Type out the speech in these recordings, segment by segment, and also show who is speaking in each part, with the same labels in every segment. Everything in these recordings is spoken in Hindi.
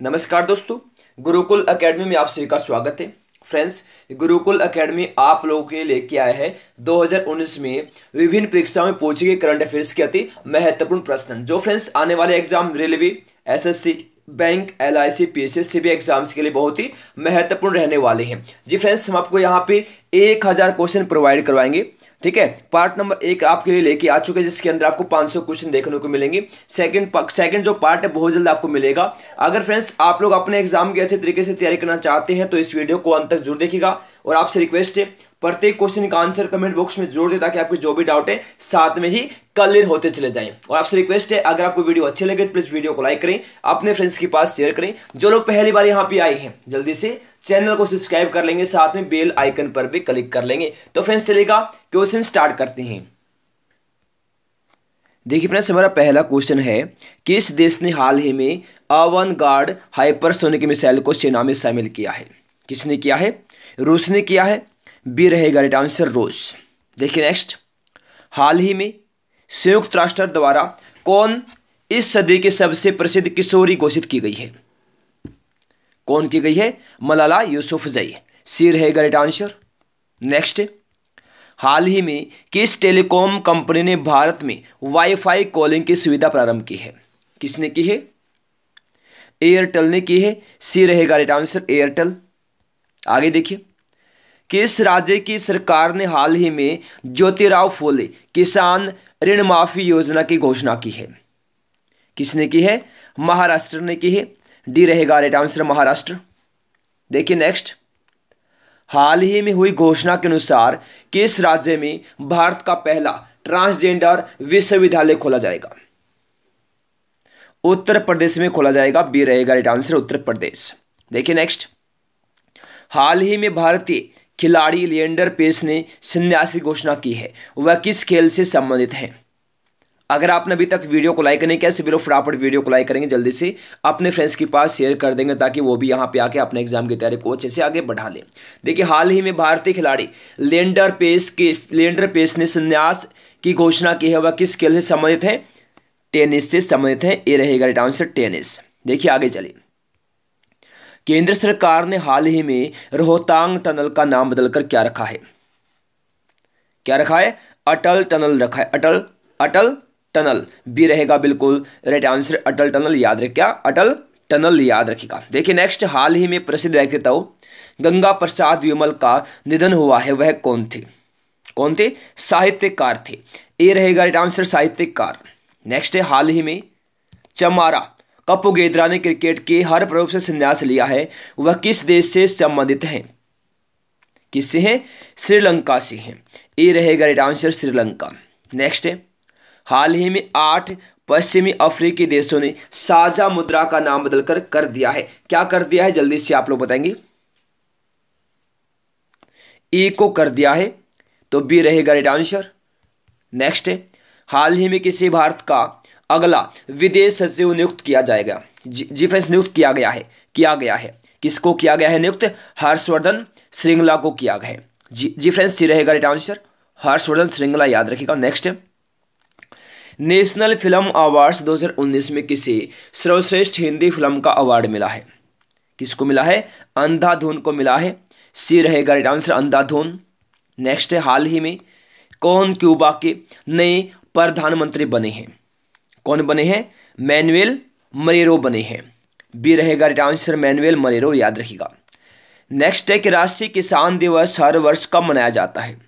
Speaker 1: नमस्कार दोस्तों, गुरुकुल एकेडमी में आप सभी का स्वागत है। फ्रेंड्स, गुरुकुल एकेडमी आप लोगों के लेके आया है 2019 में विभिन्न परीक्षाओं में पूछे गए करंट अफेयर्स के अति महत्वपूर्ण प्रश्न। जो फ्रेंड्स, आने वाले exam railway SSC bank L I C P S S C B exams के लिए बहुत ही महत्वपूर्ण रहने वाले हैं। जी फ्रेंड्स, हम आपको यहाँ पे एक हज़ार क्वेश्चन प्रोवाइड करवाएँगे। ठीक है? पार्ट नंबर एक आपके लिए लेके आ चुके हैं, जिसके अंदर आपको 500 क्वेश्चन देखने को मिलेंगे। सेकंड सेकंड जो पार्ट है, बहुत जल्द आपको मिलेगा। अगर फ्रेंड्स आप लोग अपने एग्ज़ाम की ऐसे तरीके से तैयारी करना चाहते हैं तो इस वीडियो को अंत तक ज़रूर देखिएगा। और आपसे रिक्वेस्ट है प्रत्येक क्वेश्चन का आंसर कमेंट बॉक्स में जोड़ दे ताकि आपके जो भी डाउट है, साथ में ही क्लियर होते चले जाएँ। और आपसे रिक्वेस्ट है, अगर आपको वीडियो अच्छे लगे तो प्लीज़ वीडियो को लाइक करें, अपने फ्रेंड्स के पास शेयर करें। जो लोग पहली बार यहाँ पे आए हैं, जल्दी से चैनल को सब्सक्राइब कर लेंगे, साथ में बेल आइकन पर भी क्लिक कर लेंगे। तो फ्रेंड्स चलेगा क्वेश्चन स्टार्ट करते हैं। देखिए फ्रेंड्स हमारा पहला क्वेश्चन है किस देश ने हाल ही में अवन गार्ड हाइपरसोनिक मिसाइल को सेना में शामिल किया है। किसने किया है? रूस ने किया है। बी रहेगा राइट आंसर रूस देखिए नेक्स्ट हाल ही में संयुक्त राष्ट्र द्वारा कौन इस सदी की सबसे प्रसिद्ध किशोरी घोषित की गई है? कौन की गई है? मलाला यूसुफजई सी रहेगा राइट आंसर। नेक्स्ट हाल ही में किस टेलीकॉम कंपनी ने भारत में वाईफाई कॉलिंग की सुविधा प्रारंभ की है? किसने की है? एयरटेल ने की है। सी रहेगा राइट आंसर एयरटेल। आगे देखिए। किस राज्य की सरकार ने हाल ही में ज्योतिराव फूले किसान ऋण माफ़ी योजना की घोषणा की है? किसने की है? महाराष्ट्र ने की है। डी रहेगा राइट आंसर महाराष्ट्र। देखिए नेक्स्ट हाल ही में हुई घोषणा के अनुसार किस राज्य में भारत का पहला ट्रांसजेंडर विश्वविद्यालय खोला जाएगा? उत्तर प्रदेश में खोला जाएगा। बी रहेगा राइट आंसर उत्तर प्रदेश। देखिए नेक्स्ट हाल ही में भारतीय खिलाड़ी लिएंडर पेस ने संन्यासी घोषणा की है। वह किस खेल से संबंधित है? अगर आपने अभी तक वीडियो को लाइक नहीं किया, सभी लोग फटाफट वीडियो को लाइक करेंगे, जल्दी से अपने फ्रेंड्स के पास शेयर कर देंगे ताकि वो भी यहाँ पे आके अपने एग्ज़ाम की तैयारी को अच्छे से आगे बढ़ा लें। देखिए, हाल ही में भारतीय खिलाड़ी लेंडर पेस के लेंडर पेस ने संन्यास की घोषणा की है। वह किस खेल से संबंधित है? टेनिस से संबंधित है। ये रहेगा राइट आंसर, टेनिस। देखिए, आगे चलिए। केंद्र सरकार ने हाल ही में रोहतांग टनल का नाम बदलकर क्या रखा है? क्या रखा है? अटल टनल रखा है। अटल अटल टनल। बी रहेगा बिल्कुल राइट आंसर अटल टनल याद रख क्या अटल टनल याद रखेगा देखिए नेक्स्ट हाल ही में प्रसिद्ध व्यक्तित्व गंगा प्रसाद विमल का निधन हुआ है, वह कौन थे? कौन थे? साहित्यकार थे। ए रहेगा राइट आंसर साहित्यकार। नेक्स्ट है हाल ही में चमारा। कपुगेद्रा ने क्रिकेट के हर प्रयोग से संन्यास लिया है। वह किस देश से संबंधित हैं? किससे हैं? श्रीलंका से हैं। ए रहेगा राइट आंसर श्रीलंका। नेक्स्ट है। हाल ही में आठ पश्चिमी अफ्रीकी देशों ने साझा मुद्रा का नाम बदलकर कर दिया है। क्या कर दिया है? जल्दी से आप लोग बताएँगे। ई को कर दिया है तो बी रहेगा राइट आंसर नेक्स्ट है। हाल ही में किसी भारत का अगला, विदेश सचिव नियुक्त किया जाएगा। जी फ्रेंड्स, नियुक्त किया गया है, किया गया है। किसको किया गया है नियुक्त? हर्षवर्धन श्रृंगला को किया गया है। जी जी फ्रेंड्स सी रहेगा राइट आंसर। हर्षवर्धन श्रृंगला याद रखिएगा। नेक्स्ट नेशनल फ़िल्म अवार्ड्स 2019 में किसी सर्वश्रेष्ठ हिंदी फ़िल्म का अवार्ड मिला है? किसको मिला है? अंधाधुन को मिला है। सी रहेगा राइट आंसर, अंधाधुन। नेक्स्ट हाल ही में कौन क्यूबा के नए प्रधानमंत्री बने हैं? कौन बने हैं? मैनुअल मरेरो बने हैं। बी रहेगा राइट आंसर मैनुअल मरेरो, याद रखिएगा। नेक्स्ट है कि राष्ट्रीय किसान दिवस हर वर्ष कब मनाया जाता है?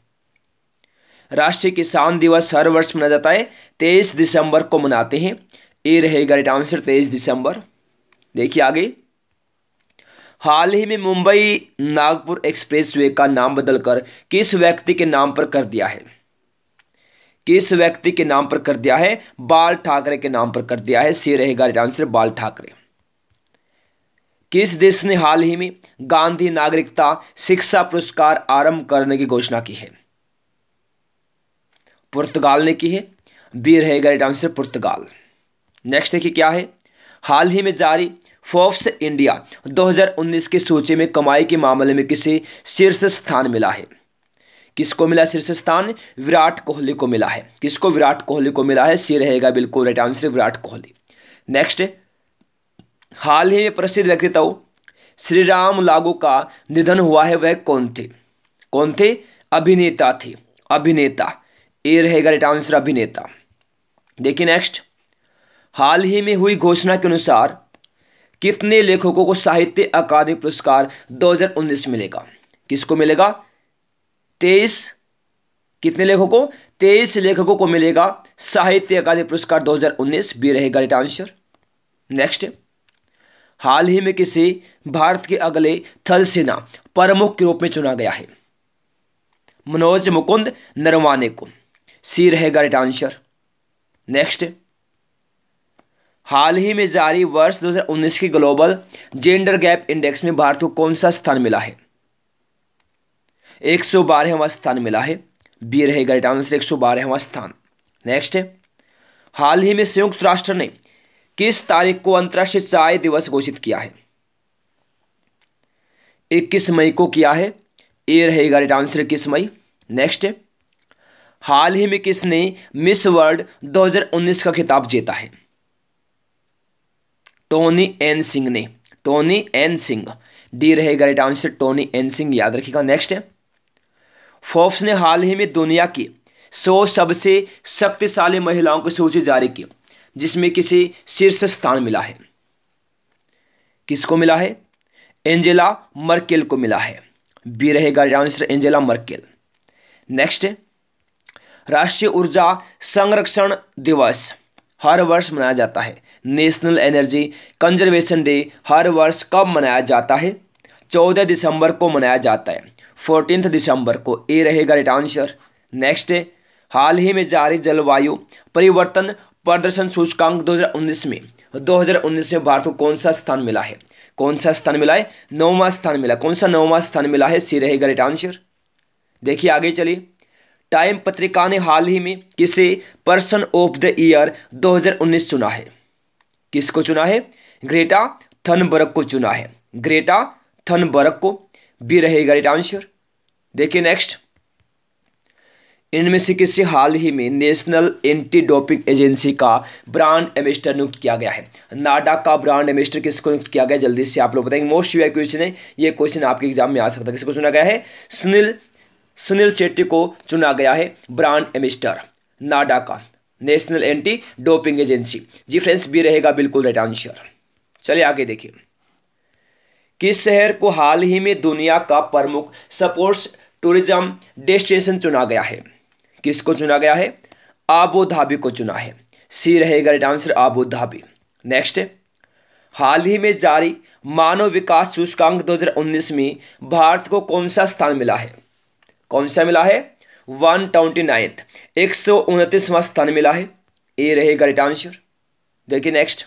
Speaker 1: राष्ट्रीय किसान दिवस हर वर्ष मनाया जाता है, तेईस दिसंबर को मनाते हैं। ए रहेगा राइट आंसर तेईस दिसंबर। देखिए आगे। हाल ही में मुंबई नागपुर एक्सप्रेसवे का नाम बदलकर किस व्यक्ति के नाम पर कर दिया है? किस व्यक्ति के नाम पर कर दिया है? बाल ठाकरे के नाम पर कर दिया है। सी रहेगा राइट आंसर बाल ठाकरे। किस देश ने हाल ही में गांधी नागरिकता शिक्षा पुरस्कार आरंभ करने की घोषणा की है? पुर्तगाल ने की है। बी रहेगा राइट आंसर पुर्तगाल। नेक्स्ट देखिए क्या है। हाल ही में जारी फोर्ब्स इंडिया 2019 की सूची में कमाई के मामले में किसे शीर्ष स्थान मिला है? किसको मिला शीर्ष स्थान विराट कोहली को मिला है। किसको विराट कोहली को मिला है? सी रहेगा बिल्कुल right answer Virat Kohli. Next हाल ही में प्रसिद्ध व्यक्तित्व श्री राम लागू का निधन हुआ है, वह कौन थे? कौन थे? अभिनेता थे। अभिनेता। ए रहेगा राइट आंसर अभिनेता। देखिए नेक्स्ट हाल ही में हुई घोषणा के अनुसार कितने लेखकों को साहित्य अकादमी पुरस्कार 2019 मिलेगा? किसको मिलेगा? तेईस कितने लेखकों? तेईस लेखकों को मिलेगा साहित्य अकादमी पुरस्कार 2019 बी रहेगा राइट आंसर नेक्स्ट हाल ही में किसी भारत के अगले थल सेना प्रमुख के रूप में चुना गया है। मनोज मुकुंद नरवाने को। सी रहेगा राइट आंसर नेक्स्ट हाल ही में जारी वर्ष 2019 की ग्लोबल जेंडर गैप इंडेक्स में भारत को कौन सा स्थान मिला है? एक सौ बारहवा स्थान मिला है। बी रहेगा राइट आंसर एक सौ बारहवा स्थान। नेक्स्ट है। हाल ही में संयुक्त राष्ट्र ने किस तारीख को अंतर्राष्ट्रीय चाय दिवस घोषित किया है? इक्कीस मई को किया है। ए रहेगा राइट आंसर इक्कीस मई। नेक्स्ट है। हाल ही में किसने मिस वर्ल्ड 2019 का खिताब जीता है? टोनी एन सिंह ने। Tony N Singh. डी रहेगा right answer Tony N Singh, याद रखिएगा। नेक्स्ट है। फोर्ब्स ने हाल ही में दुनिया की सौ सबसे शक्तिशाली महिलाओं की सूची जारी की, जिसमें किसी शीर्ष स्थान मिला है। किसको मिला है? एंजेला मर्केल को मिला है। बी रहेगा आंसर एंजेला मर्केल। नेक्स्ट, राष्ट्रीय ऊर्जा संरक्षण दिवस हर वर्ष मनाया जाता है। नेशनल एनर्जी कंजर्वेशन डे हर वर्ष कब मनाया जाता है? चौदह दिसंबर को मनाया जाता है। फोर्टीन दिसंबर को। ए रहेगा राइट आंसर नेक्स्ट हाल ही में जारी जलवायु परिवर्तन प्रदर्शन सूचकांक 2019 में। 2019 में भारत को कौन सा स्थान मिला है? कौन सा स्थान मिला है? नौवा स्थान मिला। कौन सा नौवा स्थान मिला है? सी रहेगा राइट आंसर देखिए आगे चलिए। टाइम पत्रिका ने हाल ही में किसे पर्सन ऑफ़ द ईयर 2019 चुना है? किसको चुना है? ग्रेटा थनबर्ग को चुना है। ग्रेटा थनबर्ग को बी रहेगा राइट आंसर देखिए नेक्स्ट इनमें से किसी हाल ही में नेशनल एंटी डोपिंग एजेंसी का ब्रांड एम्बेसडर नियुक्त किया गया है? नाडा का ब्रांड एम्बेसडर किसको नियुक्त किया गया? जल्दी से आप लोग बताएँगे। मोस्ट यूआई क्वेश्चन है। ये क्वेश्चन आपके एग्ज़ाम में आ सकता है। किसको चुना गया है? सुनील सुनील शेट्टी को चुना गया है ब्रांड एम्बेसडर नाडा का। नेशनल एंटी डोपिंग एजेंसी जी फ्रेंड्स भी रहेगा बिल्कुल राइट आंसर चलिए आगे देखिए। किस शहर को हाल ही में दुनिया का प्रमुख स्पोर्ट्स टूरिज़्म डेस्टिनेशन चुना गया है? किसको चुना गया है? आबू धाबी को चुना है। सी रहेगा right answer Abu Dhabi. Next हाल ही में जारी मानव विकास सूचकांक 2019 में भारत को कौन सा स्थान मिला है? कौन सा मिला है? वन ट्वेंटी नाइन्थ एक सौ उनतीसवां स्थान मिला है। ए रहेगा राइट आंसर देखिए next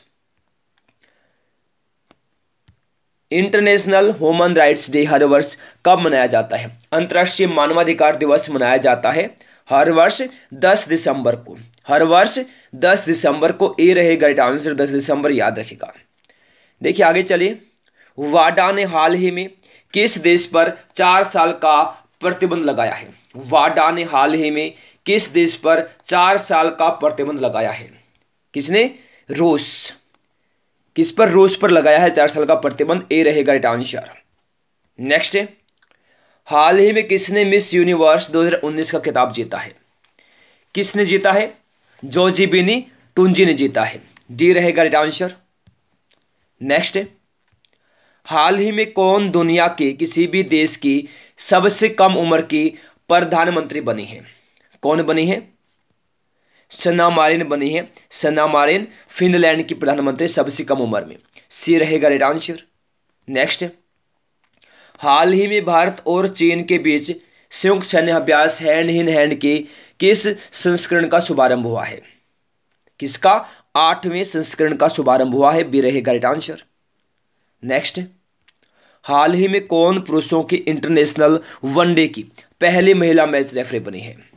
Speaker 1: international human rights day हर वर्ष कब मनाया जाता है? अंतर्राष्ट्रीय मानवाधिकार दिवस मनाया जाता है हर वर्ष 10 दिसंबर को। हर वर्ष 10 दिसंबर को ए रहेगा राइट आंसर 10 दिसंबर याद रखेगा। देखिए आगे चलिए। वाडा ने हाल ही में किस देश पर चार साल का प्रतिबंध लगाया है? वाडा ने हाल ही में किस देश पर चार साल का प्रतिबंध लगाया है? किसने? रूस। किस पर रूस पर लगाया है चार साल का प्रतिबंध? ए रहेगा राइट आंसर नेक्स्ट हाल ही में किसने मिस यूनिवर्स 2019 का खिताब जीता है? किसने जीता है? जोजी बिनी, टूंजी ने जीता है। डी रहेगा राइट आंसर नेक्स्ट हाल ही में कौन दुनिया के किसी भी देश की सबसे कम उम्र की प्रधानमंत्री बनी है? कौन बनी है? सना मारिन बनी है। सना मारिन फिनलैंड की प्रधानमंत्री सबसे कम उम्र में। सी रहेगा राइट आंसर नेक्स्ट। हाल ही में भारत और चीन के बीच संयुक्त सैन्य अभ्यास हैंड इन हैंड के किस संस्करण का शुभारंभ हुआ है? किसका? आठवें संस्करण का शुभारंभ हुआ है। बी रहेगा राइट आंसर नेक्स्ट। हाल ही में कौन पुरुषों की इंटरनेशनल वनडे की पहली महिला मैच रेफरी बनी है?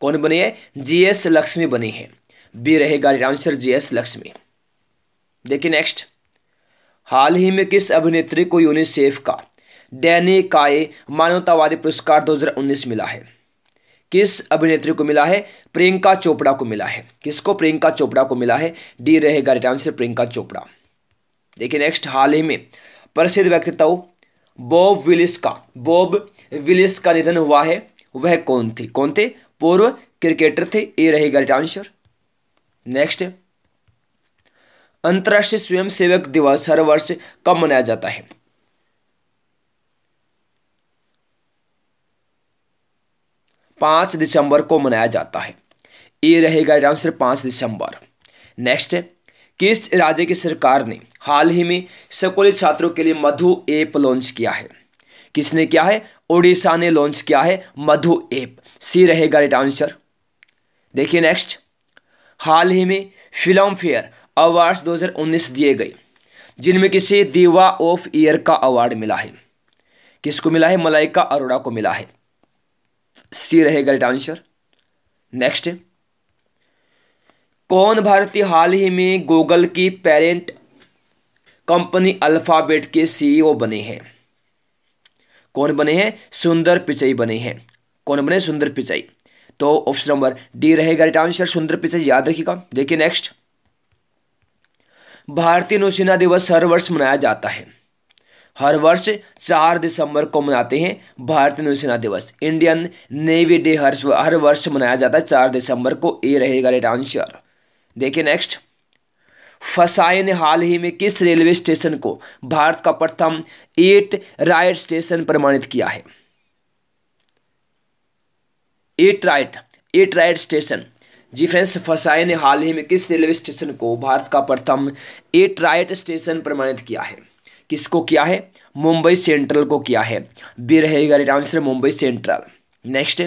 Speaker 1: कौन बनी है? जीएस लक्ष्मी बनी है। बी रहेगा आंसर जीएस लक्ष्मी। देखिए नेक्स्ट हाल ही में किस अभिनेत्री को यूनिसेफ का डैनी काय मानवतावादी पुरस्कार 2019 मिला है? किस अभिनेत्री को मिला है? प्रियंका चोपड़ा को मिला है। किसको प्रियंका चोपड़ा को मिला है? डी रहेगा राइट आंसर प्रियंका चोपड़ा। देखिए नेक्स्ट हाल ही में प्रसिद्ध व्यक्तित्व बॉब विलिस का, बॉब विलिस का निधन हुआ है। वह कौन थी? कौन थे? पूर्व क्रिकेटर थे, ये रहेगा राइट आंसर नेक्स्ट अंतर्राष्ट्रीय स्वयंसेवक दिवस हर वर्ष कब मनाया जाता है? पाँच दिसंबर को मनाया जाता है। ये रहेगा राइट आंसर पाँच दिसंबर। नेक्स्ट किस राज्य की सरकार ने हाल ही में स्कूली छात्रों के लिए मधु ऐप लॉन्च किया है? किसने किया है? ओडिशा ने लॉन्च किया है मधु ऐप। सी रहेगा राइट आंसर देखिए नेक्स्ट हाल ही में फ़िल्म फेयर अवार्ड्स 2019 दिए गए, जिनमें किसी दीवा ऑफ़ ईयर का अवार्ड मिला है। किसको मिला है? मलाइका अरोड़ा को मिला है। सी रहेगा राइट आंसर नेक्स्ट कौन भारतीय हाल ही में गूगल की पेरेंट कंपनी अल्फ़ाबेट के सीईओ बने हैं? कौन बने हैं? सुंदर पिचई बने हैं। कौन बने? सुंदर पिचई। तो ऑप्शन नंबर डी रहेगा राइट आंसर सुंदर पिचई, याद रखिएगा। देखिए नेक्स्ट भारतीय नौसेना दिवस हर वर्ष मनाया जाता है। हर वर्ष चार दिसंबर को मनाते हैं भारतीय नौसेना दिवस। इंडियन नेवी डे हर हर वर्ष मनाया जाता है चार दिसंबर को। ए रहेगा राइट आंसर देखिए नेक्स्ट फसाई ने हाल ही में किस रेलवे स्टेशन को भारत का प्रथम एट राइट स्टेशन प्रमाणित किया है? Eat right eat right station. जी फ्रेंड्स, फसाई ने हाल ही में किस रेलवे स्टेशन को भारत का प्रथम एट राइट स्टेशन प्रमाणित किया है? किसको किया है? मुंबई सेंट्रल को किया है। बी रहेगा right answer Mumbai Central. Next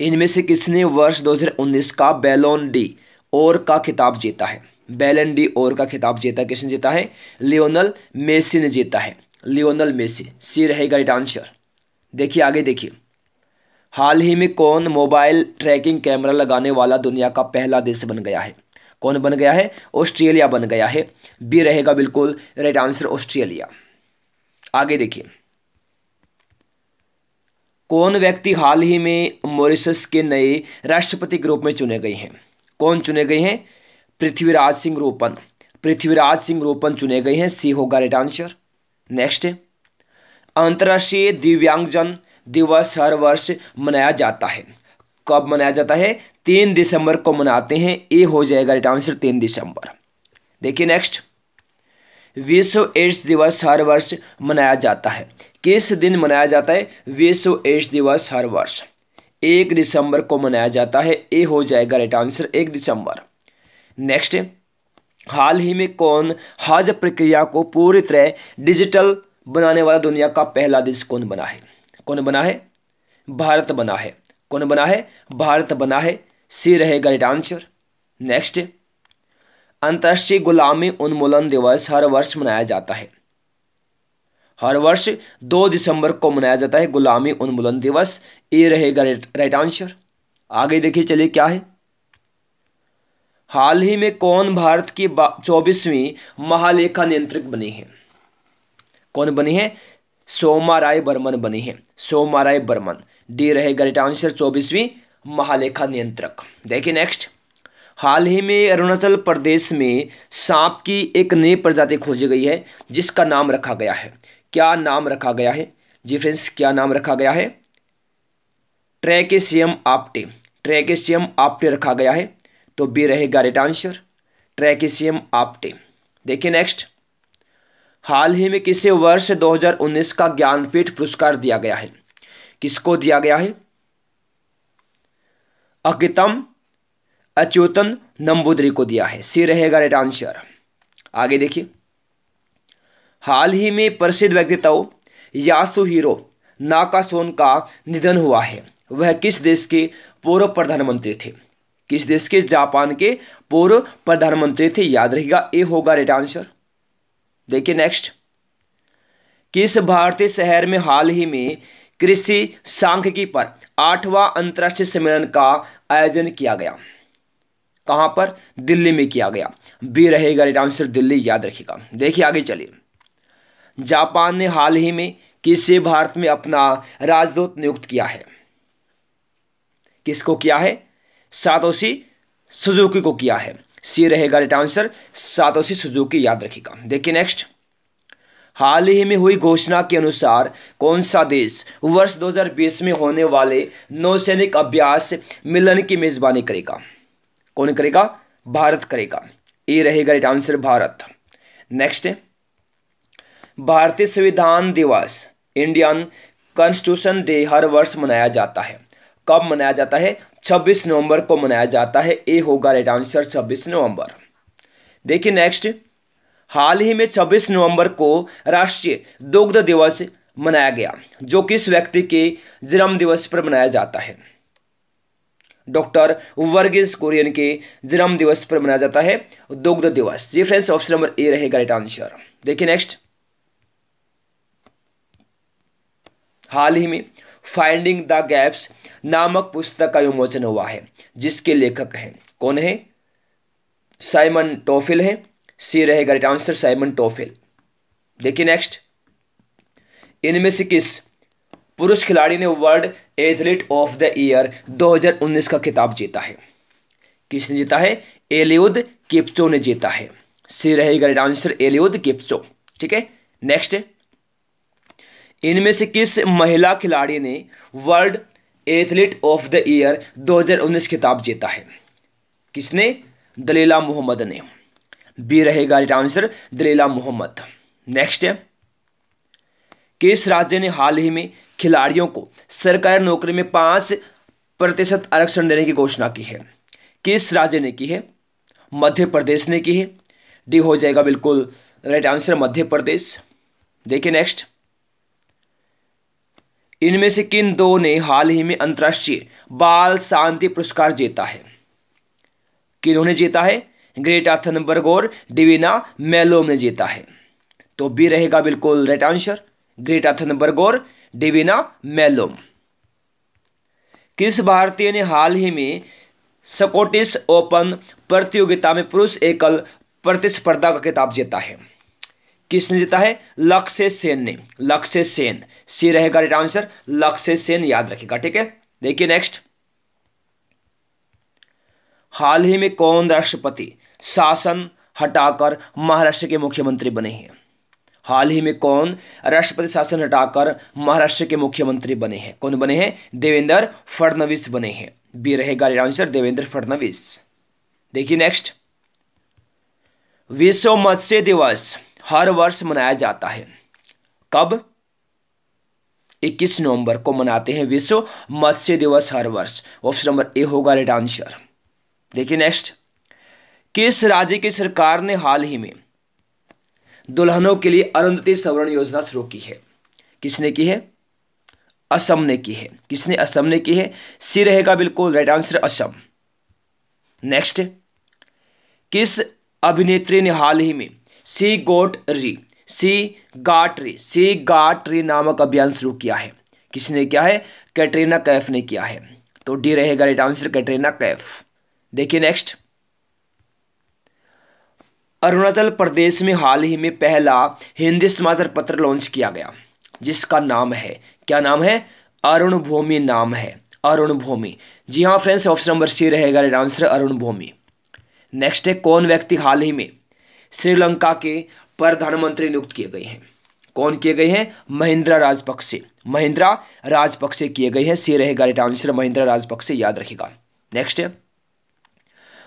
Speaker 1: इनमें से किसने वर्ष 2019 का बेलोन डी और का खिताब जीता है? बेलन डी और का खिताब जीता किसने जीता है? लियोनल मेसी ने जीता है। Lionel Messi. सी रहेगा राइट आंसर देखिए, आगे देखिए। हाल ही में कौन मोबाइल ट्रैकिंग कैमरा लगाने वाला दुनिया का पहला देश बन गया है? कौन बन गया है? ऑस्ट्रेलिया बन गया है। बी रहेगा बिल्कुल राइट आंसर ऑस्ट्रेलिया। आगे देखिए। कौन व्यक्ति हाल ही में मॉरिशस के नए राष्ट्रपति के रूप में चुने गए हैं? कौन चुने गए हैं? पृथ्वीराज सिंह रोपन पृथ्वीराज सिंह रोपन चुने गए हैं। सी होगा राइट आंसर। नेक्स्ट अंतर्राष्ट्रीय दिव्यांगजन दिवस हर वर्ष मनाया जाता है। कब मनाया जाता है? तीन दिसंबर को मनाते हैं। ए हो जाएगा राइट आंसर तीन दिसंबर। देखिए नेक्स्ट विश्व एड्स दिवस हर वर्ष मनाया जाता है। किस दिन मनाया जाता है? विश्व एड्स दिवस हर वर्ष। एक दिसंबर को मनाया जाता है। ए हो जाएगा राइट आंसर एक दिसंबर। नेक्स्ट हाल ही में कौन हज प्रक्रिया को पूरी तरह डिजिटल बनाने वाला दुनिया का पहला देश कौन बना है? कौन बना है? भारत बना है। कौन बना है? भारत बना है। सी रहेगा राइट आंसर नेक्स्ट अंतर्राष्ट्रीय गुलामी उन्मूलन दिवस हर वर्ष मनाया जाता है। हर वर्ष दो दिसंबर को मनाया जाता है गुलामी उन्मूलन दिवस। ये रहेगा राइट आंसर आगे देखिए चलिए क्या है। हाल ही में कौन भारत की चौबीसवीं महालेखा नियंत्रक बनी है? कौन बनी है? सोमा राय बर्मन बनी है। सोमा राय बर्मन। डी रहेगा राइट आंसर चौबीसवीं महालेखा नियंत्रक। देखिए नेक्स्ट हाल ही में अरुणाचल प्रदेश में सांप की एक नई प्रजाति खोजी गई है, जिसका नाम रखा गया है। क्या नाम रखा गया है? जी फ्रेंड्स क्या नाम रखा गया है? ट्रैकेशियम आप्टे। ट्रैकेशियम आप्टे रखा गया है तो बी रहेगा राइट आंसर ट्रैकेशियम आप्टे। देखिए नेक्स्ट हाल ही में किसे वर्ष 2019 का ज्ञानपीठ पुरस्कार दिया गया है। किसको दिया गया है? अकितम अच्युतन नंबूदरी को दिया है। सी रहेगा राइट आंसर। आगे देखिए। हाल ही में प्रसिद्ध व्यक्तित्व यासु हीरो नाकासोन का निधन हुआ है। वह किस देश के पूर्व प्रधानमंत्री थे? किस देश के? जापान के पूर्व प्रधानमंत्री थे। याद रहेगा ए होगा राइट आंसर। देखिए नेक्स्ट किस भारतीय शहर में हाल ही में कृषि सांख्यिकी पर आठवां अंतर्राष्ट्रीय सम्मेलन का आयोजन किया गया? कहाँ पर? दिल्ली में किया गया। बी रहेगा राइट आंसर दिल्ली, याद रखिएगा। देखिए आगे चलिए। जापान ने हाल ही में किसे भारत में अपना राजदूत नियुक्त किया है? किसको किया है? सातोशी सुजुकी को किया है। सी रहेगा राइट आंसर सातोशी सुजुकी याद रखिएगा। देखिए नेक्स्ट हाल ही में हुई घोषणा के अनुसार कौन सा देश वर्ष 2020 में होने वाले नौसैनिक अभ्यास मिलन की मेजबानी करेगा? कौन करेगा? भारत करेगा। ए रहेगा राइट आंसर भारत। नेक्स्ट भारतीय संविधान दिवस, इंडियन कॉन्स्टिट्यूशन डे, हर वर्ष मनाया जाता है। कब मनाया जाता है? 26 नवंबर को मनाया जाता है। ए होगा राइट आंसर 26 नवंबर। देखिए नेक्स्ट हाल ही में 26 नवंबर को राष्ट्रीय दुग्ध दिवस मनाया गया, जो किस व्यक्ति के जन्म दिवस पर मनाया जाता है? डॉक्टर वर्गीज कुरियन के जन्म दिवस पर मनाया जाता है दुग्ध दिवस। ये फ्रेंड्स ऑप्शन नंबर ए रहेगा राइट आंसर देखिए नेक्स्ट हाल ही में फाइंडिंग द गैप्स नामक पुस्तक का विमोचन हुआ है, जिसके लेखक हैं। कौन है? साइमन टोफिल है। सी रहेगा राइट आंसर, साइमन टोफिल। देखिए नेक्स्ट इनमें से किस पुरुष खिलाड़ी ने world athlete of the year 2019 का खिताब जीता है? किसने जीता है? एलियुद किप्चो ने जीता है। सी रहेगा राइट आंसर एलियुद किप्चो। ठीक है? नेक्स्ट इनमें से किस महिला खिलाड़ी ने world athlete of the year 2019 खिताब जीता है? किसने? दलीला मोहम्मद ने। बी रहेगा right answer, Dalilah Muhammad. Next है। किस राज्य ने हाल ही में खिलाड़ियों को सरकारी नौकरी में पाँच प्रतिशत आरक्षण देने की घोषणा की है? किस राज्य ने की है? मध्य प्रदेश ने की है। डी हो जाएगा बिल्कुल राइट आंसर, मध्य प्रदेश। देखिए नेक्स्ट। इनमें से किन दो ने हाल ही में अंतर्राष्ट्रीय बाल शांति पुरस्कार जीता है? किन्होंने जीता है? ग्रेटा थनबर्ग और डिविना मेलोम ने जीता है। तो बी रहेगा बिल्कुल राइट आंसर, ग्रेटा थनबर्ग और डिविना मेलोम किस भारतीय ने हाल ही में स्कॉटिश ओपन प्रतियोगिता में पुरुष एकल प्रतिस्पर्धा का खिताब जीता है? किसने जीता है? लक्ष्य सेन ने। लक्ष्य सेन सी रहेगा राइट आंसर लक्ष्य सेन याद रखेगा ठीक है? देखिए नेक्स्ट हाल ही में कौन राष्ट्रपति शासन हटाकर महाराष्ट्र के मुख्यमंत्री बने हैं? हाल ही में कौन राष्ट्रपति शासन हटाकर महाराष्ट्र के मुख्यमंत्री बने हैं? कौन बने हैं? देवेंद्र फडणवीस बने हैं। बी रहेगा आंसर देवेंद्र फडणवीस। देखिए नेक्स्ट विश्व मत्स्य दिवस। हर वर्ष मनाया जाता है। कब? 21 नवंबर को मनाते हैं विश्व मत्स्य दिवस हर वर्ष। ऑप्शन नंबर ए होगा राइट आंसर। देखिए नेक्स्ट किस राज्य की सरकार ने हाल ही में दुल्हनों के लिए अरुंधति सवर्ण योजना शुरू की है? किसने की है? असम ने की है। किसने असम ने की है? सी रहेगा बिल्कुल राइट आंसर असम। नेक्स्ट किस अभिनेत्री ने हाल ही में सी गोट री, सी गाट री सी गाट री नामक अभियान शुरू किया है। किसने किया है? कैटरीना कैफ ने किया है। तो डी रहेगा राइट आंसर कैटरीना कैफ। देखिए नेक्स्ट। अरुणाचल प्रदेश में हाल ही में पहला हिंदी समाचार पत्र लॉन्च किया गया, जिसका नाम है, क्या नाम है? अरुण भूमि नाम है, अरुण भूमि। जी हाँ फ्रेंड्स, ऑप्शन नंबर सी रहेगा right answer Arun Bhoomi. Next है, कौन व्यक्ति हाल ही में श्रीलंका के प्रधानमंत्री नियुक्त किए गए हैं। कौन किए गए हैं? महिंद्रा राजपक्षे। महिंद्रा राजपक्षे किए गए हैं। सी रहेगा राइट आंसर। महिंद्रा राजपक्षे याद रखेगा। नेक्स्ट है।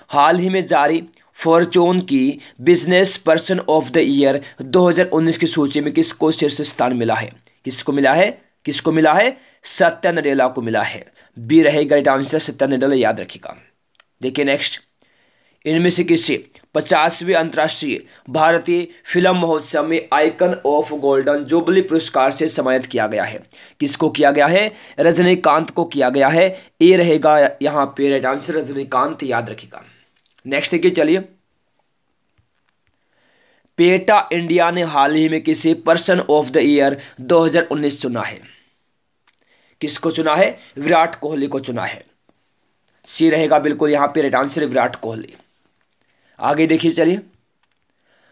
Speaker 1: हाल ही में जारी फॉर्चून की business person of the year 2019 की सूची में किसको शीर्ष स्थान मिला है? किसको मिला है? किसको मिला है? सत्या नडेला को मिला है। बी रहेगा राइट आंसर। सत्या नडेला याद रखेगा। देखिए नेक्स्ट इनमें से किसे पचासवें अंतर्राष्ट्रीय भारतीय फ़िल्म महोत्सव में आइकन ऑफ़ गोल्डन जुबली पुरस्कार से सम्मानित किया गया है। किसको किया गया है? रजनीकांत को किया गया है। ए रहेगा यहाँ पे राइट आंसर रजनीकांत याद रखेगा नेक्स्ट देखिए, चलिए। पेटा इंडिया ने हाल ही में किसी पर्सन ऑफ़ द ईयर 2019 चुना है? किसको चुना है? विराट कोहली को चुना है। सी रहेगा बिल्कुल यहाँ पे राइट आंसर विराट कोहली। आगे देखिए चलिए।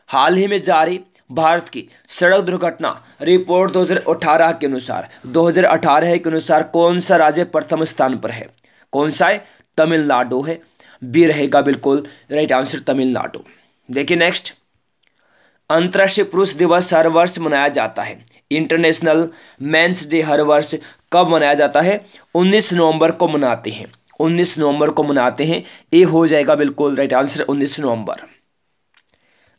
Speaker 1: हाल ही में जारी भारत की सड़क दुर्घटना रिपोर्ट 2018 के अनुसार 2018 के अनुसार कौन सा राज्य प्रथम स्थान पर है? कौन सा है? तमिलनाडु है। बी रहेगा बिल्कुल राइट आंसर तमिलनाडु। देखिए नेक्स्ट। अंतर्राष्ट्रीय पुरुष दिवस हर वर्ष मनाया जाता है। इंटरनेशनल मेंस डे हर वर्ष कब मनाया जाता है? 19 नवंबर को मनाते हैं। 19 नवंबर को मनाते हैं। ये हो जाएगा बिल्कुल राइट आंसर 19 नवंबर।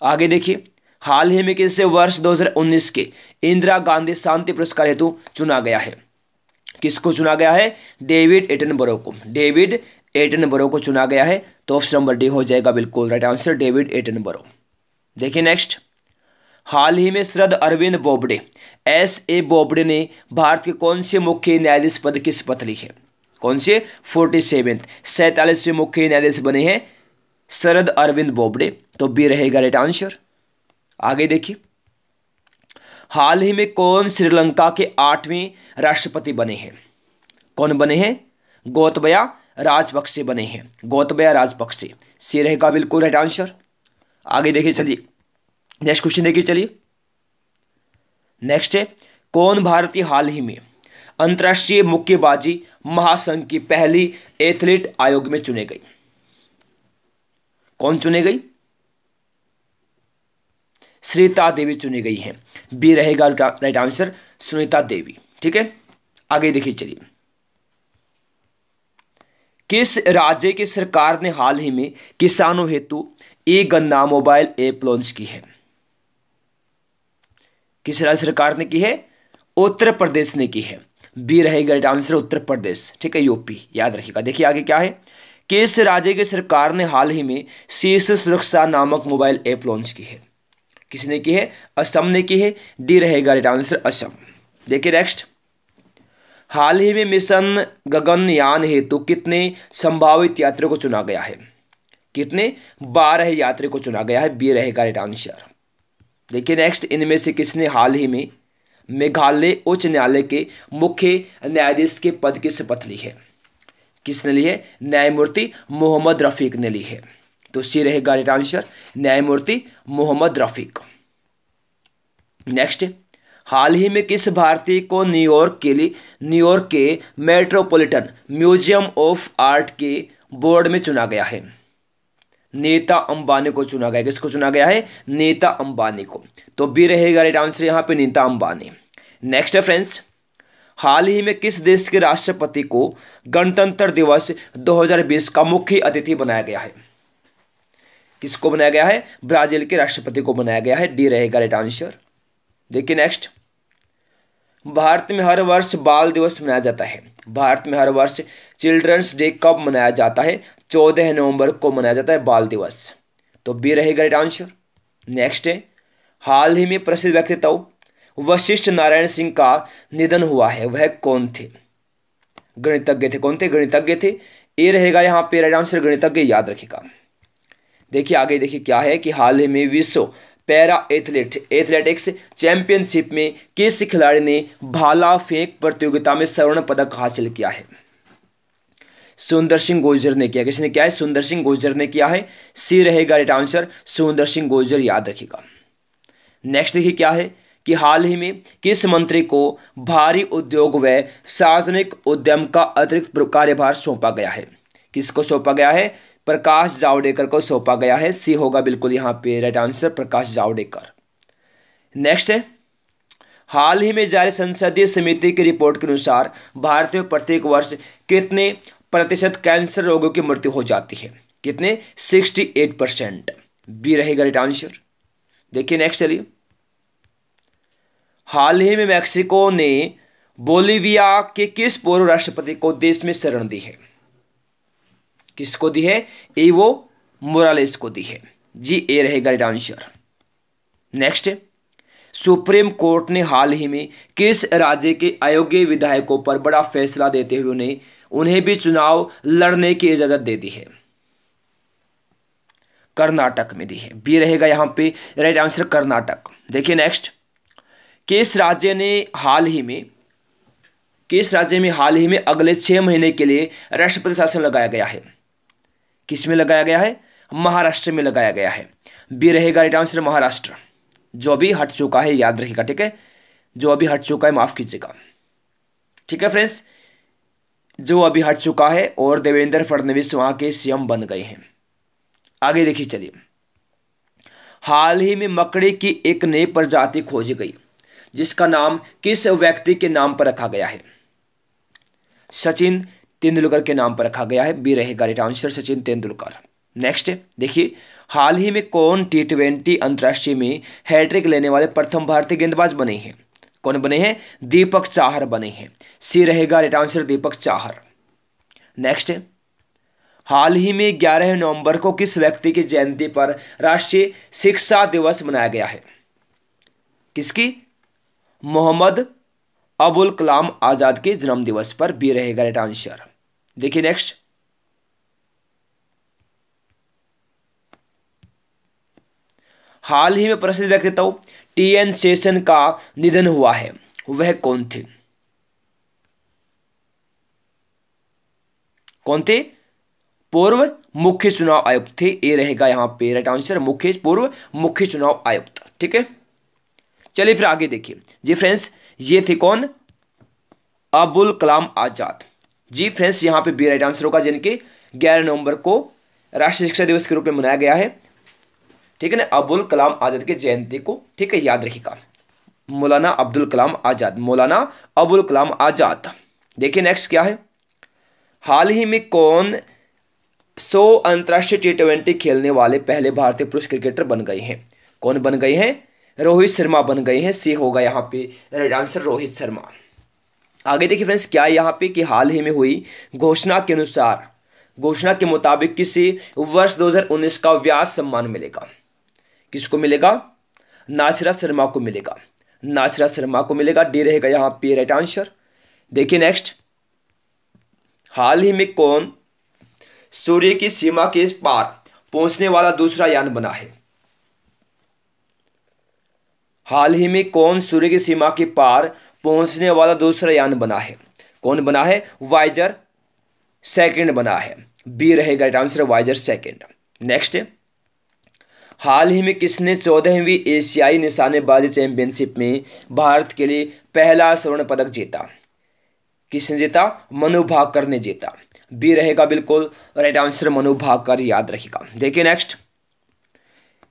Speaker 1: आगे देखिए, हाल ही में किसे वर्ष 2019 के इंदिरा गांधी शांति पुरस्कार हेतु चुना गया है? किसको चुना गया है? डेविड एटनबरो को। डेविड एटनबरो को चुना गया है तो ऑप्शन नंबर डी हो जाएगा बिल्कुल राइट आंसर डेविड एटनबरो। देखिए नेक्स्ट हाल ही में शरद अरविंद बोबडे, एस ए बोबडे ने भारत के कौन से मुख्य न्यायाधीश पद की शपथ ली है? कौन से? फोर्टी सेवेंथ सैतालीसवें मुख्य न्यायाधीश बने हैं शरद अरविंद बोबडे। तो बी रहेगा राइट आंसर। आगे देखिए। हाल ही में कौन श्रीलंका के आठवें राष्ट्रपति बने हैं? कौन बने हैं? गोतबया राजपक्षे बने हैं। गौतबया राजपक्षे। सी रहेगा बिल्कुल राइट आंसर। आगे देखिए, चलिए। नेक्स्ट क्वेश्चन देखिए, चलिए। नेक्स्ट है, कौन भारतीय हाल ही में अंतर्राष्ट्रीय मुक्केबाजी महासंघ की पहली एथलीट आयोग में चुने गई। कौन चुने गई? श्रीता देवी चुनी गई है। बी रहेगा राइट आंसर सुनीता देवी। ठीक है? आगे देखिए, चलिए। किस राज्य की सरकार ने हाल ही में किसानों हेतु ई गन्ना मोबाइल ऐप लॉन्च की है? किस राज्य सरकार ने की है? उत्तर प्रदेश ने की है। बी रहेगा राइट आंसर उत्तर प्रदेश, ठीक है, यूपी, याद रखिएगा। देखिए आगे क्या है? किस राज्य की सरकार ने हाल ही में शीर्ष सुरक्षा नामक मोबाइल ऐप लॉन्च की है? किसने की है? असम ने की है। डी रहेगा राइट आंसर असम। देखिए नेक्स्ट हाल ही में मिशन गगनयान हेतु तो कितने संभावित यात्रियों को चुना गया है? कितने? बारह यात्री को चुना गया है। बी रहेगा राइट आंसर देखिए नेक्स्ट इनमें से किसने हाल ही में मेघालय उच्च न्यायालय के मुख्य न्यायाधीश के पद की शपथ ली है। किसने ली है? न्यायमूर्ति मोहम्मद रफीक ने ली है। तो सी रहेगा राइट आंसर, न्यायमूर्ति मोहम्मद रफीक। नेक्स्ट, हाल ही में किस भारतीय को न्यूयॉर्क के लिए न्यूयॉर्क के मेट्रोपॉलिटन म्यूज़ियम ऑफ़ आर्ट के बोर्ड में चुना गया है? नेता अंबानी को चुना गया किसको चुना गया है? नेता अंबानी को। तो बी रहेगा राइट आंसर यहाँ पे, नेता अंबानी। नेक्स्ट है फ्रेंड्स हाल ही में किस देश के राष्ट्रपति को गणतंत्र दिवस 2020 का मुख्य अतिथि बनाया गया है? किसको बनाया गया है? ब्राज़ील के राष्ट्रपति को बनाया गया है। डी रहेगा राइट आंसर। देखिए नेक्स्ट भारत में हर वर्ष बाल दिवस मनाया जाता है। भारत में हर वर्ष चिल्ड्रंस डे कब मनाया जाता है? चौदह नवंबर को मनाया जाता है बाल दिवस। तो बी रहेगा राइट आंसर। नेक्स्ट है। हाल ही में प्रसिद्ध व्यक्तित्व वशिष्ठ नारायण सिंह का निधन हुआ है। वह कौन थे? गणितज्ञ थे। कौन थे? गणितज्ञ थे। ए रहेगा यहाँ पे राइट आंसर गणितज्ञ याद रखेगा। देखिए आगे देखिए क्या है कि हाल ही में विश्व पैरा एथलेट, एथलेटिक्स चैंपियनशिप में किस खिलाड़ी ने भाला फेंक प्रतियोगिता में स्वर्ण पदक हासिल किया है? सुंदर सिंह गुर्जर ने किया। किसने किया है? सुंदर सिंह गोजर ने किया है। सी रहेगा राइट आंसर सुंदर सिंह गोजर याद रखिएगा नेक्स्ट देखिए क्या है। कि हाल ही में किस मंत्री को भारी उद्योग व सार्वजनिक उद्यम का अतिरिक्त कार्यभार सौंपा गया है? किसको सौंपा गया है? प्रकाश जावड़ेकर को सौंपा गया है। सी होगा बिल्कुल यहाँ पे right answer Prakash Javadekar. Next है। हाल ही में जारी संसदीय समिति की रिपोर्ट के अनुसार भारत में प्रत्येक वर्ष कितने प्रतिशत कैंसर रोगों की मृत्यु हो जाती है? कितने? 68 परसेंट। बी रहेगा राइट आंसर देखिए नेक्स्ट चलिए। हाल ही में मैक्सिको ने बोलीविया के किस पूर्व राष्ट्रपति को देश में शरण दी है? किसको दी है? एवो मोरालेस को दी है। जी, ए रहेगा right answer. Next, supreme court ने हाल ही में किस राज्य के अयोग्य विधायकों पर बड़ा फैसला देते हुए उन्हें उन्हें भी चुनाव लड़ने की इजाज़त दे दी है? कर्नाटक में दी है। बी रहेगा यहाँ पे, राइट आंसर कर्नाटक। देखिए, नेक्स्ट। किस राज्य ने हाल ही में, किस राज्य में हाल ही में अगले छह महीने के लिए राष्ट्रपति शासन लगाया गया है? किसमें लगाया गया है? महाराष्ट्र में लगाया गया है। बी रहेगा राइट आंसर महाराष्ट्र। जो अभी हट चुका है, याद रखिएगा, ठीक है? जो अभी हट चुका है, माफ़ कीजिएगा। ठीक है फ्रेंड्स जो अभी हट चुका है और देवेंद्र फडणवीस वहाँ के सीएम बन गए हैं। आगे देखिए, चलिए। हाल ही में मकड़ी की एक नई प्रजाति खोजी गई। जिसका नाम किस व्यक्ति के नाम पर रखा गया है? सचिन तेंदुलकर के नाम पर रखा गया है। बी रहेगा right answer Sachin Tendulkar. Next, देखिए, हाल ही में कौन टी ट्वेंटी अंतर्राष्ट्रीय में हैट्रिक लेने वाले प्रथम भारतीय गेंदबाज बने हैं? कौन बने हैं? दीपक चाहर बने हैं। सी रहेगा right answer Deepak Chahar. Next, हाल ही में 11 नवंबर को किस व्यक्ति की जयंती पर राष्ट्रीय शिक्षा दिवस मनाया गया है? किसकी? मोहम्मद अबुल कलाम आज़ाद के जन्म दिवस पर भी रहेगा राइट आंसर। देखिए नेक्स्ट हाल ही में प्रसिद्ध व्यक्तित्व टी एन शेषन का निधन हुआ है। वह कौन थे? कौन थे? पूर्व मुख्य चुनाव आयुक्त थे। ए रहेगा यहाँ पे राइट आंसर मुख्य पूर्व मुख्य चुनाव आयुक्त। ठीक है? चलिए फिर आगे देखिए। जी फ्रेंड्स, ये थे कौन? अबुल कलाम आज़ाद। जी फ्रेंड्स, यहाँ पे बी राइट आंसर होगा, जिनके 11 नवंबर को राष्ट्रीय शिक्षा दिवस के रूप में मनाया गया है। ठीक है ना? अबुल कलाम आज़ाद की जयंती को, ठीक है, याद रखिएगा। मौलाना अब्दुल कलाम आज़ाद, मौलाना अबुल कलाम आज़ाद। देखिए नेक्स्ट क्या है? हाल ही में कौन सौ अंतर्राष्ट्रीय टी ट्वेंटी खेलने वाले पहले भारतीय पुरुष क्रिकेटर बन गए हैं? कौन बन गए हैं? रोहित शर्मा बन गए हैं, सी होगा यहाँ पे राइट आंसर रोहित शर्मा। आगे देखिए फ्रेंड्स क्या यहाँ पे कि हाल ही में हुई घोषणा के अनुसार, घोषणा के मुताबिक किसी वर्ष 2019 का व्यास सम्मान मिलेगा। किसको मिलेगा? नासिरा शर्मा को मिलेगा। नासिरा शर्मा को मिलेगा डी रहेगा यहाँ पे राइट आंसर देखिए नेक्स्ट हाल ही में कौन? सूर्य की सीमा के पार पहुँचने वाला दूसरा यान बना है। हाल ही में कौन सूर्य की सीमा के पार पहुँचने वाला दूसरा यान बना है? कौन बना है? वाइजर सेकंड बना है। बी रहेगा राइट आंसर वाइजर सेकंड नेक्स्ट हाल ही में किसने चौदहवीं एशियाई निशानेबाजी चैंपियनशिप में भारत के लिए पहला स्वर्ण पदक जीता? किसने जीता? मनु भाकर ने जीता। बी रहेगा बिल्कुल राइट आंसर मनु भाकर, याद रखिएगा। देखिए नेक्स्ट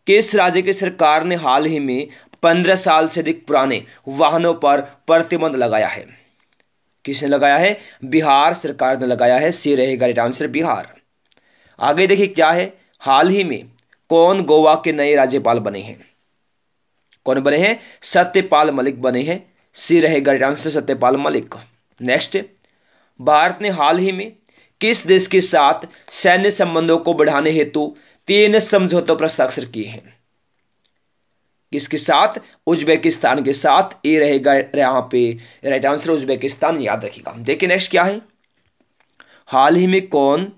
Speaker 1: किस राज्य की सरकार ने हाल ही में पंद्रह साल से अधिक पुराने वाहनों पर प्रतिबंध लगाया है। किसने लगाया है? बिहार सरकार ने लगाया है। सी रहेगा राइट आंसर बिहार। आगे देखिए क्या है। हाल ही में कौन गोवा के नए राज्यपाल बने हैं? कौन बने हैं? सत्यपाल मलिक बने हैं। सी रहेगा right answer Satyapal Malik. Next, Bharat ने हाल ही में किस देश के साथ सैन्य संबंधों को बढ़ाने हेतु तीन समझौतों पर हस्ताक्षर किए हैं? किसके साथ? उज्बेकिस्तान के साथ। ए रहेगा यहाँ पे। राइट आंसर उज्बेकिस्तान, याद रखिएगा। देखिए नेक्स्ट क्या है? हाल ही में कौन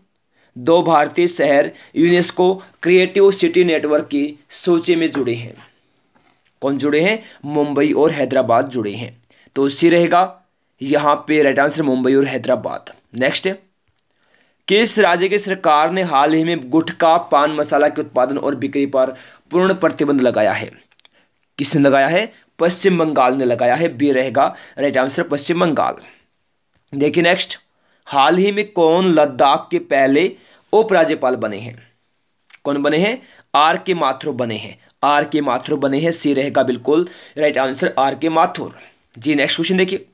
Speaker 1: दो भारतीय शहर यूनेस्को क्रिएटिव सिटी नेटवर्क की सूची में जुड़े हैं? कौन जुड़े हैं? मुंबई और हैदराबाद जुड़े हैं। तो उससे रहेगा यहाँ पे राइट आंसर मुंबई और हैदराबाद। नेक्स्ट किस राज्य की सरकार ने हाल ही में गुटखा, पान मसाला के उत्पादन और बिक्री पर पूर्ण प्रतिबंध लगाया है? किसने लगाया है? पश्चिम बंगाल ने लगाया है। बी रहेगा राइट आंसर पश्चिम बंगाल। देखिए नेक्स्ट हाल ही में कौन लद्दाख के पहले उपराज्यपाल बने हैं? कौन बने हैं? आर के माथुर बने हैं। आर के माथुर बने हैं। सी रहेगा बिल्कुल राइट आंसर आर के माथुर। जी नेक्स्ट क्वेश्चन देखिए।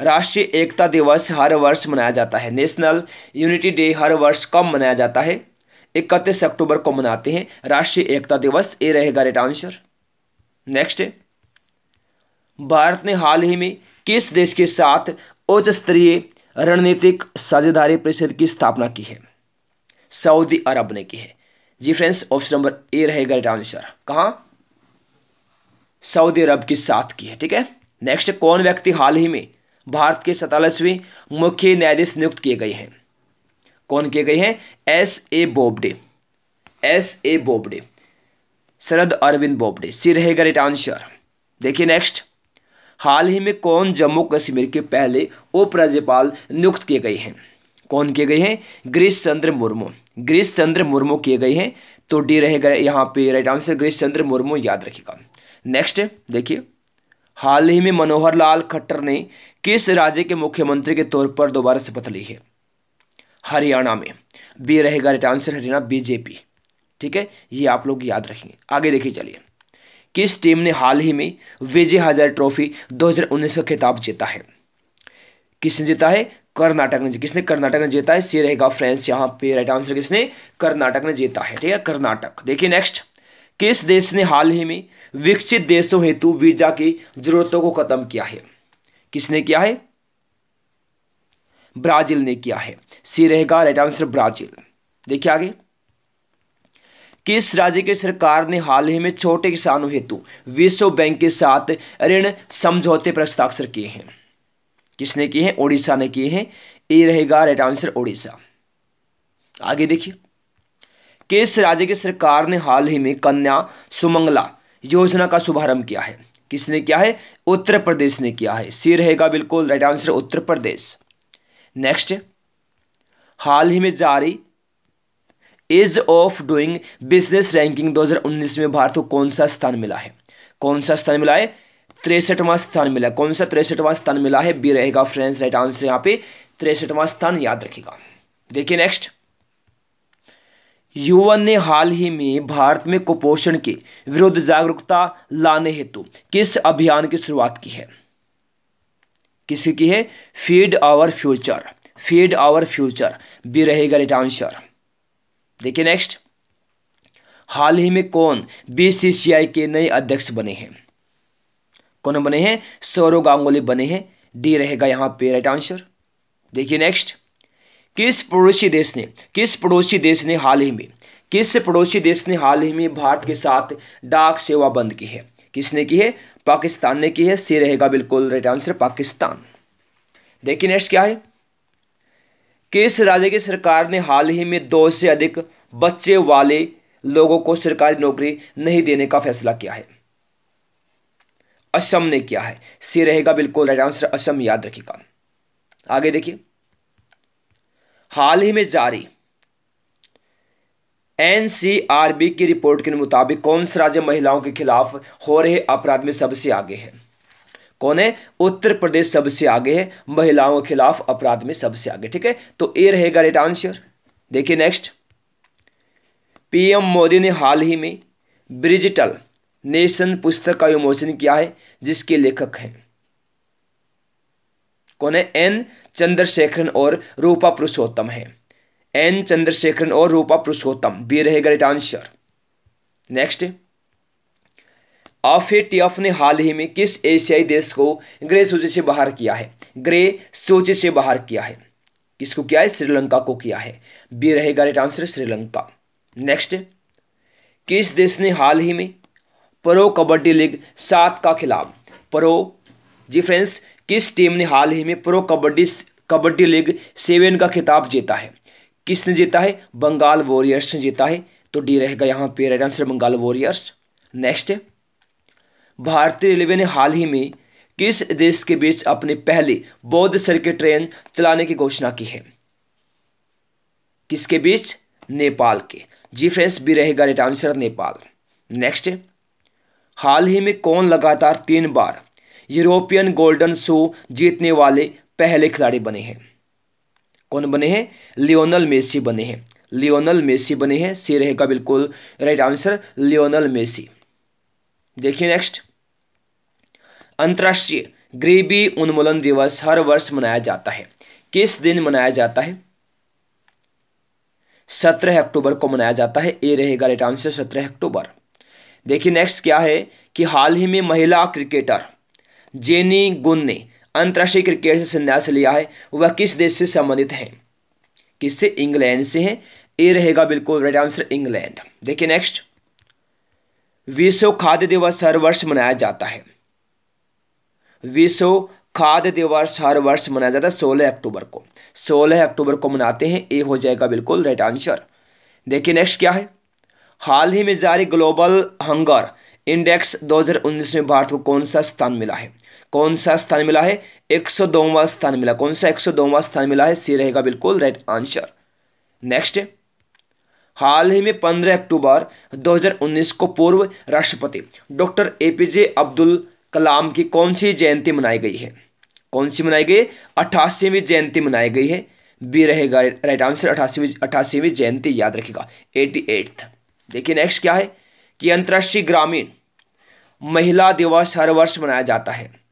Speaker 1: राष्ट्रीय एकता दिवस हर वर्ष मनाया जाता है। नेशनल यूनिटी डे हर वर्ष कब मनाया जाता है? इकतीस अक्टूबर को मनाते हैं। राष्ट्रीय एकता दिवस ए रहेगा राइट आंसर। नेक्स्ट भारत ने हाल ही में किस देश के साथ उच्च स्तरीय रणनीतिक साझेदारी परिषद की स्थापना की है? सऊदी अरब ने की है। जी फ्रेंड्स, ऑप्शन नंबर ए रहेगा राइट आंसर। कहा? सऊदी अरब के साथ की है, ठीक है? नेक्स्ट कौन व्यक्ति हाल ही में भारत के सैतालीसवें मुख्य न्यायाधीश नियुक्त किए गए हैं? कौन किए गए हैं? S A Bobde. S A Bobde. Sharad Arvind Bobde. C रहेगा राइट आंसर देखिए नेक्स्ट हाल ही में कौन जम्मू कश्मीर के पहले उप राज्यपाल नियुक्त किए गए हैं? कौन किए गए हैं? गिरीश चंद्र मुर्मू। गिरीश चंद्र मुर्मू किए गए हैं तो डी रहेगा यहाँ पे राइट आंसर गिरीश चंद्र मुर्मू याद रखिएगा। नेक्स्ट देखिए। हाल ही में मनोहर लाल खट्टर ने किस राज्य के मुख्यमंत्री के तौर पर दोबारा शपथ ली है? हरियाणा में। बी रहेगा राइट आंसर हरियाणा बीजेपी ठीक है? ये आप लोग याद रखेंगे। आगे देखिए, चलिए। किस टीम ने हाल ही में विजय हज़ार ट्रॉफी 2019 का खिताब जीता है? किसने जीता है? कर्नाटक ने। किसने कर्नाटक ने जीता है? सी रहेगा फ्रांस यहाँ पे राइट आंसर किसने? कर्नाटक ने जीता है। ठीक है? कर्नाटक। देखिए नेक्स्ट किस देश ने हाल ही में विकसित देशों हेतु वीज़ा की जरूरतों को खत्म किया है? किसने किया है? ब्राज़ील ने किया है। सी रहेगा राइट आंसर ब्राज़ील। देखिए आगे। किस राज्य की सरकार ने हाल ही में छोटे किसानों हेतु विश्व बैंक के साथ ऋण समझौते पर हस्ताक्षर किए हैं? किसने किए हैं? ओडिशा ने किए हैं। ए रहेगा राइट आंसर ओडिशा। आगे देखिए। किस राज्य की सरकार ने हाल ही में कन्या सुमंगला योजना का शुभारंभ किया है? किसने किया है? उत्तर प्रदेश ने किया है। सी रहेगा बिल्कुल right answer Uttar Pradesh. Next हाल ही में जारी ease of doing business ranking 2019 में भारत को कौन सा स्थान मिला है? कौन सा स्थान मिला है? तिरसठवां स्थान मिला कौन सा तिरसठवां स्थान मिला है? बी रहेगा फ्रेंड्स राइट आंसर यहाँ पे तिरसठवां स्थान याद रखेगा देखिए नेक्स्ट युवन ने हाल ही में भारत में कुपोषण के विरुद्ध जागरूकता लाने हेतु किस अभियान की शुरुआत की है? किसी की है? Feed our future feed our future B रहेगा राइट आंसर देखिए नेक्स्ट हाल ही में कौन बीसीसीआई के नए अध्यक्ष बने हैं? कौन बने हैं? सौरव गांगुली बने हैं। डी रहेगा यहाँ पे राइट आंसर देखिए नेक्स्ट किस पड़ोसी देश ने, किस पड़ोसी देश ने हाल ही में, किस पड़ोसी देश ने हाल ही में भारत के साथ डाक सेवा बंद की है? किसने की है? पाकिस्तान ने की है, सी रहेगा बिल्कुल राइट आंसर पाकिस्तान। देखिए नेक्स्ट क्या है? किस राज्य की सरकार ने हाल ही में दो से अधिक बच्चे वाले लोगों को सरकारी नौकरी नहीं देने का फैसला किया है? असम ने किया है। सी रहेगा बिल्कुल राइट आंसर असम याद रखिएगा। आगे देखिए। हाल ही में जारी एनसीआरबी की रिपोर्ट के मुताबिक कौन सा राज्य महिलाओं के खिलाफ हो रहे अपराध में सबसे आगे है? कौन है? उत्तर प्रदेश सबसे आगे है, महिलाओं के खिलाफ अपराध में सबसे आगे, ठीक है? तो ए रहेगा राइट आंसर देखिए नेक्स्ट पीएम मोदी ने हाल ही में ब्रिजिटल नेशन पुस्तक का विमोचन किया है, जिसके लेखक हैं। कौन है? एन चंद्रशेखरन और रूपा पुरुषोत्तम है। एन चंद्रशेखरन और रूपा पुरुषोत्तम। बी रहेगा राइट आंसर नेक्स्ट एफ़ ने हाल ही में किस एशियाई देश को ग्रे सूची से बाहर किया है? ग्रे सूची से बाहर किया है। किसको किया है? श्रीलंका को किया है। बी रहेगा राइट आंसर श्रीलंका। नेक्स्ट किस देश ने हाल ही में प्रो कबड्डी लीग सात का खिलाफ प्रो जी फ्रेंड्स, किस टीम ने हाल ही में pro kabaddi kabaddi league seven का खिताब जीता है? किसने जीता है? बंगाल वॉरियर्स ने जीता है। तो डी रहेगा यहाँ पे right answer Bengal warriors. Next भारतीय रेलवे ने हाल ही में किस देश के बीच अपने पहले बौद्ध सर्किट ट्रेन चलाने की घोषणा की है? किसके बीच? नेपाल के। जी फ्रेंड्स भी रहेगा राइट आंसर नेपाल। नेक्स्ट हाल ही में कौन लगातार तीन बार यूरोपियन गोल्डन शो जीतने वाले पहले खिलाड़ी बने हैं? कौन बने हैं? लियोनल मेसी बने हैं। लियोनल मेसी बने हैं। सी रहेगा बिल्कुल राइट आंसर लियोनल मेसी। देखिए नेक्स्ट अंतर्राष्ट्रीय गरीबी उन्मूलन दिवस हर वर्ष मनाया जाता है। किस दिन मनाया जाता है? सत्रह अक्टूबर को मनाया जाता है। ए रहेगा राइट आंसर सत्रह अक्टूबर। देखिए नेक्स्ट क्या है कि हाल ही में महिला क्रिकेटर जेनी गुन ने अंतर्राष्ट्रीय क्रिकेट से संन्यास लिया है। वह किस देश से संबंधित हैं? किससे? इंग्लैंड से हैं। ए रहेगा बिल्कुल राइट आंसर इंग्लैंड। देखिए नेक्स्ट विश्व खाद्य दिवस हर वर्ष मनाया जाता है। विश्व खाद्य दिवस हर वर्ष मनाया जाता है सोलह अक्टूबर को। सोलह अक्टूबर को मनाते हैं। ए हो जाएगा बिल्कुल राइट आंसर देखिए नेक्स्ट क्या है? हाल ही में जारी ग्लोबल हंगर इंडेक्स 2019 में भारत को कौन सा स्थान मिला है? कौन सा स्थान मिला है? एक सौ स्थान मिला। कौन सा एक सौ स्थान मिला है? सी रहेगा बिल्कुल राइट आंसर। नेक्स्ट, हाल ही में 15 अक्टूबर 2019 को पूर्व राष्ट्रपति डॉक्टर एपीजे अब्दुल कलाम की कौन सी जयंती मनाई गई है? कौन सी मनाई गई? अठासीवीं जयंती मनाई गई है। बी रहेगा राइट आंसर। अठासीवीं अठासीवीं जयंती याद रखेगा एटी एट्थ। देखिए नेक्स्ट क्या है? कि अंतर्राष्ट्रीय ग्रामीण महिला दिवस हर वर्ष मनाया जाता है।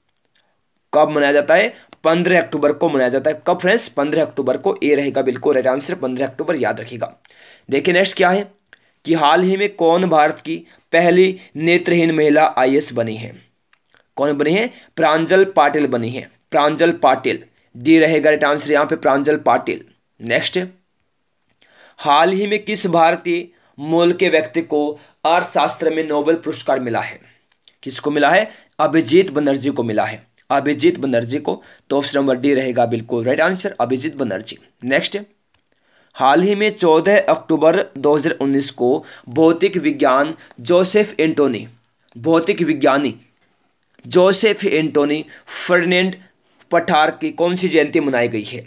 Speaker 1: कब मनाया जाता है? पंद्रह अक्टूबर को मनाया जाता है। कब फ्रेंड्स? पंद्रह अक्टूबर को। ए रहेगा बिल्कुल राइट आंसर पंद्रह अक्टूबर याद रखिएगा। देखिए नेक्स्ट क्या है? कि हाल ही में कौन भारत की पहली नेत्रहीन महिला आई बनी है? कौन बनी है? प्रांजल पाटिल बनी है। प्रांजल पाटिल। डी रहेगा राइट आंसर यहाँ पे, प्रांजल पाटिल। नेक्स्ट हाल ही में किस भारतीय मूल के व्यक्ति को अर्थशास्त्र में नोबेल पुरस्कार मिला है? किसको मिला है? अभिजीत बनर्जी को मिला है। अभिजीत बनर्जी को। तो ऑप्शन नंबर डी रहेगा बिल्कुल right answer Abhijit Banerjee. Next हाल ही में 14 अक्टूबर 2019 को भौतिक विज्ञान जोसेफ एंटोनी, भौतिक विज्ञानी जोसेफ एंटोनी फर्नेंड पठार की कौन सी जयंती मनाई गई है?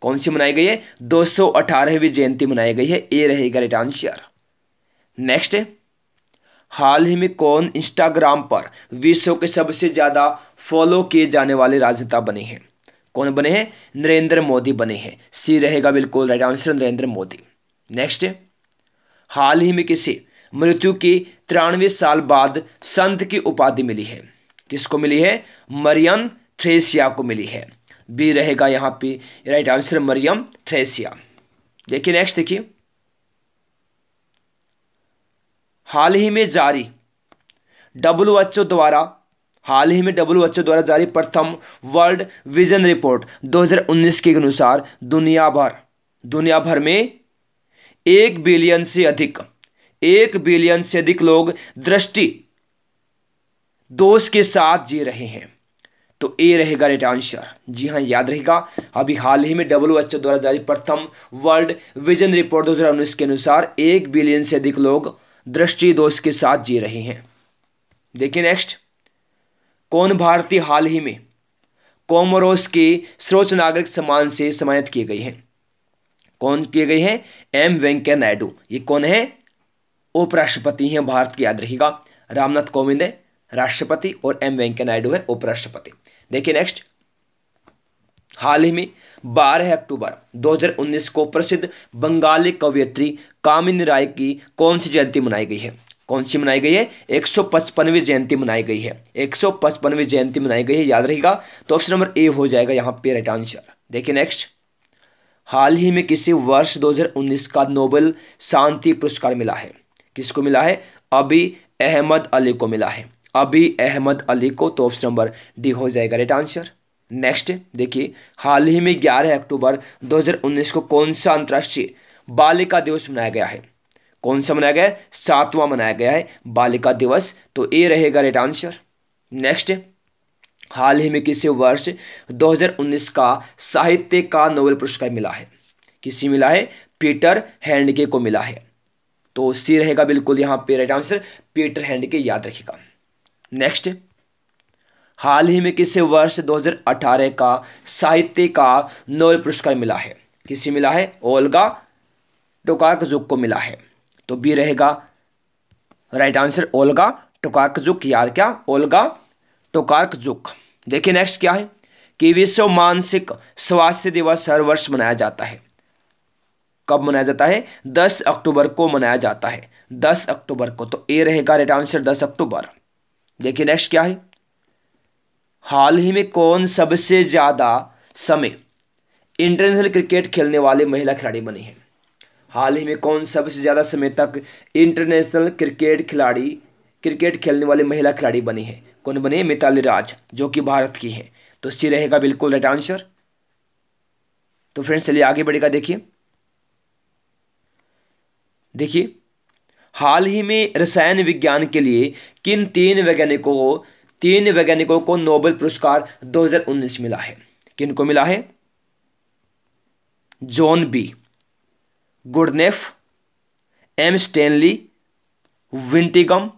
Speaker 1: कौन सी मनाई गई है? दो सौ जयंती मनाई गई है। ए रहेगा राइट आंसर नेक्स्ट हाल ही में कौन इंस्टाग्राम पर विश्व के सबसे ज़्यादा फॉलो किए जाने वाले राजनेता बने हैं? कौन बने हैं? नरेंद्र मोदी बने हैं। सी रहेगा बिल्कुल right answer Narendra Modi. Next हाल ही में किसे मृत्यु के तिरानवे साल बाद संत की उपाधि मिली है। किसको मिली है? मरियम थ्रेसिया को मिली है। बी रहेगा यहाँ पे राइट आंसर मरियम थ्रेसिया। देखिए नेक्स्ट देखिए। हाल ही में जारी डब्ल्यू एच ओ द्वारा, हाल ही में डब्ल्यू एच ओ द्वारा जारी प्रथम वर्ल्ड विजन रिपोर्ट 2019 के अनुसार दुनिया भर दुनिया भर में एक बिलियन से अधिक, एक बिलियन से अधिक लोग दृष्टि दोष के साथ जी रहे हैं। तो ए रहेगा राइट आंसर जी हाँ याद रहेगा। अभी हाल ही में डब्ल्यू एच ओ द्वारा जारी प्रथम वर्ल्ड विजन रिपोर्ट 2019 के अनुसार एक बिलियन से अधिक लोग दृष्टि दोष के साथ जी रहे हैं। देखिए नेक्स्ट कौन भारतीय हाल ही में कोमोरोस के सर्वोच्च नागरिक सम्मान से सम्मानित किए गए हैं? कौन किए गए हैं? एम वेंकैया नायडू। ये कौन है? उपराष्ट्रपति हैं, भारत की याद रखिएगा रामनाथ कोविंद है, राष्ट्रपति, और एम वेंकैया नायडू है, उपराष्ट्रपति। देखिए नेक्स्ट हाल ही में 12 अक्टूबर 2019 को प्रसिद्ध बंगाली कवयित्री कामिनी राय की कौन सी जयंती मनाई गई है? कौन सी मनाई गई है? एक सौ पचपनवीं जयंती मनाई गई है। एक सौ पचपनवीं जयंती मनाई गई है, याद रहेगा तो ऑप्शन नंबर ए हो जाएगा यहाँ पे राइट आंसर देखिए नेक्स्ट हाल ही में किसी वर्ष 2019 का नोबेल शांति पुरस्कार मिला है। किसको मिला है? अभी अहमद अली को मिला है। अभी अहमद अली को तो ऑप्शन नंबर डी हो जाएगा राइट आंसर नेक्स्ट देखिए, हाल ही में 11 अक्टूबर 2019 को कौन सा अंतर्राष्ट्रीय बालिका दिवस मनाया गया है? कौन सा मनाया गया है? सातवां मनाया गया है, बालिका दिवस। तो ए रहेगा राइट आंसर नेक्स्ट हाल ही में किसी वर्ष 2019 का साहित्य का नोबेल पुरस्कार मिला है। किसी मिला है? पीटर हैंडके को मिला है। तो सी रहेगा बिल्कुल यहाँ पे राइट आंसर पीटर हैंडके याद रखिएगा। नेक्स्ट हाल ही में किसे वर्ष 2018 का साहित्य का नोबेल पुरस्कार मिला है। किसे मिला है? ओल्गा टोकार्कजुक को मिला है। तो बी रहेगा। Right answer Olga Tokarczuk. याद क्या? Olga Tokarczuk. देखिए नेक्स्ट क्या है? कि विश्व मानसिक स्वास्थ्य दिवस हर वर्ष मनाया जाता है। कब मनाया जाता है? 10 अक्टूबर को मनाया जाता है। 10 अक्टूबर को। तो ए रहेगा। राइट आंसर 10 अक्टूबर। देखिए नेक्स्ट क्या है? हाल ही में कौन सबसे ज़्यादा समय इंटरनेशनल क्रिकेट खेलने वाले महिला खिलाड़ी बनी है? हाल ही में कौन सबसे ज़्यादा समय तक इंटरनेशनल क्रिकेट खिलाड़ी क्रिकेट खेलने वाली महिला खिलाड़ी बनी है? कौन बने? मिताली राज, जो कि भारत की है। तो सी रहेगा बिल्कुल राइट आंसर तो फ्रेंड्स चलिए आगे बढ़ेगा, देखिए। देखिए, हाल ही में रसायन विज्ञान के लिए किन तीन वैज्ञानिकों को तीन वैज्ञानिकों को नोबेल पुरस्कार 2019 मिला है। किन को मिला है? John B, Goodenough, M Stanley, Whittingham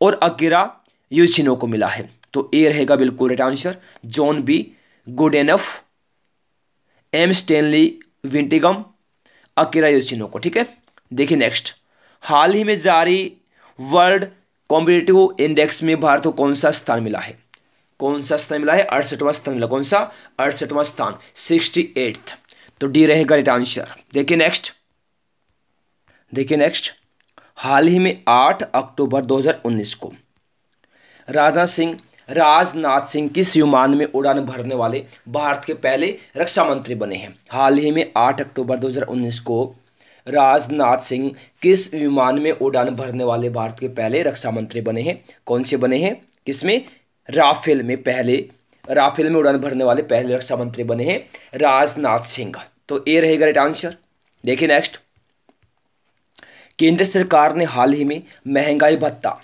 Speaker 1: और अकीरा यूसिनो को मिला है। तो ए रहेगा बिल्कुल right answer. John B, Goodenough, M Stanley, Whittingham, Akira Yoshino को, ठीक है? देखिए नेक्स्ट। हाल ही में जारी वर्ल्ड कॉम्पिटेटिव इंडेक्स में भारत को कौन सा स्थान मिला है? कौन सा स्थान मिला है? अड़सठवां स्थान मिला। कौन सा? अड़सठवां स्थान। सिक्सटी एट्थ तो डी रहेगा राइट आंसर देखिए नेक्स्ट देखिए नेक्स्ट हाल ही में 8 अक्टूबर 2019 को राजनाथ सिंह राजनाथ सिंह किस विमान में उड़ान भरने वाले भारत के पहले रक्षा मंत्री बने हैं। हाल ही में 8 अक्टूबर 2019 को राजनाथ सिंह किस विमान में उड़ान भरने वाले भारत के पहले रक्षा मंत्री बने हैं? कौन से बने हैं? किसमें? राफेल में पहले, राफेल में उड़ान भरने वाले पहले रक्षा मंत्री बने हैं राजनाथ सिंह। तो ए रहेगा राइट आंसर देखिए नेक्स्ट केंद्र सरकार ने हाल ही में महँगाई भत्ता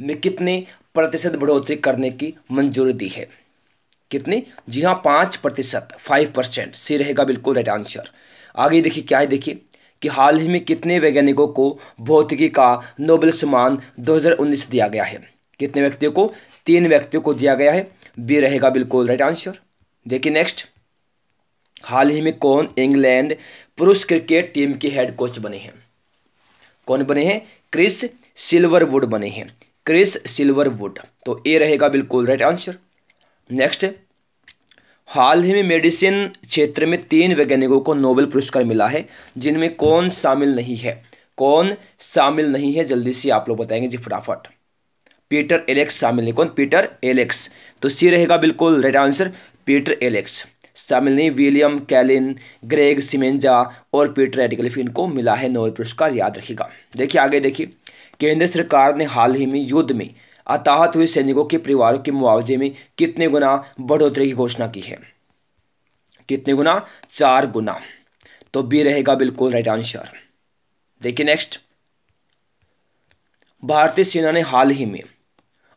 Speaker 1: में कितने प्रतिशत बढ़ोतरी करने की मंजूरी दी है? कितनी? जी हाँ पाँच प्रतिशत फाइव परसेंट सी रहेगा बिल्कुल राइट आंसर आगे देखिए, क्या है देखिए। कि हाल ही में कितने वैज्ञानिकों को भौतिकी का नोबेल सम्मान 2019 दिया गया है। कितने व्यक्तियों को? तीन व्यक्तियों को दिया गया है। बी रहेगा बिल्कुल राइट आंसर देखिए नेक्स्ट हाल ही में कौन इंग्लैंड पुरुष क्रिकेट टीम के हेड कोच बने हैं? कौन बने हैं? क्रिस सिल्वरवुड बने हैं। Chris Silverwood. तो ए रहेगा बिल्कुल राइट आंसर नेक्स्ट हाल ही में मेडिसिन क्षेत्र में तीन वैज्ञानिकों को नोबेल पुरस्कार मिला है, जिनमें कौन शामिल नहीं है? कौन शामिल नहीं है? जल्दी से आप लोग बताएँगे जी फटाफट। पीटर एलेक्स शामिल नहीं। कौन? Peter Alex. तो सी रहेगा बिल्कुल राइट आंसर, पीटर एलेक्स। शामिल नहीं, विलियम, कैलिन, ग्रेग, सिमेंजा और पीटर एडिकलिफिन को मिला है नोबेल पुरस्कार, याद रखिएगा। देखिए आगे देखिए, केंद्र सरकार ने हाल ही में युद्ध में अताहत हुए सैनिकों के परिवारों के मुआवजे में कितने गुना बढ़ोतरी की घोषणा की है? कितने गुना? चार गुना। तो बी रहेगा बिल्कुल राइट आंसर। देखिए नेक्स्ट। भारतीय सेना ने हाल ही में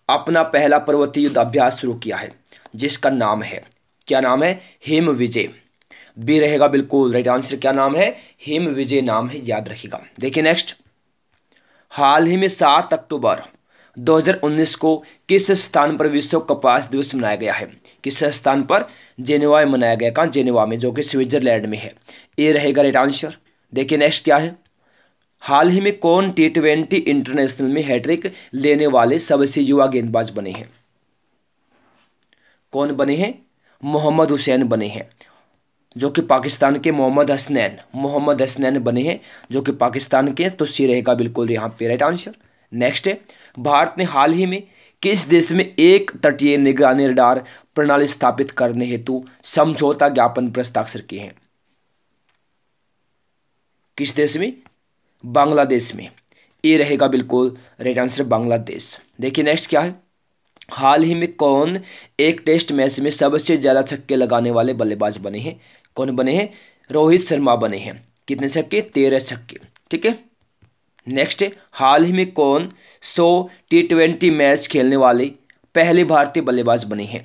Speaker 1: अपना पहला पर्वतीय युद्ध अभ्यास शुरू किया है, जिसका नाम है, क्या नाम है? हिम विजय। बी रहेगा बिल्कुल राइट आंसर। क्या नाम है? हिम विजय नाम है, याद रखिएगा। देखिए नेक्स्ट। हाल ही में सात अक्टूबर 2019 को किस स्थान पर विश्व कपास दिवस मनाया गया है? किस स्थान पर? जेनेवा में मनाया गया। कहाँ? जेनेवा में, जो कि स्विट्जरलैंड में है। ये रहेगा राइट आंसर। देखिए नेक्स्ट क्या है? हाल ही में कौन टी ट्वेंटी इंटरनेशनल में हैट्रिक लेने वाले सबसे युवा गेंदबाज बने हैं? कौन बने हैं? मोहम्मद हुसैन बने हैं, जो कि पाकिस्तान के मोहम्मद हसनैन। मोहम्मद हसनैन बने हैं, जो कि पाकिस्तान के तो सी रहेगा बिल्कुल यहाँ पे, राइट आंसर। नेक्स्ट है भारत ने हाल ही में किस देश में एक तटीय निगरानी रडार प्रणाली स्थापित करने हेतु समझौता ज्ञापन पर हस्ताक्षर किए हैं? किस देश में? बांग्लादेश में। ये रहेगा बिल्कुल राइट आंसर बांग्लादेश। देखिए नेक्स्ट क्या है? हाल ही में कौन एक टेस्ट मैच में सबसे ज़्यादा छक्के लगाने वाले बल्लेबाज बने हैं? कौन बने हैं? रोहित शर्मा बने हैं। कितने छक्के? तेरह छक्के। ठीक है? नेक्स्ट, हाल ही में कौन सौ टी ट्वेंटी मैच खेलने वाले पहले भारतीय बल्लेबाज बने हैं?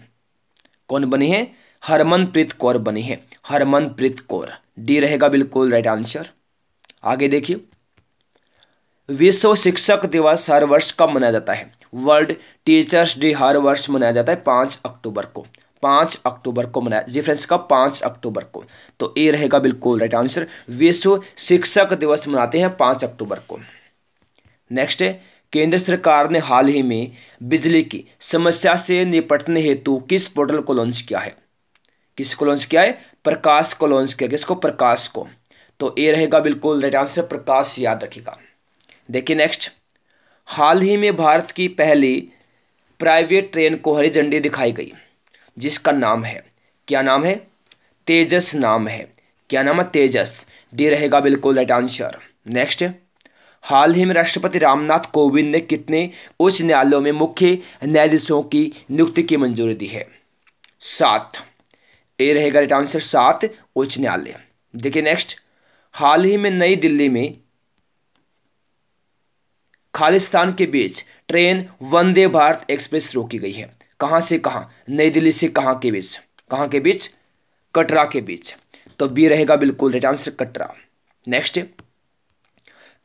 Speaker 1: कौन बने हैं? हरमनप्रीत कौर बने हैं। हरमनप्रीत कौर। डी रहेगा बिल्कुल राइट आंसर आगे देखिए। विश्व शिक्षक दिवस हर वर्ष कब मनाया जाता है? वर्ल्ड टीचर्स डे हर वर्ष मनाया जाता है पाँच अक्टूबर को। पाँच अक्टूबर को मनाया जी फ्रेंड्स का पाँच अक्टूबर को। तो ए रहेगा बिल्कुल राइट आंसर विश्व शिक्षक दिवस मनाते हैं पाँच अक्टूबर को। नेक्स्ट है केंद्र सरकार ने हाल ही में बिजली की समस्या से निपटने हेतु किस पोर्टल को लॉन्च किया है? किसको लॉन्च किया है? प्रकाश को लॉन्च किया किसको? प्रकाश को। तो ए रहेगा बिल्कुल राइट आंसर प्रकाश याद रखिएगा। देखिए नेक्स्ट हाल ही में भारत की पहली प्राइवेट ट्रेन को हरी झंडी दिखाई गई, जिसका नाम है। क्या नाम है? तेजस नाम है। क्या नाम है? तेजस। डी रहेगा बिल्कुल राइट आंसर नेक्स्ट हाल ही में राष्ट्रपति रामनाथ कोविंद ने कितने उच्च न्यायालयों में मुख्य न्यायाधीशों की नियुक्ति की मंजूरी दी है? सात। ए रहेगा राइट आंसर सात उच्च न्यायालय। देखिए नेक्स्ट हाल ही में नई दिल्ली में खालिस्तान के बीच ट्रेन वंदे भारत एक्सप्रेस रोकी गई है। कहाँ से कहाँ? नई दिल्ली से कहाँ के बीच? कहाँ के बीच? कटरा के बीच। तो बी रहेगा बिल्कुल राइट आंसर कटरा। नेक्स्ट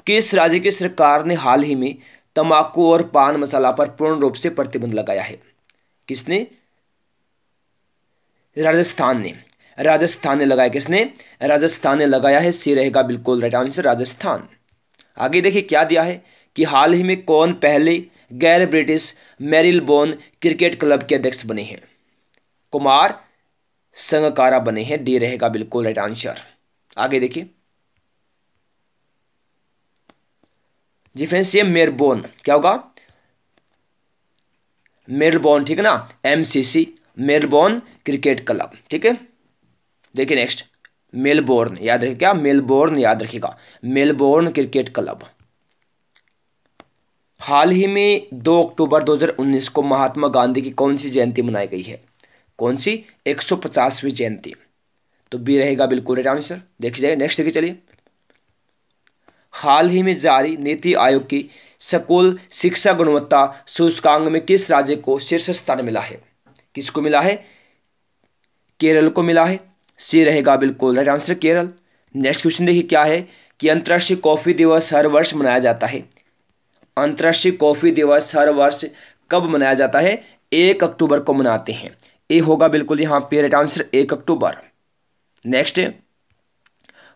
Speaker 1: किस राज्य की सरकार ने हाल ही में तंबाकू और पान मसाला पर पूर्ण रूप से प्रतिबंध लगाया है? किसने? राजस्थान ने। राजस्थान ने लगाया किसने? राजस्थान ने लगाया है सी रहेगा बिल्कुल राइट आंसर राजस्थान। आगे देखिए क्या दिया है कि हाल ही में कौन पहले गैर ब्रिटिश मेरिलबोन क्रिकेट क्लब के अध्यक्ष बने हैं? कुमार संगकारा बने हैं, डी रहेगा बिल्कुल राइट आंसर आगे देखिए। ये मेरबोन क्या होगा? मेलबोर्न, ठीक है ना? M C MCC Melbourne cricket club, ठीक है? देखिए नेक्स्ट मेलबोर्न, याद रखिए क्या मेलबोर्न याद रखिएगा। Melbourne cricket club. हाल ही में 2 अक्टूबर 2019 को महात्मा गांधी की कौन सी जयंती मनाई गई है? कौन सी? 150वीं जयंती। तो बी रहेगा बिल्कुल राइट आंसर देखिए जाए नेक्स्ट देखिए, चलिए। हाल ही में जारी नीति आयोग की स्कूल शिक्षा गुणवत्ता सूचकांक में किस राज्य को शीर्ष स्थान मिला है? किसको मिला है? केरल को मिला है। सी रहेगा बिल्कुल। Right answer Kerala. Next question देखिए क्या है कि अंतर्राष्ट्रीय कॉफ़ी दिवस हर वर्ष मनाया जाता है। अंतर्राष्ट्रीय कॉफ़ी दिवस हर वर्ष कब मनाया जाता है? एक अक्टूबर को मनाते हैं। ए होगा बिल्कुल यहाँ पे। राइट आंसर, एक अक्टूबर। नेक्स्ट,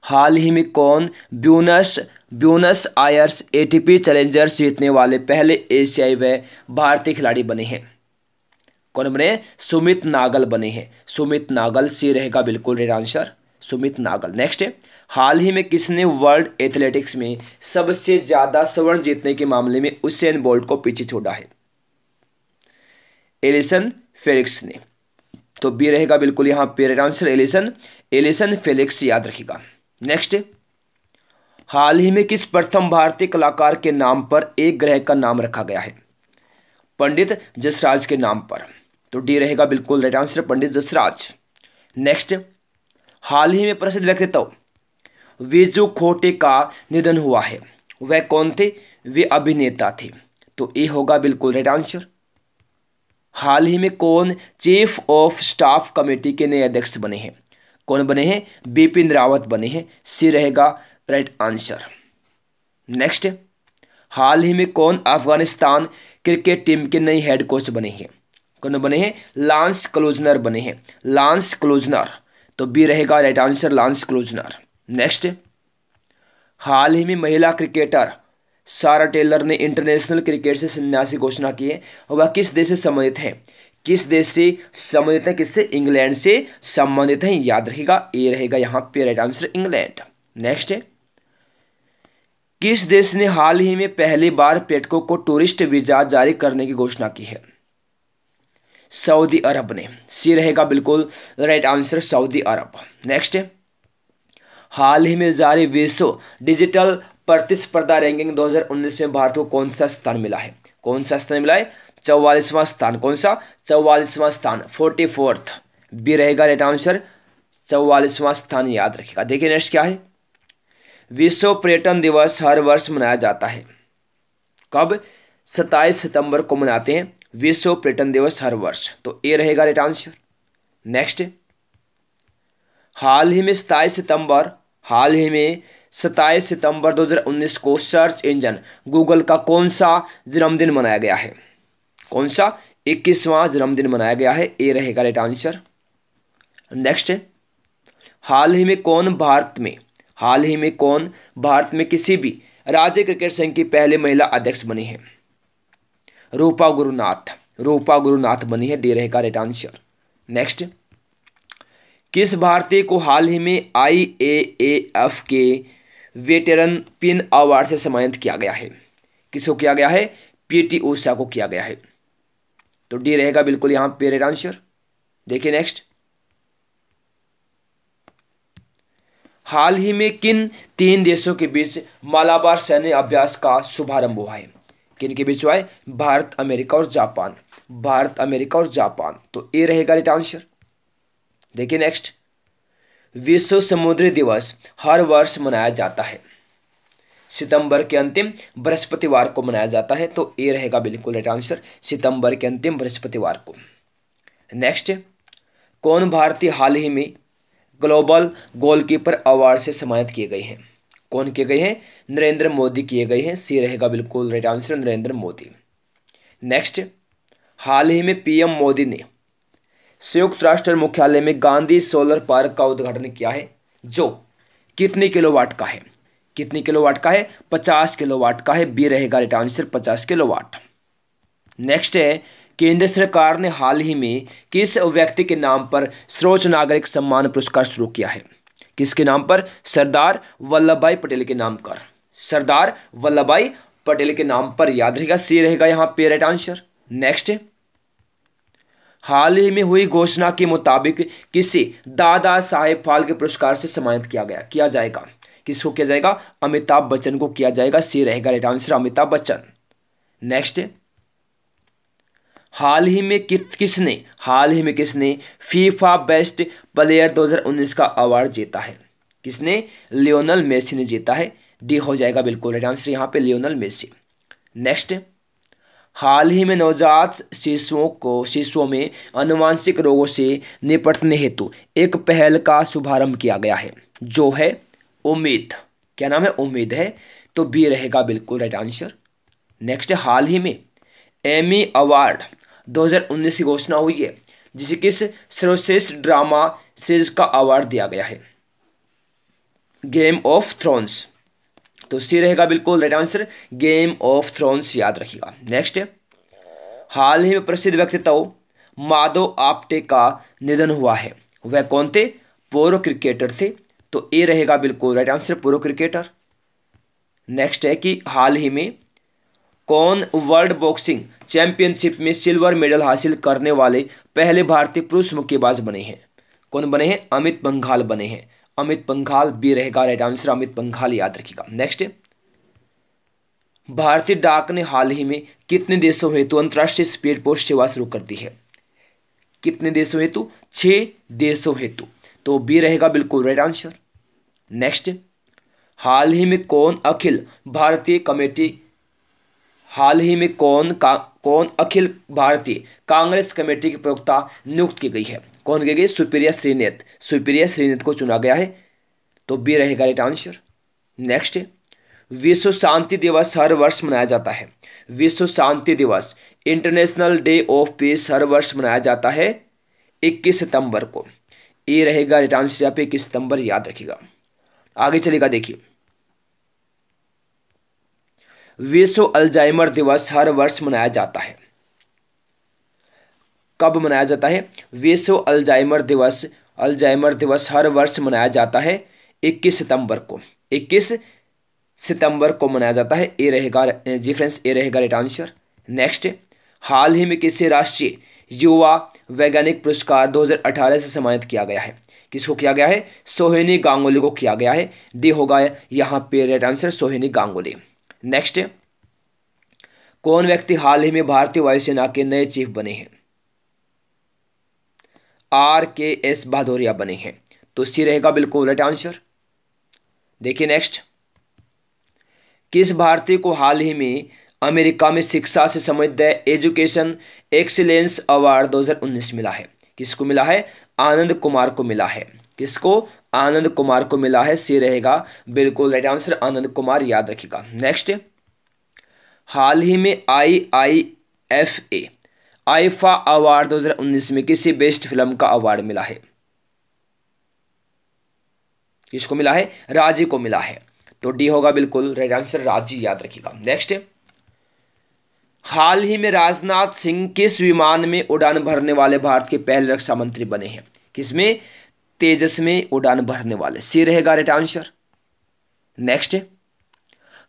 Speaker 1: हाल ही में कौन Buenos Buenos Aires ATP challengers जीतने वाले पहले एशियाई व भारतीय खिलाड़ी बने हैं। कौन बने? सुमित नागल बने हैं। सुमित नागल, सी रहेगा बिल्कुल red answer Sumit Nagal next हाल ही में किसने वर्ल्ड एथलेटिक्स में सबसे ज़्यादा स्वर्ण जीतने के मामले में उसेन बोल्ट को पीछे छोड़ा है? एलिसन फेलिक्स ने। तो बी रहेगा बिल्कुल यहाँ पे आंसर एलिसन एलिसन फेलिक्स याद रखेगा नेक्स्ट हाल ही में किस प्रथम भारतीय कलाकार के नाम पर एक ग्रह का नाम रखा गया है? पंडित जसराज के नाम पर। तो डी रहेगा बिल्कुल right answer Pandit Jasraj. Next हाल ही में प्रसिद्ध व्यक्तित्व विजू खोटे का निधन हुआ है। वह कौन थे? वे अभिनेता थे। तो ये होगा बिल्कुल राइट आंसर हाल ही में कौन चीफ ऑफ़ स्टाफ कमेटी के नए अध्यक्ष बने हैं? कौन बने हैं? बिपिन रावत बने हैं। सी रहेगा राइट आंसर। नेक्स्ट, हाल ही में कौन अफ़गानिस्तान क्रिकेट टीम के नए हेड कोच बने हैं? कौन बने हैं? लांस क्लोजनर बने हैं। Lance Klusener. तो बी रहेगा right answer Lance Klusener. Next, हाल ही में महिला क्रिकेटर सारा टेलर ने इंटरनेशनल क्रिकेट से संन्यासी घोषणा की है। वह किस देश से संबंधित है? किस देश से संबंधित है? किससे? इंग्लैंड से संबंधित है? याद रहेगा ए रहेगा यहाँ पे राइट आंसर इंग्लैंड। नेक्स्ट है किस देश ने हाल ही में पहली बार पर्यटकों को टूरिस्ट वीज़ा जारी करने की घोषणा की है? सऊदी अरब ने। सी रहेगा बिल्कुल right answer, Saudi Arab. Next, हाल ही में जारी विश्व डिजिटल प्रतिस्पर्धा रैंकिंग 2019 में भारत को कौन सा स्थान मिला है? कौन सा स्थान मिला है? चौवालीसवां स्थान। कौन सा? चौवालीसवां स्थान। Forty fourth. बी रहेगा राइट आंसर, चौवालीसवां स्थान याद रखेगा देखिए नेक्स्ट क्या है? विश्व पर्यटन दिवस हर वर्ष मनाया जाता है। कब? सत्ताईस सितंबर को मनाते हैं विश्व पर्यटन दिवस हर वर्ष। तो ए रहेगा राइट आंसर। नेक्स्ट। हाल ही में सताईस सितंबर, हाल ही में सताईस सितंबर 2019 को सर्च इंजन गूगल का कौन सा जन्मदिन मनाया गया है? कौन सा? इक्कीसवां जन्मदिन मनाया गया है। ए रहेगा राइट आंसर। नेक्स्ट। हाल ही में कौन भारत में हाल ही में कौन? भारत में किसी भी। राज्य क्रिकेट संघ की पहली महिला अध्यक्ष बनी है। रूपा गुरुनाथ। रूपा गुरुनाथ बनी है डी रहेगा राइट आंसर नेक्स्ट। किस भारतीय को हाल ही में आई ए एफ़ के वेटेरन पिन अवार्ड से सम्मानित किया गया है? किसको किया गया है? पीटी ऊषा को किया गया है। तो डी रहेगा बिल्कुल यहाँ पे राइट आंसर देखिए नेक्स्ट। हाल ही में किन तीन देशों के बीच मालाबार सैन्य अभ्यास का शुभारंभ हुआ है? किन के बीच हुआ है? भारत, अमेरिका और जापान। भारत, अमेरिका और जापान। तो ए रहेगा राइट आंसर। देखिए नेक्स्ट विश्व समुद्री दिवस हर वर्ष मनाया जाता है। सितंबर के अंतिम बृहस्पतिवार को मनाया जाता है तो ए रहेगा बिल्कुल राइट आंसर। सितंबर के अंतिम बृहस्पतिवार को। नेक्स्ट कौन भारतीय हाल ही में ग्लोबल गोलकीपर अवार्ड से सम्मानित किए गए हैं। कौन किए गए हैं? नरेंद्र मोदी किए गए हैं। सी रहेगा, बिल्कुल right answer Narendra Modi. Next हाल ही में पीएम मोदी ने संयुक्त राष्ट्र मुख्यालय में गांधी सोलर पार्क का उद्घाटन किया है, जो कितने किलोवाट का है? कितनी किलोवाट का है? पचास किलोवाट का है। बी रहेगा राइट आंसर पचास किलोवाट। नेक्स्ट है केंद्र सरकार ने हाल ही में किस व्यक्ति के नाम पर सर्वोच्च नागरिक सम्मान पुरस्कार शुरू किया है? किसके नाम पर? सरदार वल्लभ भाई पटेल के नाम पर। सरदार वल्लभ भाई पटेल के नाम पर याद रहेगा सी रहेगा यहाँ पे राइट आंसर नेक्स्ट हाल ही में हुई घोषणा के मुताबिक किसे दादा साहेब फाल्के पुरस्कार से सम्मानित किया गया, किया जाएगा। किसको किया जाएगा? अमिताभ बच्चन को किया जाएगा, सी रहेगा right answer Amitabh Bachchan. Next हाल ही में कि, किसने हाल ही में किसने फीफा बेस्ट प्लेयर 2019 का अवार्ड जीता है? किसने? लियोनल मेसी ने जीता है। डी हो जाएगा बिल्कुल राइट आंसर यहाँ पे लियोनल मेसी। नेक्स्ट हाल ही में नवजात शिशुओं को शिशुओं में अनुवांशिक रोगों से निपटने हेतु एक पहल का शुभारंभ किया गया है जो है उम्मीद। क्या नाम है? उम्मीद है। तो बी रहेगा बिल्कुल राइट आंसर नेक्स्ट हाल ही में एमी अवार्ड 2019 की घोषणा हुई है, जिसे किस सर्वश्रेष्ठ ड्रामा सीरीज़ का अवार्ड दिया गया है। गेम ऑफ़ थ्रोन्स तो सी रहेगा बिल्कुल right answer game of thrones याद रखिएगा। नेक्स्ट हाल ही में प्रसिद्ध व्यक्तित्व, माधव आप्टे का निधन हुआ है। वह कौन थे? पूर्व क्रिकेटर थे। तो ए रहेगा बिल्कुल राइट आंसर पूर्व क्रिकेटर नेक्स्ट है कि हाल ही में कौन वर्ल्ड बॉक्सिंग चैंपियनशिप में सिल्वर मेडल हासिल करने वाले पहले भारतीय पुरुष मुक्केबाज बने हैं? कौन बने हैं? अमित पंघाल बने हैं। अमित पंघाल बी रहेगा। राइट आंसर अमित पंघाल, याद रखिएगा। नेक्स्ट भारतीय डाक ने हाल ही में कितने देशों हेतु अंतर्राष्ट्रीय स्पीड पोस्ट सेवा शुरू कर दी है? कितने देशों हेतु? छह देशों हेतु। तो बी रहेगा बिल्कुल। राइट आंसर नेक्स्ट हाल ही में कौन अखिल भारतीय कमेटी हाल ही में कौन का, कौन अखिल भारतीय कांग्रेस कमेटी की प्रवक्ता नियुक्त की गई है? कौन की गई सुप्रिया श्रीनेत। सुप्रिया श्रीनेत को चुना गया है। तो बी रहेगा राइट आंसर। नेक्स्ट, विश्व शांति दिवस हर वर्ष मनाया जाता है। विश्व शांति दिवस, इंटरनेशनल डे ऑफ़ पीस हर वर्ष मनाया जाता है 21 सितंबर को। ये रहेगा राइट आंसर, यहाँ पे इक्कीस सितंबर याद रखिएगा। आगे चलेगा, देखिए। विश्व अल्जाइमर दिवस हर वर्ष मनाया जाता है। कब मनाया जाता है? विश्व अल्जाइमर दिवस अल्जाइमर दिवस हर वर्ष मनाया जाता है 21 सितंबर को। 21 सितंबर को मनाया जाता है। ए रहेगा, जी फ्रेंड्स ए रहेगा राइट आंसर नेक्स्ट हाल ही में किसी राष्ट्रीय युवा वैज्ञानिक पुरस्कार 2018 से सम्मानित किया गया है? किसको किया गया है? सोहिनी गांगुली को किया गया है। डी होगा यहाँ पे राइट आंसर सोहिनी गांगुली। नेक्स्ट कौन व्यक्ति हाल ही में भारतीय वायुसेना के नए चीफ बने हैं? आर के एस भादौरिया बने हैं। तो सी रहेगा बिल्कुल राइट आंसर देखिए नेक्स्ट किस भारतीय को हाल ही में अमेरिका में शिक्षा से संबंधित एजुकेशन एक्सीलेंस अवार्ड 2019 मिला है? किसको मिला है? आनंद कुमार को मिला है। किसको? आनंद कुमार को मिला है, सी रहेगा। बिल्कुल राइट आंसर आनंद कुमार याद रखेगा नेक्स्ट हाल ही में I I F A IIFA award 2019 में किसी बेस्ट फ़िल्म का अवार्ड मिला है। किसको मिला है? राज़ी को मिला है। तो डी होगा बिल्कुल राइट आंसर राज़ी याद रखिएगा। नेक्स्ट हाल ही में राजनाथ सिंह किस विमान में उड़ान भरने वाले भारत के पहले रक्षा मंत्री बने हैं? किसमें? तेजस में उड़ान भरने वाले। सी रहेगा राइट आंसर नेक्स्ट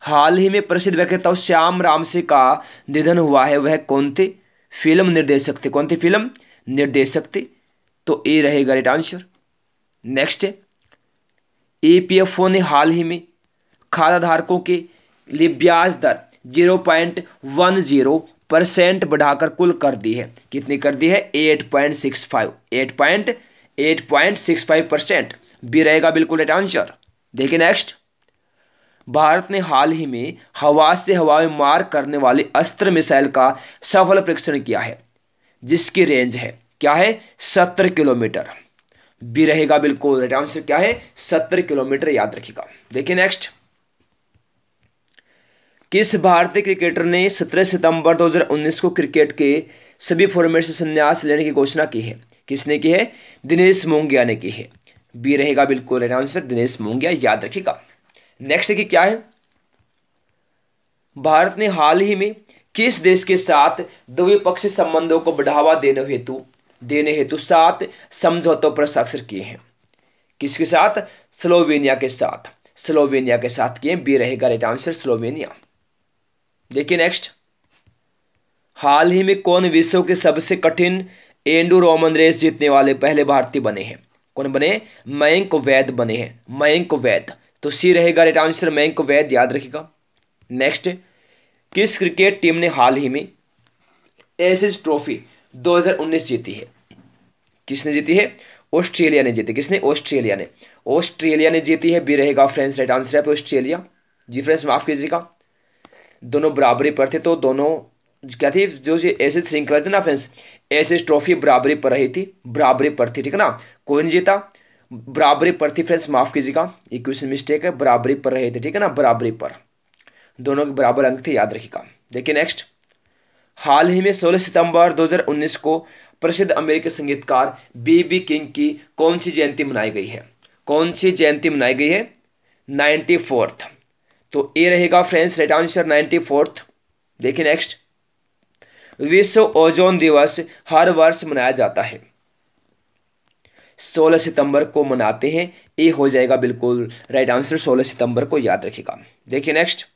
Speaker 1: हाल ही में प्रसिद्ध व्यक्तित्व श्याम राम से का निधन हुआ है, वह कौन थे? फ़िल्म निर्देशक थे। कौन थे फ़िल्म? निर्देशक थे। तो ए रहेगा राइट आंसर नेक्स्ट ईपीएफओ ने हाल ही में खाताधारकों के लिए ब्याज दर zero point one zero percent बढ़ाकर कुल कर दी है। कितनी कर दी है? Eight point six five eight point eight point six five percent. B रहेगा बिल्कुल राइट आंसर। देखिए नेक्स्ट भारत ने हाल ही में हवा से हवा में मार करने वाली अस्त्र मिसाइल का सफल परीक्षण किया है, जिसकी रेंज है, क्या है? सत्तर किलोमीटर। बी रहेगा बिल्कुल राइट आंसर, क्या है? सत्तर किलोमीटर, याद रखिएगा। देखिए नेक्स्ट किस भारतीय क्रिकेटर ने 17 सितंबर 2019 को क्रिकेट के सभी फॉर्मेट से संन्यास लेने की घोषणा की है? किसने की है? दिनेश मोंगिया ने की है। बी रहेगा बिल्कुल राइट आंसर दिनेश मोंगिया, याद रखिएगा। नेक्स्ट की क्या है? भारत ने हाल ही में किस देश के साथ द्विपक्षीय संबंधों को बढ़ावा देने हेतु देने हेतु सात समझौतों पर हस्ताक्षर किए हैं? किसके साथ? स्लोवेनिया के साथ। स्लोवेनिया के साथ किए बी रहेगा राइट आंसर स्लोवेनिया। देखिए नेक्स्ट हाल ही में कौन विश्व के सबसे कठिन एंडू रोमन रेस जीतने वाले पहले भारतीय बने हैं। कौन बने? मयंक वैद बने हैं। मयंक वैद। तो सी रहेगा राइट आंसर मयंक वैद, याद रखिएगा। नेक्स्ट किस क्रिकेट टीम ने हाल ही में एसिस ट्रॉफी 2019 जीती है? किसने जीती है? ऑस्ट्रेलिया ने जीती किसने? ऑस्ट्रेलिया ने। ऑस्ट्रेलिया ने जीती है। बी रहेगा फ्रेंड्स राइट आंसर है ऑस्ट्रेलिया। जी फ्रेंड्स, माफ़ कीजिएगा। दोनों बराबरी पर थे तो दोनों, क्या थी? जो ऐसे श्रृंखला थी ना फ्रेंड्स ऐसे ट्रॉफी बराबरी पर रही थी, बराबरी पर थी, ठीक है ना? कोई नहीं जीता। बराबरी पर थी, फ्रेंड्स, माफ़ कीजिएगा। ये क्वेश्चन मिस्टेक है, बराबरी पर रहे थे, ठीक है ना? बराबरी पर। दोनों के बराबर अंक थे, याद रखिएगा। देखिए नेक्स्ट हाल ही में 16 सितंबर 2019 को प्रसिद्ध अमेरिकी संगीतकार बी बी किंग की कौन सी जयंती मनाई गई है? कौन सी जयंती मनाई गई है? Ninety fourth. तो ए रहेगा, friends right answer ninety fourth. देखिए नेक्स्ट विश्व ओजोन दिवस हर वर्ष मनाया जाता है। 16 सितंबर को मनाते हैं ए हो जाएगा बिल्कुल राइट आंसर 16 सितंबर को याद रखिएगा। देखिए नेक्स्ट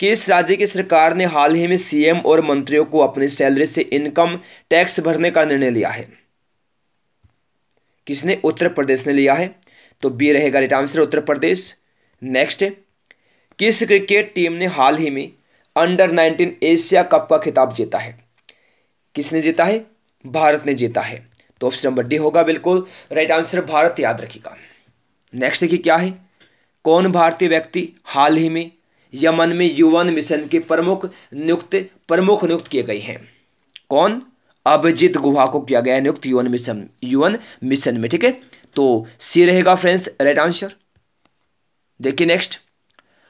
Speaker 1: किस राज्य की सरकार ने हाल ही में सीएम और मंत्रियों को अपनी सैलरी से इनकम टैक्स भरने का निर्णय लिया है? किसने? उत्तर प्रदेश ने लिया है। तो बी रहेगा right answer Uttar Pradesh. Next किस क्रिकेट टीम ने हाल ही में अंडर 19 एशिया कप का खिताब जीता है। किसने जीता है? भारत ने जीता है। तो ऑप्शन नंबर डी होगा बिल्कुल। राइट आंसर भारत याद रखिएगा। नेक्स्ट देखिए क्या है? कौन भारतीय व्यक्ति हाल ही में यमन में युवन मिशन के प्रमुख नियुक्त प्रमुख नियुक्त किए गए हैं? कौन? अभिजीत गुहा को किया गया नियुक्त युवन मिशन युवन मिशन में, ठीक है? तो सी रहेगा फ्रेंड्स राइट आंसर देखिए नेक्स्ट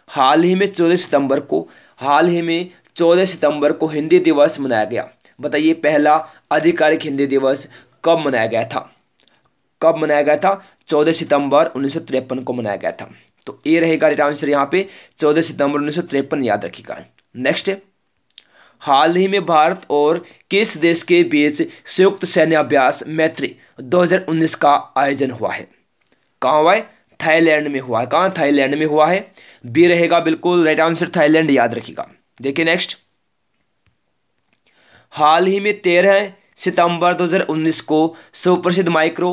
Speaker 1: हाल ही में चौदह सितंबर को हाल ही में चौदह सितंबर को हिंदी दिवस मनाया गया। बताइए, पहला आधिकारिक हिंदी दिवस कब मनाया गया था? कब मनाया गया था? चौदह सितंबर उन्नीस सौ तिरपन को मनाया गया था। तो ए रहेगा राइट आंसर यहाँ पे। चौदह सितंबर उन्नीस सौ तिरपन, याद रखिएगा। नेक्स्ट हाल ही में भारत और किस देश के बीच संयुक्त सैन्य अभ्यास मैत्री 2019 का आयोजन हुआ है? कहाँ हुआ है? थाईलैंड में हुआ है। कहाँ थाईलैंड में हुआ है? बी रहेगा बिल्कुल राइट आंसर थाईलैंड याद रखिएगा। देखिए नेक्स्ट हाल ही में तेरह सितंबर 2019 को सुप्रसिद्ध micro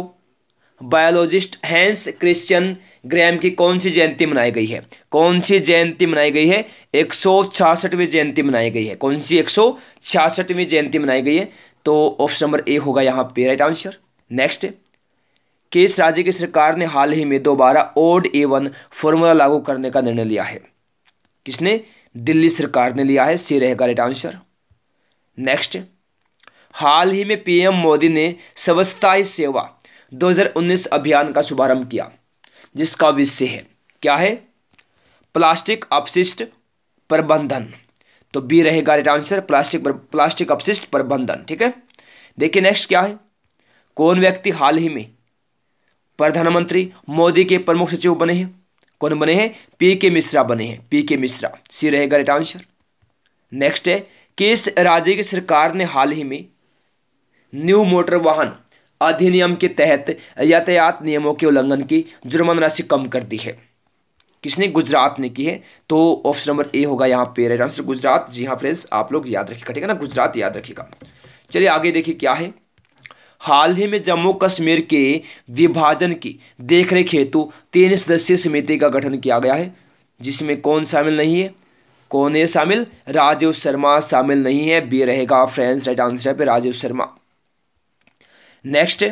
Speaker 1: biologist Hans Christian Gram की कौन सी जयंती मनाई गई है? कौन सी जयंती मनाई गई है? एक सौ छियासठवीं जयंती मनाई गई है। कौन सी एक सौ छियासठवीं जयंती मनाई गई है? तो ऑप्शन नंबर ए होगा यहाँ पे राइट आंसर नेक्स्ट किस राज्य की सरकार ने हाल ही में दोबारा ओड एवन फॉर्मूला लागू करने का निर्णय लिया है। किसने? दिल्ली सरकार ने लिया है। सी रहेगा राइट आंसर। नेक्स्ट, हाल ही में पीएम मोदी ने स्वच्छता सेवा 2019 अभियान का शुभारंभ किया, जिसका विषय है, क्या है? प्लास्टिक अपशिष्ट प्रबंधन। तो बी रहेगा राइट आंसर, प्लास्टिक प्लास्टिक अपशिष्ट प्रबंधन, ठीक है? देखिए नेक्स्ट क्या है? कौन व्यक्ति हाल ही में प्रधानमंत्री मोदी के प्रमुख सचिव बने हैं। कौन बने हैं? पी के मिश्रा बने हैं। पी के मिश्रा। सी रहेगा राइट आंसर। नेक्स्ट है, किस राज्य की सरकार ने हाल ही में न्यू मोटर वाहन अधिनियम के तहत यातायात नियमों के उल्लंघन की जुर्माना राशि कम कर दी है? किसने? गुजरात ने की है। तो ऑप्शन नंबर ए होगा यहाँ पे राइट आंसर गुजरात। जी हाँ फ्रेंड्स आप लोग याद रखिएगा, ठीक है ना? गुजरात याद रखिएगा। चलिए आगे देखिए क्या है। हाल ही में जम्मू कश्मीर के विभाजन की देखरेख हेतु तीन सदस्यीय समिति का गठन किया गया है, जिसमें कौन शामिल नहीं है, कौन है शामिल? राजीव शर्मा शामिल नहीं है। बी रहेगा फ्रेंड्स, राइट आंसर है राजीव शर्मा। नेक्स्ट,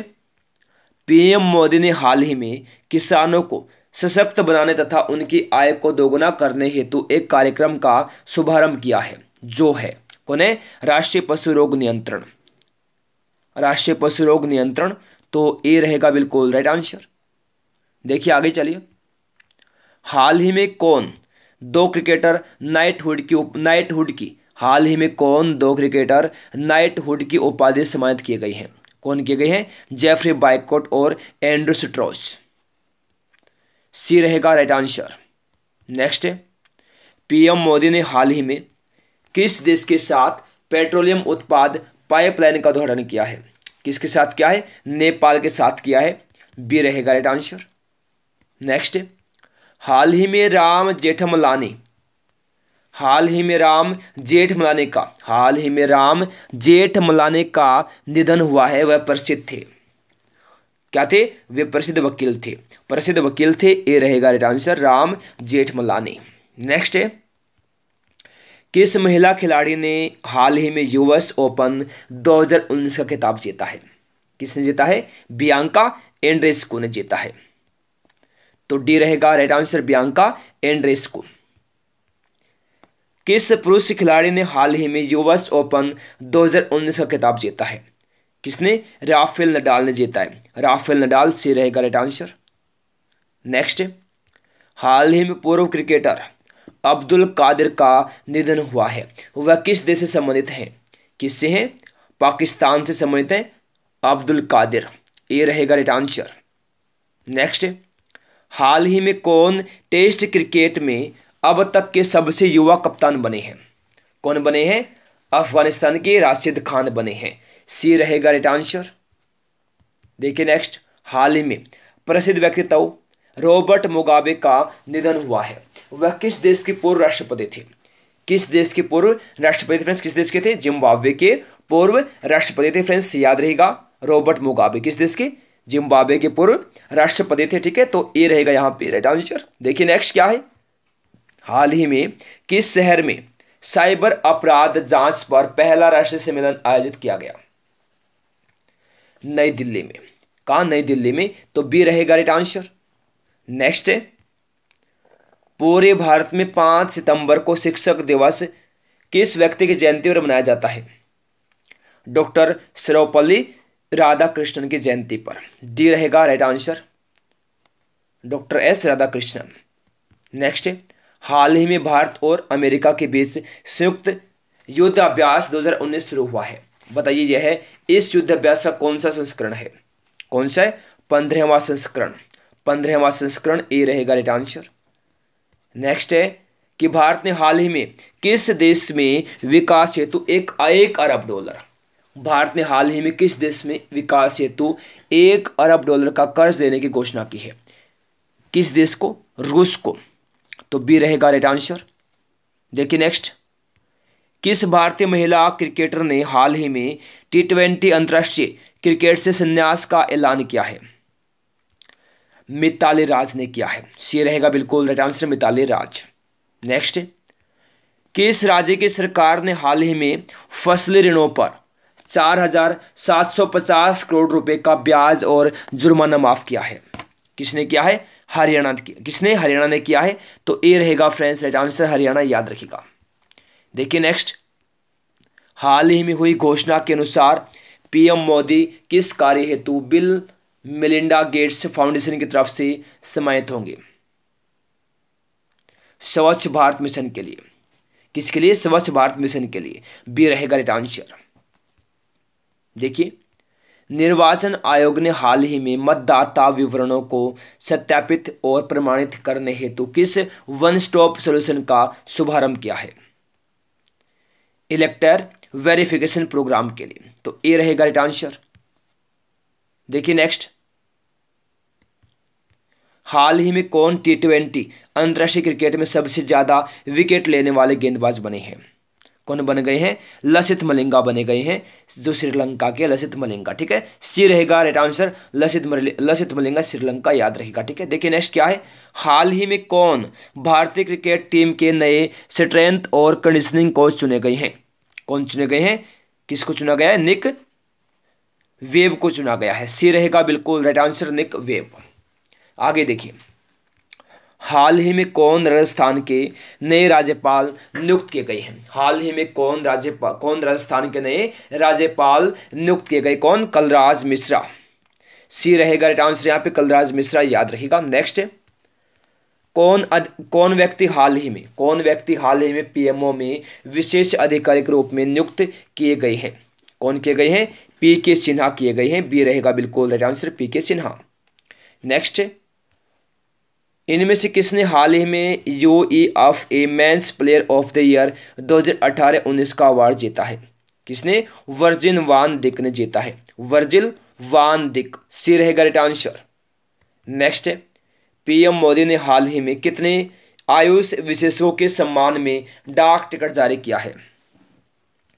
Speaker 1: पीएम मोदी ने हाल ही में किसानों को सशक्त बनाने तथा उनकी आय को दोगुना करने हेतु एक कार्यक्रम का शुभारंभ किया है, जो है, कौन है? राष्ट्रीय पशु रोग नियंत्रण। राष्ट्रीय पशु रोग नियंत्रण तो ए रहेगा बिल्कुल राइट आंसर देखिए आगे चलिए। हाल ही में कौन दो क्रिकेटर नाइटहुड की नाइटहुड की हाल ही में कौन दो क्रिकेटर नाइटहुड की उपाधि सम्मानित किए गए हैं? कौन किए गए हैं? जेफरी बाइकोट और एंड्रू स्ट्रॉस सी रहेगा right answer next PM Modi ने हाल ही में किस देश के साथ पेट्रोलियम उत्पाद पाइपलाइन का उद्घाटन किया है। किसके साथ किया है? नेपाल के साथ किया है। बी रहेगा राइट आंसर। नेक्स्ट, हाल ही में राम जेठमलानी। हाल ही में राम जेठमलानी का हाल ही में राम जेठमलानी का निधन हुआ है, वह प्रसिद्ध थे। क्या थे? वे प्रसिद्ध वकील थे। प्रसिद्ध वकील थे, ए रहेगा right answer, Ram Jethmalani. Next है किस महिला खिलाड़ी ने हाल ही में यूएस ओपन 2019 का खिताब जीता है? किसने जीता है? बियांका एंड्रेस्को ने जीता है। तो डी रहेगा राइट आंसर बियांका एंड्रेस्को। किस पुरुष खिलाड़ी ने हाल ही में यूएस ओपन 2019 का खिताब जीता है? किसने? राफेल नडाल ने जीता है। राफेल नडाल से रहेगा राइट आंसर। नेक्स्ट, हाल ही में पूर्व क्रिकेटर अब्दुल कादिर का निधन हुआ है। वह किस देश से संबंधित हैं? किससे हैं? पाकिस्तान से संबंधित हैं? अब्दुल कादिर। ये रहेगा राइट आंसर नेक्स्ट हाल ही में कौन टेस्ट क्रिकेट में अब तक के सबसे युवा कप्तान बने हैं? कौन बने हैं? अफ़गानिस्तान के राशिद खान बने हैं। सी रहेगा राइट आंसर देखिए नेक्स्ट हाल ही में प्रसिद्ध व्यक्तित्व रॉबर्ट मुगाबे का निधन हुआ है। वह किस देश के पूर्व राष्ट्रपति थे? किस देश के पूर्व राष्ट्रपति फ्रेंड्स? किस देश के थे? जिम्बाब्वे के पूर्व राष्ट्रपति थे फ्रेंड्स, याद रहेगा। रॉबर्ट मुगाबे, किस देश के? जिम्बाब्वे के पूर्व राष्ट्रपति थे, ठीक है? तो ये रहेगा यहाँ पे राइट आंसर देखिए नेक्स्ट क्या है? हाल ही में किस शहर में साइबर अपराध जाँच पर पहला राष्ट्रीय सम्मेलन आयोजित किया गया? नई दिल्ली में। कहा नई दिल्ली में? तो बी रहेगा राइट आंसर नेक्स्ट है। पूरे भारत में पाँच सितंबर को शिक्षक दिवस किस व्यक्ति की जयंती पर मनाया जाता है? डॉक्टर सर्वपल्ली राधाकृष्णन की जयंती पर। डी रहेगा right answer. Doctor S Radhakrishnan. Next, हाल ही में भारत और अमेरिका के बीच संयुक्त युद्ध अभ्यास 2019 शुरू हुआ है। बताइए यह है, इस युद्ध अभ्यास का कौन सा संस्करण है? कौन सा है? पंद्रहवा संस्करण। पंद्रहवा संस्करण ए रहेगा राइट आंसर। नेक्स्ट है कि भारत ने हाल ही में किस देश में विकास हेतु एक एक अरब डॉलर? भारत ने हाल ही में किस देश में विकास हेतु एक अरब डॉलर का कर्ज देने की घोषणा की है? किस देश को? रूस को। तो बी रहेगा राइट आंसर देखिए नेक्स्ट किस भारतीय महिला क्रिकेटर ने हाल ही में टी ट्वेंटी अंतर्राष्ट्रीय क्रिकेट से संन्यास का ऐलान किया है? मिताली राज ने किया है। सी रहेगा बिल्कुल right answer Mithali Raj. Next किस राज्य की सरकार ने हाल ही में फसली ऋणों पर चार हज़ार सात सौ पचास करोड़ रुपए का ब्याज और जुर्माना माफ़ किया है? किसने किया है? हरियाणा किसने? हरियाणा ने किया है। तो ए रहेगा फ्रेंड्स राइट आंसर हरियाणा याद रखेगा देखिए नेक्स्ट हाल ही में हुई घोषणा के अनुसार पीएम मोदी किस कार्य हेतु बिल मिलिंडा गेट्स फाउंडेशन की तरफ़ से समाहित होंगे। स्वच्छ भारत मिशन के लिए। किसके लिए? स्वच्छ भारत मिशन के लिए। बी रहेगा राइट आंसर देखिए, निर्वाचन आयोग ने हाल ही में मतदाता विवरणों को सत्यापित और प्रमाणित करने हेतु किस वन स्टॉप सोल्यूशन का शुभारंभ किया है? इलेक्टर वेरिफिकेशन प्रोग्राम के लिए। तो ए रहेगा राइट आंसर देखिए, नेक्स्ट। हाल ही में कौन टी ट्वेंटी अंतर्राष्ट्रीय क्रिकेट में सबसे ज़्यादा विकेट लेने वाले गेंदबाज बने हैं? कौन बन गए हैं? लसित मलिंगा बने गए हैं, जो श्रीलंका के लसित मलिंगा, ठीक है? सी रहेगा राइट आंसर लसित लसित मलिंगा श्रीलंका याद रहेगा, ठीक है? देखिए नेक्स्ट क्या है? हाल ही में कौन भारतीय क्रिकेट टीम के नए स्ट्रेंथ और कंडीशनिंग कोच चुने गए हैं? कौन चुने गए हैं? किसको चुना गया है? निक वेब को चुना गया है। सी रहेगा बिल्कुल राइट आंसर निक वेब आगे देखिए। हाल ही में कौन राजस्थान के नए राज्यपाल नियुक्त किए गए हैं? हाल ही में कौन राज्यपाल कौन राजस्थान के नए राज्यपाल नियुक्त किए गए? कौन? कलराज मिश्रा। सी रहेगा राइट आंसर यहाँ पे कलराज मिश्रा याद रहेगा नेक्स्ट कौन अद, कौन व्यक्ति हाल ही में कौन व्यक्ति हाल ही में पीएमओ में विशेष अधिकारी के रूप में नियुक्त किए गए हैं? कौन किए गए हैं? पी के सिन्हा किए गए हैं। बी रहेगा बिल्कुल राइट आंसर पी के सिन्हा। नेक्स्ट इनमें से किसने हाल ही में UEFA men's player of the year 2018-19 का अवार्ड जीता है? किसने? वर्जिन वान डिक ने जीता है। वर्जिल वान डिक सी रहेगा राइट आंसर नेक्स्ट है पीएम मोदी ने हाल ही में कितने आयुष विशेषज्ञों के सम्मान में डाक टिकट जारी किया है?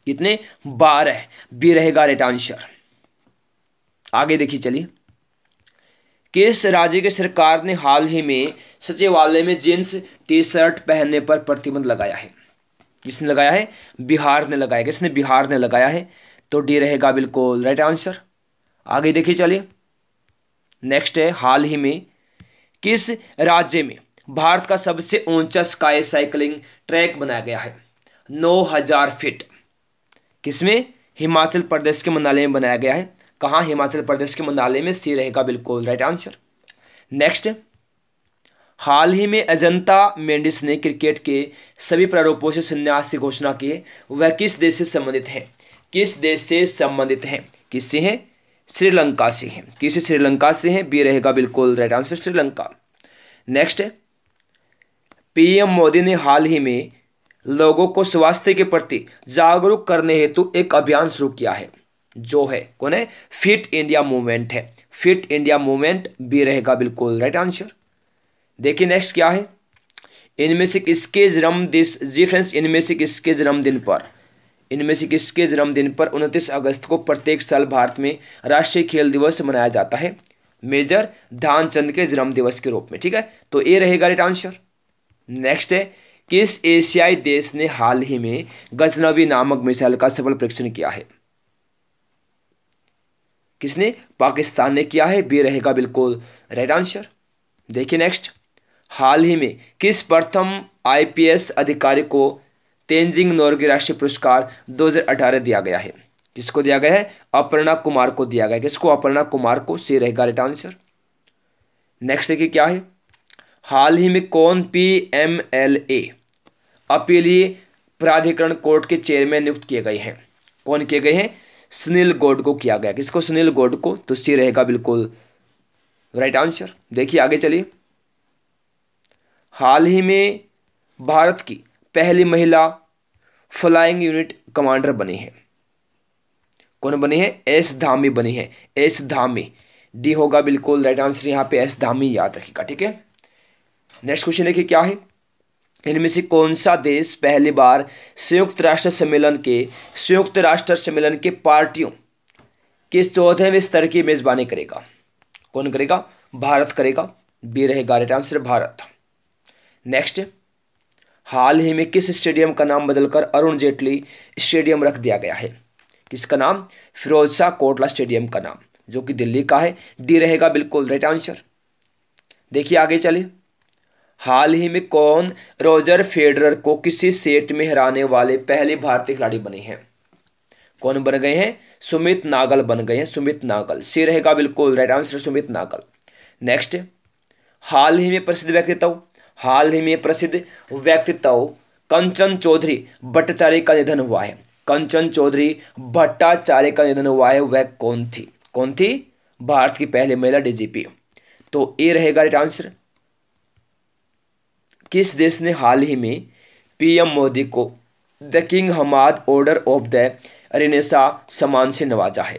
Speaker 1: कितने? बारह बी रहेगा राइट आंसर आगे देखिए, चलिए। किस राज्य की सरकार ने हाल ही में सचिवालय में जींस टी शर्ट पहनने पर प्रतिबंध लगाया है? किसने लगाया है? बिहार ने लगाया किसने बिहार ने लगाया है? तो डी रहेगा बिल्कुल राइट आंसर। आगे देखिए चलिए। नेक्स्ट है, हाल ही में किस राज्य में भारत का सबसे ऊँचा स्काई साइकिलिंग ट्रैक बनाया गया है? नौ हज़ार फीट। किसमें? हिमाचल प्रदेश के मनाली में बनाया गया है। कहाँ हिमाचल प्रदेश के मनाली में सी रहेगा बिल्कुल? राइट आंसर नेक्स्ट हाल ही में अजंता मेंडिस ने क्रिकेट के सभी प्रारूपों से संन्यास की घोषणा की है। वह किस देश से संबंधित है? किस देश से संबंधित है? किससे हैं? श्रीलंका से हैं। किसी श्रीलंका से हैं? बी रहेगा बिल्कुल। Right answer Sri Lanka. Next PM Modi ने हाल ही में लोगों को स्वास्थ्य के प्रति जागरूक करने हेतु एक अभियान शुरू किया है। जो है, कौन है? फिट इंडिया मूवमेंट है। फिट इंडिया मूवमेंट भी रहेगा बिल्कुल राइट आंसर देखिए नेक्स्ट क्या है? इनमें से किसके जन्मदिन जी फ्रेंड्स इनमें से किसके जन्मदिन पर? इनमें से किसके जन्मदिन पर? उनतीस अगस्त को प्रत्येक साल भारत में राष्ट्रीय खेल दिवस मनाया जाता है। मेजर ध्यानचंद के जन्म दिवस के रूप में, ठीक है? तो ए रहेगा राइट आंसर नेक्स्ट है, किस एशियाई देश ने हाल ही में गजनवी नामक मिसाइल का सफल परीक्षण किया है? किसने? पाकिस्तान ने किया है बी रहेगा बिल्कुल। राइट आंसर देखिए नेक्स्ट हाल ही में किस प्रथम आईपीएस अधिकारी को तेंजिंग नोर्गे राष्ट्रीय पुरस्कार 2018 दिया गया है? किसको दिया गया है? अपर्णा कुमार को दिया गया है। किसको? अपर्णा कुमार को। सी रहेगा राइट आंसर नेक्स्ट देखिए क्या है? हाल ही में कौन पी एम एल ए अपीलीय प्राधिकरण कोर्ट के चेयरमैन नियुक्त किए गए हैं। कौन किए गए हैं? सुनील गोड को किया गया। किसको? सुनील गोड को। तो सी रहेगा बिल्कुल राइट आंसर देखिए आगे चलिए। हाल ही में भारत की पहली महिला फ्लाइंग यूनिट कमांडर बनी है। कौन बनी है? एस धामी बनी है। एस धामी। डी होगा बिल्कुल राइट आंसर यहाँ पे। एस धामी याद रखिएगा, ठीक है? नेक्स्ट क्वेश्चन देखिए क्या है? इनमें से कौन सा देश पहली बार संयुक्त राष्ट्र सम्मेलन के, संयुक्त राष्ट्र सम्मेलन के पार्टियों के चौदहवें स्तर की मेजबानी करेगा? कौन करेगा? भारत करेगा। बी रहेगा राइट आंसर, भारत। नेक्स्ट, हाल ही में किस स्टेडियम का नाम बदलकर अरुण जेटली स्टेडियम रख दिया गया है? किसका नाम? फिरोज शाह कोटला स्टेडियम का नाम, जो कि दिल्ली का है। डी रहेगा बिल्कुल राइट आंसर। देखिए आगे चलिए। हाल ही में कौन रोजर फेडरर को किसी सेट में हराने वाले पहले भारतीय खिलाड़ी बने हैं? कौन बन गए हैं? सुमित नागल बन गए हैं। सुमित नागल। सी रहेगा बिल्कुल right answer Sumit Nagal. Next हाल ही में प्रसिद्ध व्यक्तित्व, हाल ही में प्रसिद्ध व्यक्तित्व, कंचन चौधरी भट्टाचार्य का निधन हुआ है। कंचन चौधरी भट्टाचार्य का निधन हुआ है। वह कौन थी? कौन थी? भारत की पहली महिला डीजीपी तो ए रहेगा राइट आंसर किस देश ने हाल ही में पीएम मोदी को the King Hamad Order of the Renaissance सम्मान से नवाजा है?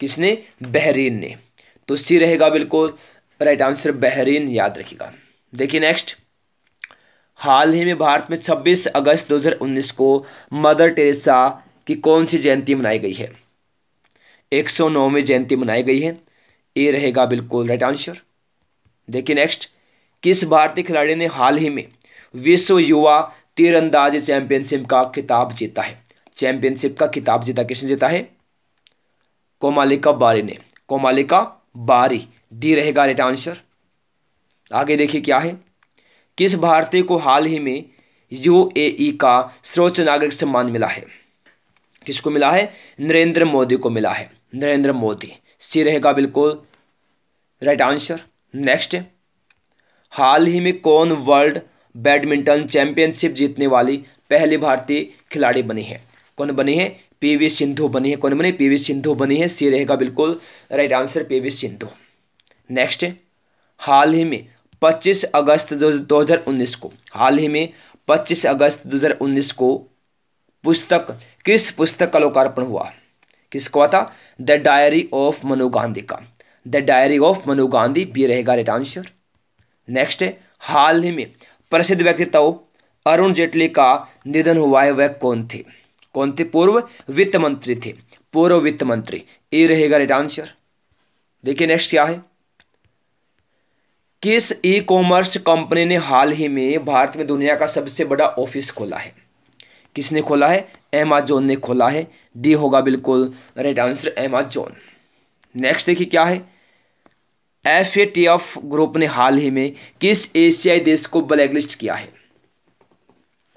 Speaker 1: किसने? बहरीन ने। तो सी रहेगा बिल्कुल राइट आंसर बहरीन याद रखिएगा। देखिए नेक्स्ट। हाल ही में भारत में 26 अगस्त 2019 को मदर टेरेसा की कौन सी जयंती मनाई गई है? एक सौ नौवीं जयंती मनाई गई है। ए रहेगा बिल्कुल राइट आंसर। देखिए नेक्स्ट। किस भारतीय खिलाड़ी ने हाल ही में विश्व युवा तीरंदाजी चैंपियनशिप का खिताब जीता है? चैंपियनशिप का खिताब जीता किसने जीता है? कोमालिका बारी ने। कोमालिका बारी डी रहेगा राइट आंसर आगे देखिए क्या है। किस भारतीय को हाल ही में यूएई का सर्वोच्च नागरिक सम्मान मिला है? किसको मिला है? नरेंद्र मोदी को मिला है। नरेंद्र मोदी, सी रहेगा बिल्कुल राइट आंसर नेक्स्ट हाल ही में कौन वर्ल्ड बैडमिंटन चैंपियनशिप जीतने वाली पहली भारतीय खिलाड़ी बनी है? कौन बनी है? पीवी सिंधु बनी है। कौन बनी? पीवी सिंधु बनी है। सी रहेगा बिल्कुल right answer PV Sindhu. Next, हाल ही में 25 अगस्त 2019 को हाल ही में 25 अगस्त 2019 को पुस्तक, किस पुस्तक का लोकार्पण हुआ? किसको हुआ था? The Diary of Manu Gandhi का। The Diary of Manu Gandhi भी रहेगा राइट आंसर। नेक्स्ट है हाल ही में प्रसिद्ध व्यक्तित्व अरुण जेटली का निधन हुआ है। वह कौन थे? कौन थे? पूर्व वित्त मंत्री थे। पूर्व वित्त मंत्री। ये रहेगा राइट आंसर देखिए नेक्स्ट क्या है। किस ई कॉमर्स कंपनी ने हाल ही में भारत में दुनिया का सबसे बड़ा ऑफ़िस खोला है? किसने खोला है? एमाजोन ने खोला है। डी होगा बिल्कुल राइट आंसर एमाजोन नेक्स्ट देखिए क्या है। F A T F group ने हाल ही में किस एशियाई देश को ब्लैकलिस्ट किया है?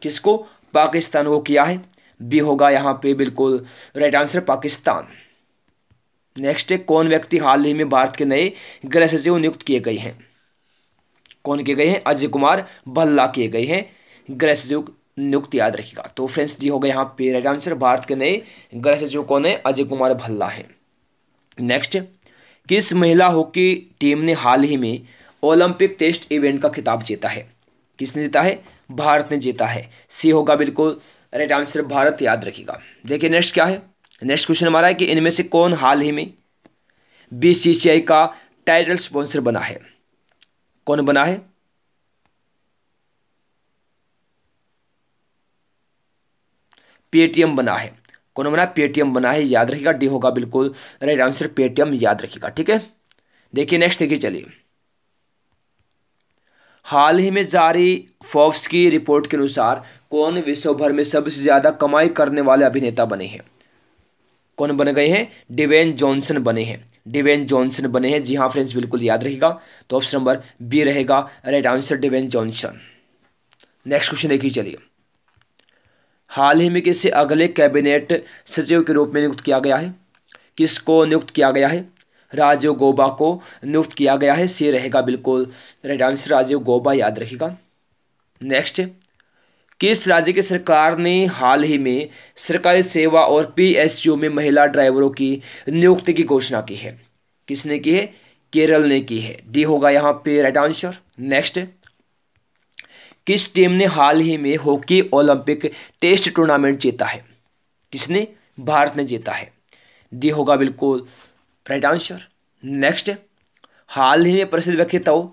Speaker 1: किसको? पाकिस्तान को किया है? बी होगा यहाँ पे बिल्कुल राइट आंसर पाकिस्तान। नेक्स्ट है, कौन व्यक्ति हाल ही में भारत के नए गृह सचिव नियुक्त किए गए हैं? कौन किए गए हैं? अजय कुमार भल्ला किए गए हैं। गृह सचिव नियुक्त याद रखिएगा। तो फ्रेंड्स डी होगा यहाँ पे राइट आंसर भारत के नए गृह सचिव कौन है? अजय कुमार भल्ला है। नेक्स्ट किस महिला हॉकी टीम ने हाल ही में ओलंपिक टेस्ट इवेंट का खिताब जीता है? किसने जीता है? भारत ने जीता है। सी होगा बिल्कुल। राइट आंसर भारत याद रखिएगा। देखिए नेक्स्ट क्या है? नेक्स्ट क्वेश्चन हमारा है कि इनमें से कौन हाल ही में बीसीसीआई का टाइटल स्पॉन्सर बना है? कौन बना है? पेटीएम बना है। कौन बना पेटीएम बना है, याद रखिएगा डी होगा बिल्कुल। राइट आंसर पेटीएम याद रखिएगा, ठीक है? देखिए नेक्स्ट देखिए, चलिए। हाल ही में जारी फोर्ब्स की रिपोर्ट के अनुसार, कौन विश्व भर में सबसे ज़्यादा कमाई करने वाले अभिनेता बने हैं? कौन बन गए हैं? डिवेन जॉनसन बने हैं। डिवेन जॉनसन बने हैं। जी हाँ फ्रेंड्स बिल्कुल याद रहेगा तो ऑप्शन नंबर बी रहेगा। Right answer Dwayne Johnson next question देखिए, चलिए। हाल ही में किसे अगले कैबिनेट सचिव के रूप में नियुक्त किया गया है। किसको नियुक्त किया गया है? राजीव गोबा को नियुक्त किया गया है। सी रहेगा बिल्कुल राइट आंसर राजीव गोबा याद रखिएगा नेक्स्ट, किस राज्य की सरकार ने हाल ही में सरकारी सेवा और पीएसयू में महिला ड्राइवरों की नियुक्ति की घोषणा की है? किसने की है? केरल ने की है। डी होगा यहाँ पे राइट आंसर। नेक्स्ट किस टीम ने हाल ही में हॉकी ओलंपिक टेस्ट टूर्नामेंट जीता है? किसने? भारत ने जीता है। डी होगा बिल्कुल राइट आंसर। नेक्स्ट, हाल ही में प्रसिद्ध व्यक्तित्व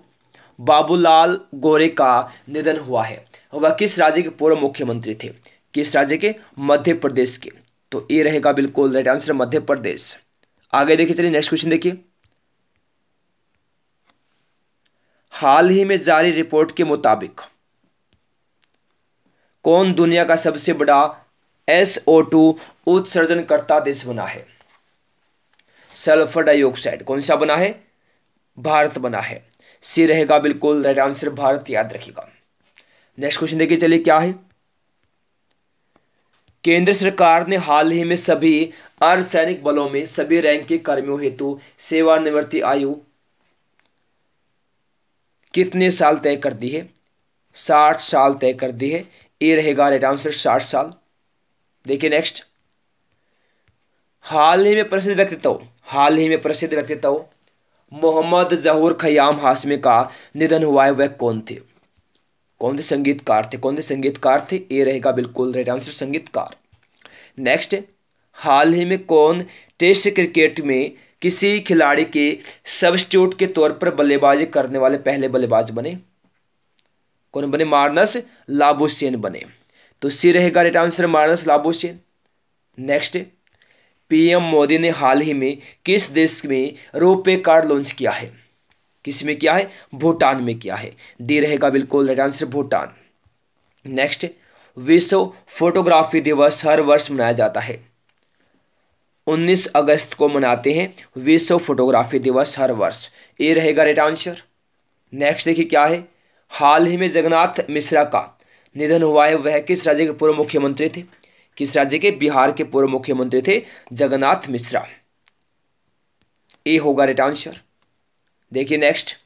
Speaker 1: बाबूलाल गोरे का निधन हुआ है। वह किस राज्य के पूर्व मुख्यमंत्री थे? किस राज्य के? मध्य प्रदेश के। तो ये रहेगा बिल्कुल राइट आंसर मध्य प्रदेश। आगे देखिए, चलिए नेक्स्ट क्वेश्चन देखिए। हाल ही में जारी रिपोर्ट के मुताबिक कौन दुनिया का सबसे बड़ा एस ओ टू उत्सर्जन करता देश बना है? सल्फ़र डाइऑक्साइड कौन सा बना है? भारत बना है। सी रहेगा बिल्कुल, राइट आंसर भारत, याद रखिएगा। नेक्स्ट क्वेश्चन देखिए, चलिए क्या है? केंद्र सरकार ने हाल ही में सभी अर्धसैनिक बलों में सभी रैंक के कर्मियों हेतु सेवानिवृत्ति आयु कितने साल तय कर दी है? साठ साल तय कर दी है। ए रहेगा राइट आंसर साठ साल। देखिए नेक्स्ट हाल ही में प्रसिद्ध व्यक्तित्व। हाल ही में प्रसिद्ध व्यक्तित्व। मोहम्मद जहूर खयाम हाशमी का निधन हुआ है, वह कौन थे? कौन से संगीतकार थे। कौन से संगीतकार थे। ए रहेगा बिल्कुल राइट आंसर संगीतकार। नेक्स्ट हाल ही में कौन टेस्ट क्रिकेट में किसी खिलाड़ी के सब्स्टिट्यूट के तौर पर बल्लेबाजी करने वाले पहले बल्लेबाज बने? कौन बने? मार्नस लाबुसेन बने। तो सी रहेगा right answer Marnus Labuschagne next PM Modi ने हाल ही में किस देश में रुपे कार्ड लॉन्च किया है? किसमें किया है? भूटान में किया है। डी रहेगा बिल्कुल राइट आंसर भूटान। नेक्स्ट विश्व फोटोग्राफी दिवस हर वर्ष मनाया जाता है। 19 अगस्त को मनाते हैं विश्व फोटोग्राफी दिवस हर वर्ष। ये रहेगा राइट आंसर नेक्स्ट देखिए क्या है? हाल ही में जगन्नाथ मिश्रा का निधन हुआ है। वह किस राज्य के पूर्व मुख्यमंत्री थे? किस राज्य के? बिहार के पूर्व मुख्यमंत्री थे जगन्नाथ मिश्रा। ए होगा राइट आंसर। देखिए नेक्स्ट।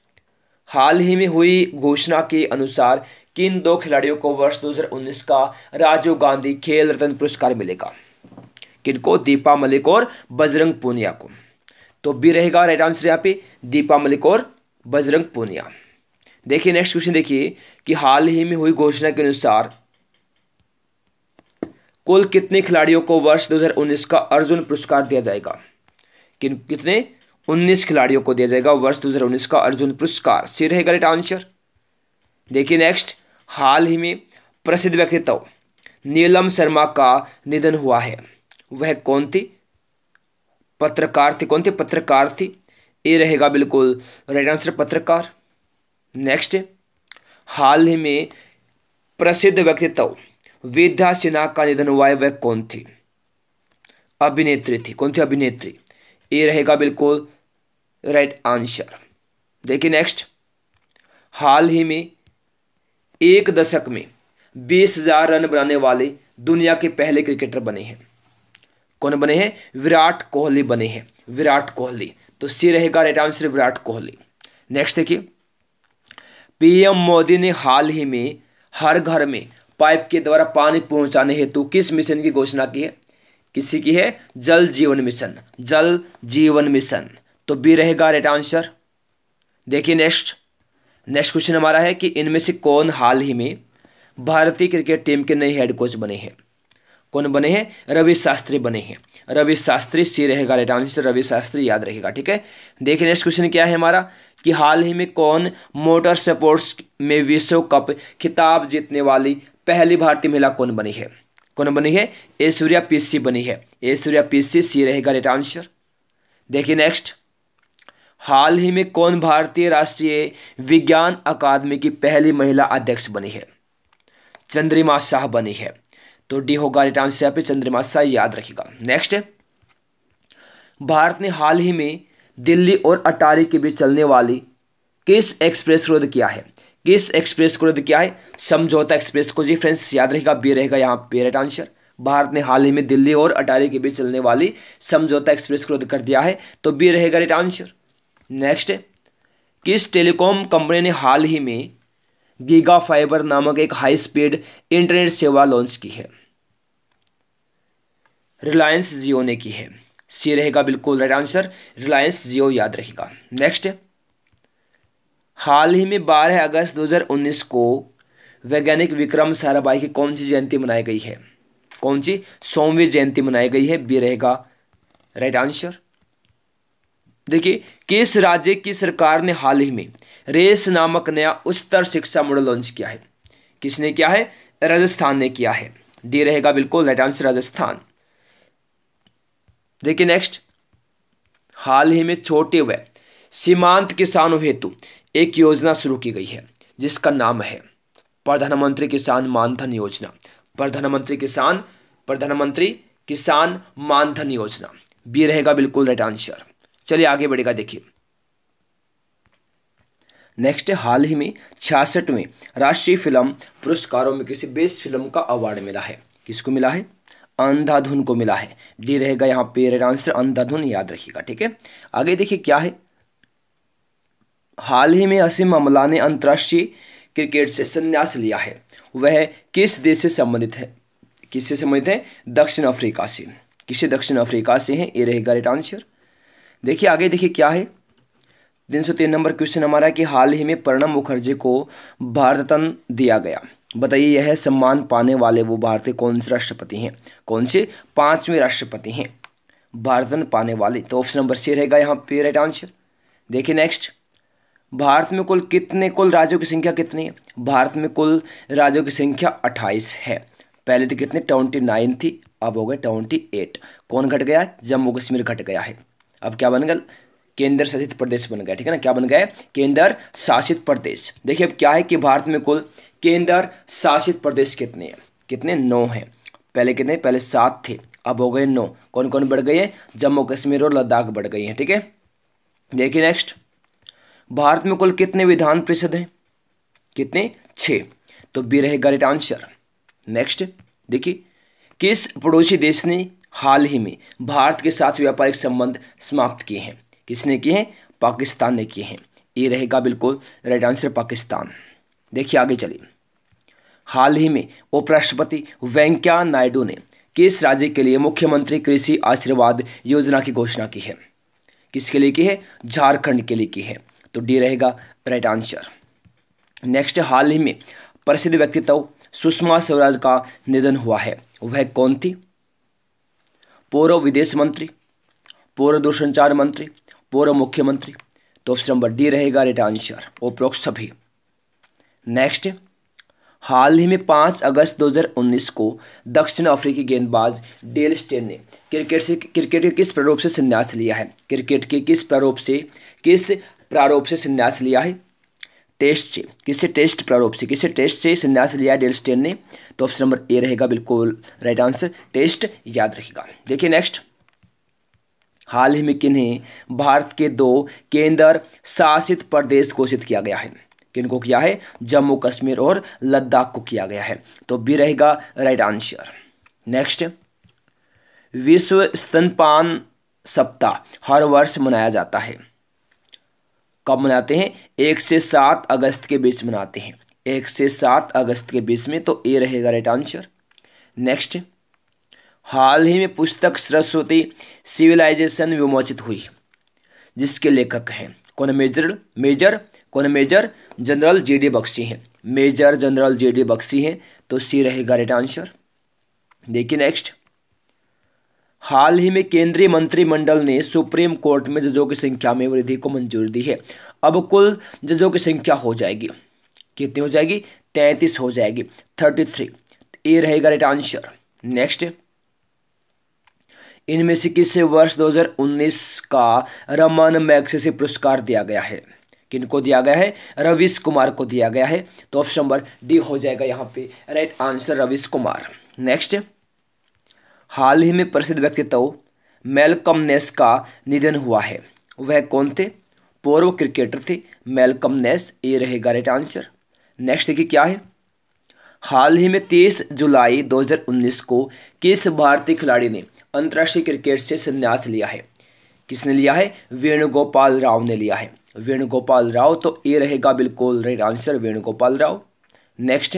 Speaker 1: हाल ही में हुई घोषणा के अनुसार किन दो खिलाड़ियों को वर्ष 2019 का राजीव गांधी खेल रत्न पुरस्कार मिलेगा? किनको? दीपा मलिक और बजरंग पूनिया को। तो बी रहेगा राइट आंसर यहाँ पे। दीपा मलिक और बजरंग पूनिया। देखिए नेक्स्ट क्वेश्चन देखिए, कि हाल ही में हुई घोषणा के अनुसार कुल कितने खिलाड़ियों को वर्ष 2019 का अर्जुन पुरस्कार दिया जाएगा? किन, कितने? 19 खिलाड़ियों को दिया जाएगा वर्ष 2019 का अर्जुन पुरस्कार। सी रहेगा राइट आंसर देखिए नेक्स्ट हाल ही में प्रसिद्ध व्यक्तित्व नीलम शर्मा का निधन हुआ है। वह कौन थी? पत्रकार थी, कौन थी? पत्रकार थी? ये रहेगा बिल्कुल राइट आंसर पत्रकार। नेक्स्ट हाल ही में प्रसिद्ध व्यक्तित्व विद्या सिन्हा का निधन हुआ है, वह कौन थी? अभिनेत्री थी। कौन थी अभिनेत्री? ये रहेगा बिल्कुल राइट आंसर देखिए नेक्स्ट हाल ही में एक दशक में बीस हज़ार रन बनाने वाले दुनिया के पहले क्रिकेटर बने हैं। कौन बने हैं? विराट कोहली बने हैं। विराट कोहली। तो सी रहेगा right answer Virat Kohli. Next देखिए। पीएम मोदी ने हाल ही में हर घर में पाइप के द्वारा पानी पहुँचाने हेतु किस मिशन की घोषणा की है? किसी की है? जल जीवन मिशन। जल जीवन मिशन। तो बी रहेगा राइट आंसर। देखिए नेक्स्ट। नेक्स्ट क्वेश्चन हमारा है कि इनमें से कौन हाल ही में भारतीय क्रिकेट टीम के नए हेड कोच बने हैं? कौन बने हैं? रवि शास्त्री बने हैं। रवि शास्त्री सी रहेगा राइट आंसर रवि शास्त्री याद रहेगा, ठीक है? देखिए नेक्स्ट क्वेश्चन क्या है हमारा? कि हाल ही में कौन मोटर स्पोर्ट्स में विश्व कप खिताब जीतने वाली पहली भारतीय महिला कौन बनी है? कौन बनी है? ऐश्वर्या पीसी बनी है। Aishwarya PC C. रहेगा राइट आंसर देखिए नेक्स्ट हाल ही में कौन भारतीय राष्ट्रीय विज्ञान अकादमी की पहली महिला अध्यक्ष बनी है? चंद्रिमा शाह बनी है। तो डी होगा राइट आंसर यहाँ पे, चंद्रमा शाह याद रखिएगा नेक्स्ट भारत ने हाल ही में दिल्ली और अटारी के बीच चलने वाली किस एक्सप्रेस को रद्द किया है? किस एक्सप्रेस को रद्द किया है? समझौता एक्सप्रेस को। जी फ्रेंड्स याद रहेगा बी रहेगा यहाँ पे राइट आंसर भारत ने हाल ही में दिल्ली और अटारी के बीच चलने वाली समझौता एक्सप्रेस को रद्द कर दिया है तो बी रहेगा राइट आंसर नेक्स्ट किस टेलीकॉम कंपनी ने हाल ही में गीगा फाइबर नामक एक हाई स्पीड इंटरनेट सेवा लॉन्च की है? रिलायंस जियो ने की है। सी रहेगा बिल्कुल राइट आंसर रिलायंस जियो याद रहेगा। नेक्स्ट हाल ही में 12 अगस्त 2019 को वैज्ञानिक विक्रम साराभाई की कौन सी जयंती मनाई गई है? कौन सी? सौवीं जयंती मनाई गई है। बी रहेगा राइट आंसर देखिए, किस राज्य की सरकार ने हाल ही में रेस नामक नया उच्चतर शिक्षा मॉडल लॉन्च किया है? किसने किया है? राजस्थान ने किया है। डी रहेगा बिल्कुल राइट आंसर राजस्थान। देखिए नेक्स्ट हाल ही में छोटे व सीमांत किसानों हेतु एक योजना शुरू की गई है, जिसका नाम है प्रधानमंत्री किसान मानधन योजना। प्रधानमंत्री किसान प्रधानमंत्री किसान मानधन योजना। बी रहेगा बिल्कुल राइट आंसर चलिए आगे बढ़ेगा, देखिए। नेक्स्ट हाल ही में छियासठवें राष्ट्रीय फ़िल्म पुरस्कारों में किसी बेस्ट फ़िल्म का अवार्ड मिला है। किसको मिला है? अंधाधुन को मिला है। डी रहेगा यहाँ पे रेड आंसर अंधाधुन याद रखिएगा, ठीक है? आगे देखिए क्या है। हाल ही में असीम अमला ने अंतर्राष्ट्रीय क्रिकेट से संन्यास लिया है। वह किस देश से संबंधित है? किससे संबंधित है? दक्षिण अफ्रीका से। किसे दक्षिण अफ्रीका से है? ये रहेगा राइट आंसर देखिए आगे देखिए क्या है। तीन सौ तीन नंबर क्वेश्चन हमारा कि हाल ही में प्रणब मुखर्जी को भारत रत्न दिया गया। बताइए, यह सम्मान पाने वाले वो भारतीय कौन से राष्ट्रपति हैं? कौन से पाँचवें राष्ट्रपति हैं? भारत रत्न पाने वाले। तो ऑप्शन नंबर सी रहेगा यहाँ पे, राइट आंसर। देखिए नेक्स्ट। भारत में कुल कितने, कुल राज्यों की संख्या कितनी है? भारत में कुल राज्यों की संख्या अट्ठाईस है। पहले तो कितने? ट्वेंटी नाइन थी, अब हो गए ट्वेंटी एट कौन घट गया? जम्मू कश्मीर घट गया है। अब क्या बन गया? केंद्र शासित प्रदेश बन गया, ठीक है ना? क्या बन गया? केंद्र शासित प्रदेश। देखिए अब क्या है कि भारत में कुल केंद्र शासित प्रदेश कितने हैं? कितने? नौ हैं। पहले कितने? पहले सात थे। अब हो गए नौ। कौन कौन बढ़ गए हैं? जम्मू कश्मीर और लद्दाख बढ़ गई हैं, ठीक है? देखिए नेक्स्ट भारत में कुल कितने विधान परिषद हैं? कितने? छः तो बी रहेगा राइट आंसर नेक्स्ट देखिए, किस पड़ोसी देश ने हाल ही में भारत के साथ व्यापारिक संबंध समाप्त किए हैं? किसने किए हैं? पाकिस्तान ने किए हैं। ये रहेगा बिल्कुल राइट आंसर पाकिस्तान। देखिए आगे चलिए। हाल ही में उपराष्ट्रपति वेंकैया नायडू ने किस राज्य के लिए मुख्यमंत्री कृषि आशीर्वाद योजना की घोषणा की है? किसके लिए की है? झारखंड के लिए की है। तो डी रहेगा राइट आंसर। नेक्स्ट, हाल ही में प्रसिद्ध व्यक्तित्व सुषमा स्वराज का निधन हुआ है। वह कौन थी? पूर्व विदेश मंत्री, पूर्व दूरसंचार मंत्री, पूर्व मुख्यमंत्री। तो ऑप्शन नंबर डी रहेगा रेट आंसर। उपरोक्त सभी। नेक्स्ट हाल ही में पाँच अगस्त 2019 को दक्षिण अफ्रीकी गेंदबाज डेल स्टेन ने क्रिकेट से, क्रिकेट के किस प्रारूप से संन्यास लिया है? क्रिकेट के किस प्रारूप से, किस प्रारूप से संन्यास लिया है? टेस्ट से किससे टेस्ट प्रारूप से किससे टेस्ट से संन्यास लिया है डेल स्टेन ने? तो ऑप्शन नंबर ए रहेगा बिल्कुल राइट आंसर टेस्ट याद रखिएगा। देखिए नेक्स्ट हाल ही में किन्हें भारत के दो केंद्र शासित प्रदेश घोषित किया गया है? किनको किया है? जम्मू कश्मीर और लद्दाख को किया गया है। तो बी रहेगा राइट आंसर नेक्स्ट विश्व स्तनपान सप्ताह हर वर्ष मनाया जाता है। कब मनाते हैं? एक से सात अगस्त के बीच मनाते हैं। एक से सात अगस्त के बीच में तो ए रहेगा राइट आंसर नेक्स्ट हाल ही में पुस्तक सरस्वती सिविलाइजेशन विमोचित हुई, जिसके लेखक हैं। कौन मेजर मेजर कौन major general J D Bakshi हैं। Major general J D Bakshi हैं तो सी रहेगा राइट आंसर देखिए नेक्स्ट हाल ही में केंद्रीय मंत्रिमंडल ने सुप्रीम कोर्ट में जजों की संख्या में वृद्धि को मंजूरी दी है। अब कुल जजों की संख्या हो जाएगी। कितनी हो जाएगी? तैंतीस हो जाएगी। थर्टी थ्री ए रहेगा राइट आंसर नेक्स्ट इनमें से किसे वर्ष 2019 का रमन मैग्सेसी पुरस्कार दिया गया है? किनको दिया गया है? रविश कुमार को दिया गया है। तो ऑप्शन नंबर डी हो जाएगा यहाँ पे। Right answer Ravish Kumar. Next हाल ही में प्रसिद्ध व्यक्तित्व मेलकम नेस का निधन हुआ है। वह कौन थे? पूर्व क्रिकेटर थे मेलकम नेस। ये रहेगा राइट आंसर नेक्स्ट देखिए क्या है। हाल ही में 30 जुलाई 2019 को किस भारतीय खिलाड़ी ने अंतर्राष्ट्रीय क्रिकेट से संन्यास लिया है? किसने लिया है? वेणुगोपाल राव ने लिया है। वेणुगोपाल राव तो ए रहेगा बिल्कुल right answer Venugopal Rao. Next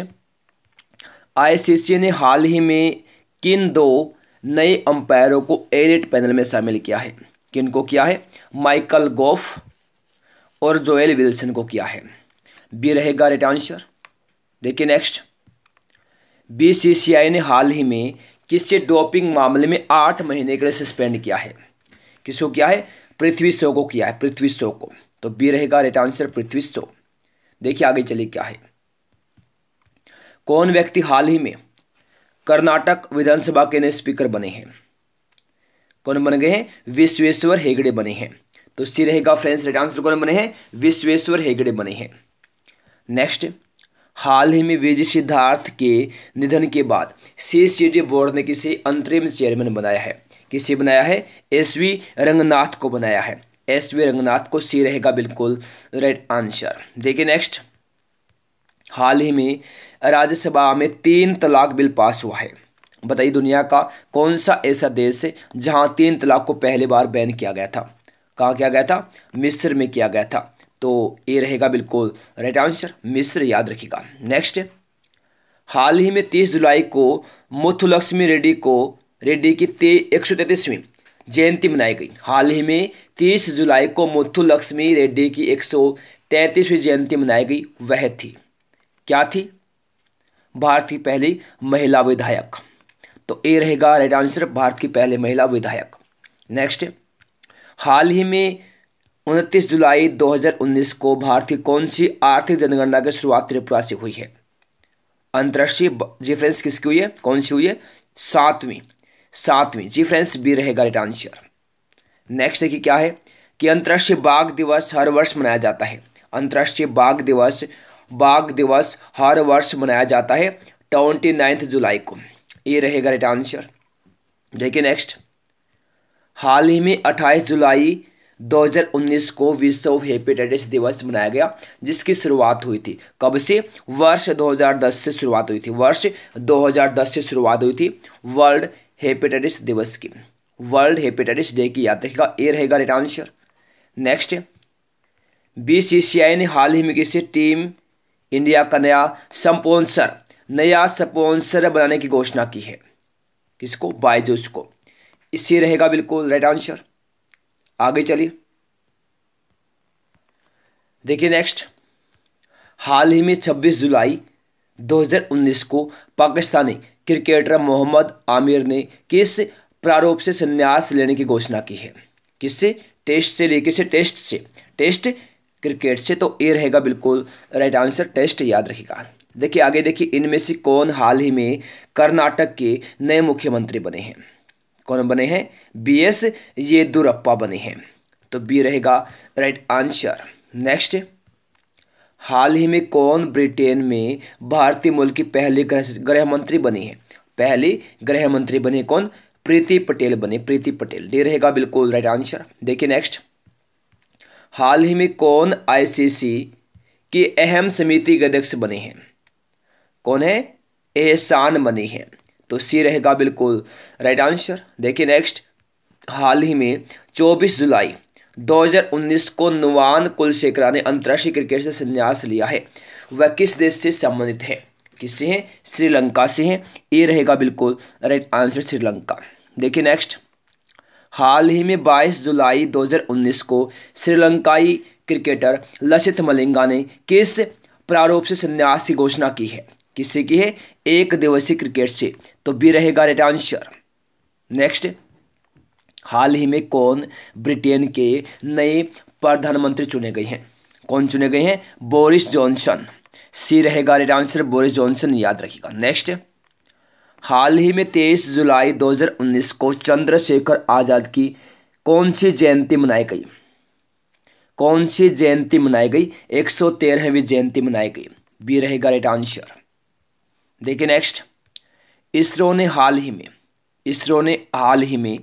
Speaker 1: ICC ने हाल ही में किन दो नए अंपायरों को एलिट पैनल में शामिल किया है? किन को किया है? माइकल गोफ और जोएल विल्सन को किया है। बी रहेगा राइट आंसर देखिए नेक्स्ट बीसीसीआई ने हाल ही में किससे डोपिंग मामले में आठ महीने के लिए सस्पेंड किया है? किसको किया है? पृथ्वी शो को किया है, पृथ्वी शो को। तो बी रहेगा राइट आंसर पृथ्वी शो देखिए आगे चलिए क्या है। कौन व्यक्ति हाल ही में कर्नाटक विधानसभा के नए स्पीकर बने हैं? कौन बन गए हैं? विश्वेश्वर हेगड़े बने हैं। तो सी रहेगा फ्रेंड्स राइट आंसर कौन बने हैं? विश्वेश्वर हेगड़े बने हैं। नेक्स्ट, हाल ही में विजय सिद्धार्थ के निधन के बाद सी सी डी बोर्ड ने किसी अंतरिम चेयरमैन बनाया है? किसे बनाया है? एस वी रंगनाथ को बनाया है। एस वी रंगनाथ को सी रहेगा बिल्कुल राइट आंसर देखिए नेक्स्ट हाल ही में राज्यसभा में तीन तलाक बिल पास हुआ है। बताइए दुनिया का कौन सा ऐसा देश है जहाँ तीन तलाक को पहली बार बैन किया गया था? कहाँ किया गया था? मिस्र में किया गया था। तो ये रहेगा बिल्कुल राइट आंसर मिस्र याद रखिएगा। नेक्स्ट हाल ही में तीस जुलाई को मुथुलक्ष्मी रेड्डी को, रेड्डी की ते, एक सौ तैंतीसवीं जयंती मनाई गई। हाल ही में तीस जुलाई को मुथु लक्ष्मी रेड्डी की एक सौ तैंतीसवीं जयंती मनाई गई। वह थी। क्या थी? भारत की पहली महिला विधायक। तो ए रहेगा राइट आंसर, भारत की पहली महिला विधायक। नेक्स्ट। हाल ही में उनतीस जुलाई 2019 को भारत की कौन सी आर्थिक जनगणना की शुरुआत त्रिपुरा से हुई है? अंतर्राष्ट्रीय जी फ्रेंड्स किसकी हुई है? कौन सी हुई है? सातवीं। सातवीं। जी फ्रेंड्स बी रहेगा राइट आंसर नेक्स्ट देखिए क्या है कि अंतर्राष्ट्रीय बाघ दिवस हर वर्ष मनाया जाता है। अंतर्राष्ट्रीय बाघ दिवस बाघ दिवस हर वर्ष मनाया जाता है ट्वेंटी नाइन्थ जुलाई को। ये रहेगा राइट आंसर देखिए नेक्स्ट हाल ही में 28 जुलाई 2019 को विश्व हेपेटाइटिस दिवस मनाया गया, जिसकी शुरुआत हुई थी। कब से? वर्ष 2010 से शुरुआत हुई थी। वर्ष 2010 से शुरुआत हुई थी। वर्ल्ड हेपेटाइटिस दिवस की। वर्ल्ड हेपेटाइटिस डे की याद रखेगा ए रहेगा राइट आंसर नेक्स्ट बीसीसीआई ने हाल ही में किसी टीम इंडिया का नया स्पॉन्सर नया स्पॉन्सर बनाने की घोषणा की है। किसको? बायजूस को। इससे रहेगा बिल्कुल राइट आंसर आगे चलिए। देखिए नेक्स्ट हाल ही में 26 जुलाई 2019 को पाकिस्तानी क्रिकेटर मोहम्मद आमिर ने किस प्रारूप से संन्यास लेने की घोषणा की है? किससे टेस्ट से लेके से टेस्ट से? टेस्ट क्रिकेट से तो ये रहेगा बिल्कुल राइट आंसर, टेस्ट याद रखिएगा। देखिए, आगे देखिए, इनमें से कौन हाल ही में कर्नाटक के नए मुख्यमंत्री बने हैं? कौन बने हैं? बी एस येदुरप्पा बने हैं। तो बी रहेगा राइट आंसर। नेक्स्ट हाल ही में कौन ब्रिटेन में भारतीय मूल की पहली गृह मंत्री बनी है? पहली गृह मंत्री बने कौन? प्रीति पटेल बने। प्रीति पटेल। डी रहेगा बिल्कुल राइट आंसर देखिए नेक्स्ट हाल ही में कौन आईसीसी की अहम समिति के अध्यक्ष बने हैं? कौन है? एहसान बनी है। तो सी रहेगा बिल्कुल राइट आंसर देखिए नेक्स्ट हाल ही में 24 जुलाई 2019 को नुवान कुलशेखरा ने अंतर्राष्ट्रीय क्रिकेट से संन्यास लिया है। वह किस देश से संबंधित है? किससे हैं? श्रीलंका से हैं। ये रहेगा बिल्कुल राइट आंसर श्रीलंका। देखिए नेक्स्ट। हाल ही में 22 जुलाई 2019 को श्रीलंकाई क्रिकेटर लसित मलिंगा ने किस प्रारूप से संन्यास की घोषणा की है? किससे की है? एक दिवसीय क्रिकेट से। तो बी रहेगा राइट आंसर। नेक्स्ट। हाल ही में कौन ब्रिटेन के नए प्रधानमंत्री चुने गए हैं? कौन चुने गए हैं? Boris Johnson. सी रहेगा राइट आंसर, बोरिस जॉनसन याद रखिएगा। नेक्स्ट। हाल ही में तेईस जुलाई 2019 को चंद्रशेखर आज़ाद की कौन सी जयंती मनाई गई? कौन सी जयंती मनाई गई? एक सौ तेरहवीं जयंती मनाई गई। बी रहेगा राइट आंसर। देखिए नेक्स्ट। इसरो ने हाल ही में, इसरो ने हाल ही में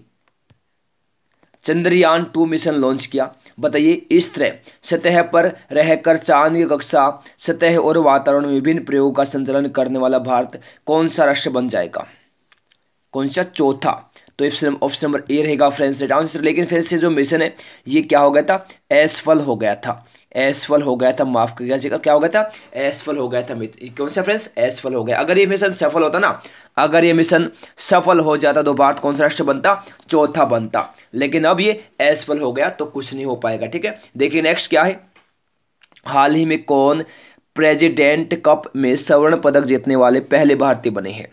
Speaker 1: चंद्रयान टू मिशन लॉन्च किया। बताइए, इस तरह सतह पर रहकर चाँद की कक्षा, सतह और वातावरण में विभिन्न प्रयोग का संचालन करने वाला भारत कौन सा राष्ट्र बन जाएगा? कौन सा चौथा? तो ऑप्शन नंबर ए रहेगा फ्रेंड्स, राइट आंसर। लेकिन फिर से जो मिशन है, ये क्या हो गया था? असफल हो गया था। एसफल हो गया था, माफ़ करिएगा क्या हो गया था? एसफल हो गया था मित्र कौन सा फ्रेंड्स एसफल हो गया। अगर ये मिशन सफल होता ना, अगर ये मिशन सफल हो जाता तो भारत कौन सा राष्ट्र बनता? चौथा बनता। लेकिन अब ये एसफल हो गया तो कुछ नहीं हो पाएगा, ठीक है? देखिए नेक्स्ट क्या है? हाल ही में कौन प्रेजिडेंट कप में स्वर्ण पदक जीतने वाले पहले भारतीय बने हैं?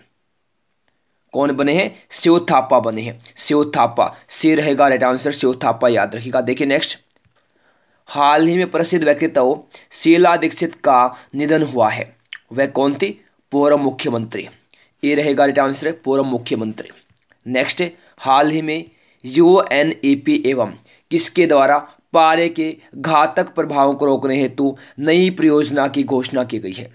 Speaker 1: कौन बने हैं? शिव थापा बने हैं। शिव थापा सी रहेगा राइट आंसर शिव थापा याद रखिएगा। देखिए नेक्स्ट हाल ही में प्रसिद्ध व्यक्तित्व शीला दीक्षित का निधन हुआ है। वह कौन थी? पूर्व मुख्यमंत्री। ये रहेगा राइट आंसर, पूर्व मुख्यमंत्री। नेक्स्ट, हाल ही में यू एन ई पी एवं किसके द्वारा पारे के घातक प्रभावों को रोकने हेतु नई परियोजना की घोषणा की गई है।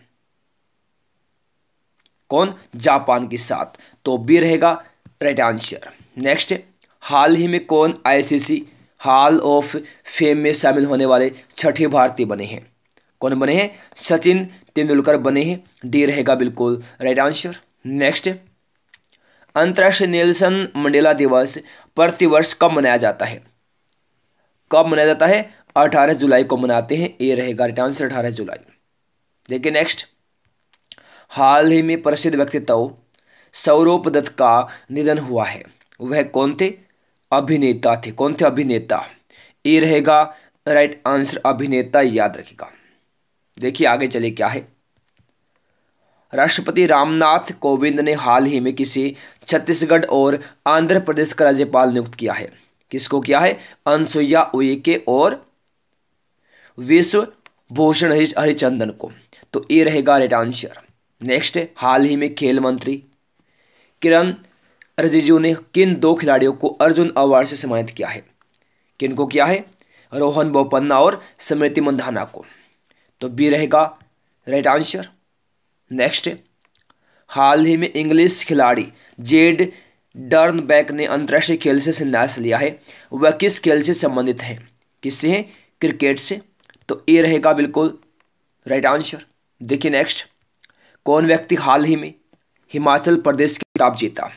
Speaker 1: कौन? जापान के साथ। तो बी रहेगा राइट आंसर। नेक्स्ट, हाल ही में कौन आईसीसी हॉल ऑफ़ फेम में शामिल होने वाले छठे भारतीय बने हैं। कौन बने हैं? सचिन तेंदुलकर बने हैं। डी रहेगा बिल्कुल राइट आंसर नेक्स्ट अंतर्राष्ट्रीय नेल्सन मंडेला दिवस प्रतिवर्ष कब मनाया जाता है? कब मनाया जाता है? अठारह जुलाई को मनाते हैं। ए रहेगा राइट आंसर अठारह जुलाई। देखिए नेक्स्ट हाल ही में प्रसिद्ध व्यक्तित्व सौरभ दत्त का निधन हुआ है। वह कौन थे? अभिनेता थे। कौन थे अभिनेता? ये रहेगा राइट आंसर अभिनेता याद रखेगा। देखिए आगे चले क्या है। राष्ट्रपति रामनाथ कोविंद ने हाल ही में किसी छत्तीसगढ़ और आंध्र प्रदेश का राज्यपाल नियुक्त किया है। किसको किया है? अनसुईया उइके और विश्व भूषण हरिचंदन को। तो ये रहेगा राइट आंसर नेक्स्ट हाल ही में खेल मंत्री किरण रिजिजू ने किन दो खिलाड़ियों को अर्जुन अवार्ड से सम्मानित किया है? किन को किया है? रोहन बोपन्ना और स्मृति मंधाना को। तो बी रहेगा राइट आंसर। नेक्स्ट, हाल ही में इंग्लिश खिलाड़ी जेड डर्न बैक ने अंतर्राष्ट्रीय खेल से संन्यास लिया है। वह किस खेल से संबंधित है? किससे है? क्रिकेट से। तो ए रहेगा बिल्कुल राइट आंसर। देखिए नेक्स्ट, कौन व्यक्ति हाल ही में हिमाचल प्रदेश की किताब जीता?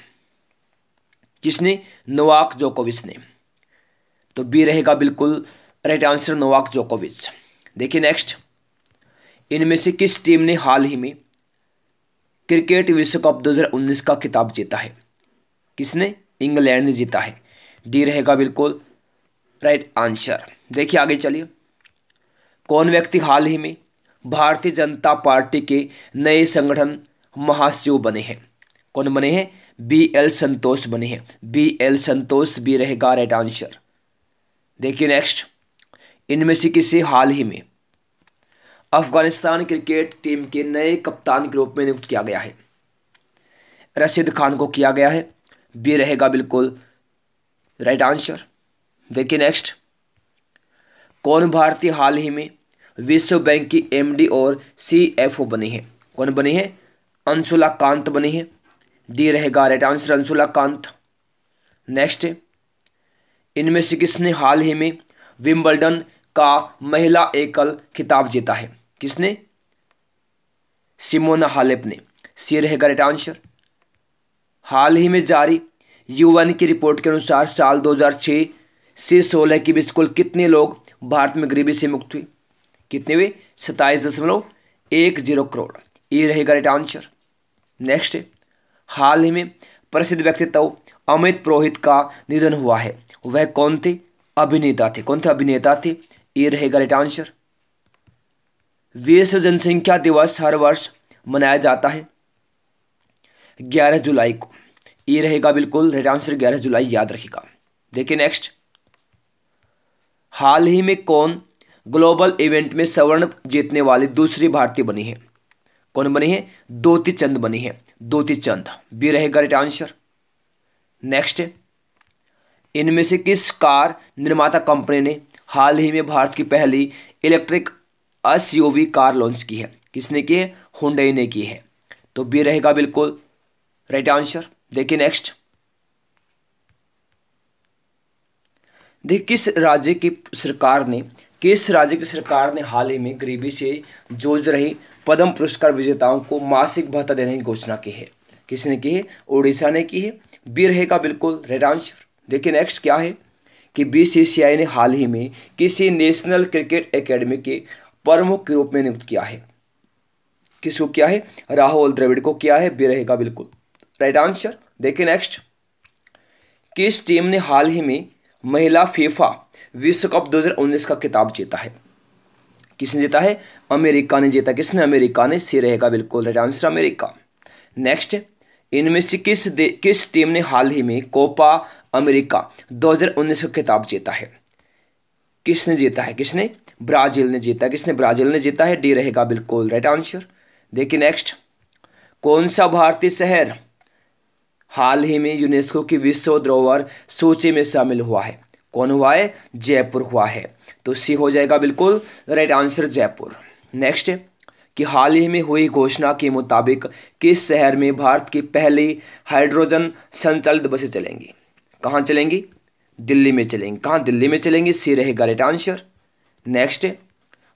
Speaker 1: किसने? नोवाक जोकोविच ने। तो बी रहेगा बिल्कुल राइट आंसर नोवाक जोकोविच। देखिए नेक्स्ट इनमें से किस टीम ने हाल ही में क्रिकेट विश्व कप 2019 का खिताब जीता है? किसने? इंग्लैंड ने जीता है। डी रहेगा बिल्कुल राइट आंसर देखिए आगे चलिए। कौन व्यक्ति हाल ही में भारतीय जनता पार्टी के नए संगठन महासचिव बने हैं? कौन बने हैं? बी एल संतोष बने हैं। बी एल संतोष भी रहेगा राइट आंसर देखिए नेक्स्ट इनमें से किसी हाल ही में अफ़गानिस्तान क्रिकेट टीम के नए कप्तान के रूप में नियुक्त किया गया है। रशीद खान को किया गया है। बी रहेगा बिल्कुल राइट आंसर देखिए नेक्स्ट कौन भारतीय हाल ही में विश्व बैंक की एमडी और सीएफओ बनी है? कौन बनी है? अंशुला कांत बनी है। डी रहेगा right answer Anshula Kant. Next इनमें से किसने हाल ही में विम्बल्डन का महिला एकल खिताब जीता है? किसने? सिमोना हालेप ने। सी रहेगा राइट आंसर हाल ही में जारी यूएन की रिपोर्ट के अनुसार साल 2006 से 16 के बीच कुल कितने लोग भारत में गरीबी से मुक्त हुए? कितने हुए? सत्ताईस दशमलव एक ज़ीरो करोड़। ये रहेगा राइट आंसर नेक्स्ट हाल ही में प्रसिद्ध व्यक्तित्व अमित पुरोहित का निधन हुआ है। वह कौन थे? अभिनेता थे। कौन थे अभिनेता थे? ये रहेगा राइट आंसर विश्व जनसंख्या दिवस हर वर्ष मनाया जाता है ग्यारह जुलाई को। ये रहेगा बिल्कुल राइट आंसर ग्यारह जुलाई याद रखिएगा। देखिए नेक्स्ट हाल ही में कौन ग्लोबल इवेंट में स्वर्ण जीतने वाली दूसरी भारतीय बनी है? कौन बनी है? दोती चंद बनी है। दोती चंद। बी रहेगा राइट आंसर नेक्स्ट इनमें से किस कार निर्माता कंपनी ने हाल ही में भारत की पहली इलेक्ट्रिक एसयूवी कार लॉन्च की है? किसने की है? हुंडई ने की है। तो बी रहेगा बिल्कुल राइट आंसर देखिए नेक्स्ट देखिए किस राज्य की सरकार ने किस राज्य की सरकार ने हाल ही में गरीबी से जूझ रही पद्म पुरस्कार विजेताओं को मासिक भत्ता देने की घोषणा की है। किसने की है? उड़ीसा ने की है। बी रहेगा बिल्कुल रेड आंसर देखिए नेक्स्ट क्या है कि बीसीसीआई ने हाल ही में किसी नेशनल क्रिकेट एकेडमी के प्रमुख के रूप में नियुक्त किया है। किसको किया है? राहुल द्रविड़ को किया है। बी रहेगा बिल्कुल राइट आंसर देखिए नेक्स्ट किस टीम ने हाल ही में महिला फीफा विश्व कप 2019 का खिताब जीता है? किसने जीता है? अमेरिका ने जीता। किसने? अमेरिका ने। सी रहेगा, बिल्कुल राइट आंसर अमेरिका। नेक्स्ट इनमें से किस किस टीम ने हाल ही में कोपा अमेरिका 2019 का खिताब जीता है? किसने जीता है? किसने? ब्राज़ील ने जीता। किसने? ब्राज़ील ने जीता है? डी रहेगा, बिल्कुल राइट आंसर देखिए नेक्स्ट कौन सा भारतीय शहर हाल ही में यूनेस्को की विश्व धरोहर सूची में शामिल हुआ है? कौन हुआ है? जयपुर हुआ है। तो सी हो जाएगा बिल्कुल राइट आंसर जयपुर। नेक्स्ट कि हाल ही में हुई घोषणा के मुताबिक किस शहर में भारत की पहली हाइड्रोजन संचालित बसें चलेंगी? कहाँ चलेंगी? दिल्ली में चलेंगी। कहाँ? दिल्ली में चलेंगी। सी रहेगा राइट आंसर नेक्स्ट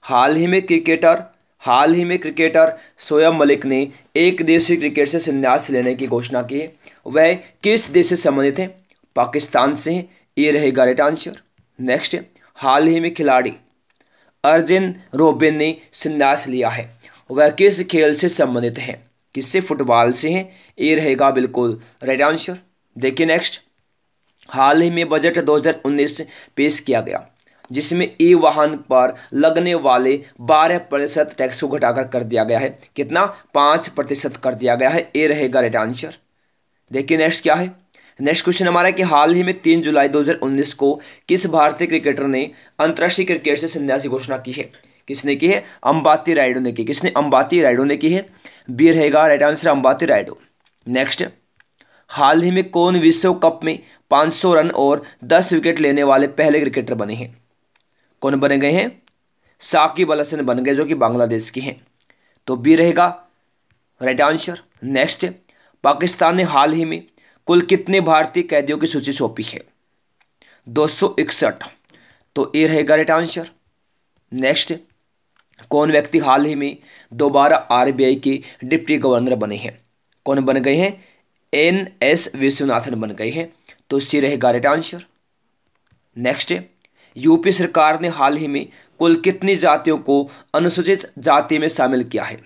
Speaker 1: हाल ही में क्रिकेटर हाल ही में क्रिकेटर सोयब मलिक ने एक देशी क्रिकेट से संन्यास लेने की घोषणा की। है वह किस देश से संबंधित हैं? पाकिस्तान से। है ये रहेगा राइट आंसर नेक्स्ट हाल ही में खिलाड़ी अर्जिन रोबिन ने संन्यास लिया है। वह किस खेल से संबंधित हैं? किससे फुटबॉल से हैं? ये रहेगा बिल्कुल राइट आंसर। देखिए नेक्स्ट हाल ही में बजट 2019 पेश किया गया, जिसमें ई वाहन पर लगने वाले 12 प्रतिशत टैक्स को घटाकर कर दिया गया है। कितना? पाँच प्रतिशत कर दिया गया है। ये रहेगा राइट आंसर। देखिए नेक्स्ट क्या है? नेक्स्ट क्वेश्चन हमारा है कि हाल ही में तीन जुलाई 2019 को किस भारतीय क्रिकेटर ने अंतर्राष्ट्रीय क्रिकेट से संन्यासी घोषणा की है? किसने की है? अंबाती रायडू ने की। किसने? अंबाती रायडू ने की है। बी रहेगा right answer Ambati Rayudu. Next, हाल ही में कौन विश्व कप में 500 रन और 10 विकेट लेने वाले पहले क्रिकेटर बने हैं? कौन बने गए हैं? साकिब अल हसन बन गए जो कि बांग्लादेश के हैं। तो बी रहेगा राइट आंसर। नेक्स्ट, पाकिस्तान ने हाल ही में कुल कितने भारतीय कैदियों की सूची सौंपी है? दो सौ इकसठ। तो ए रहेगा राइट आंसर नेक्स्ट कौन व्यक्ति हाल ही में दोबारा आरबीआई के डिप्टी गवर्नर बने हैं? कौन बन गए हैं? एन एस विश्वनाथन बन गए हैं। तो सी रहेगा राइट आंसर नेक्स्ट यूपी सरकार ने हाल ही में कुल कितनी जातियों को अनुसूचित जाति में शामिल किया है?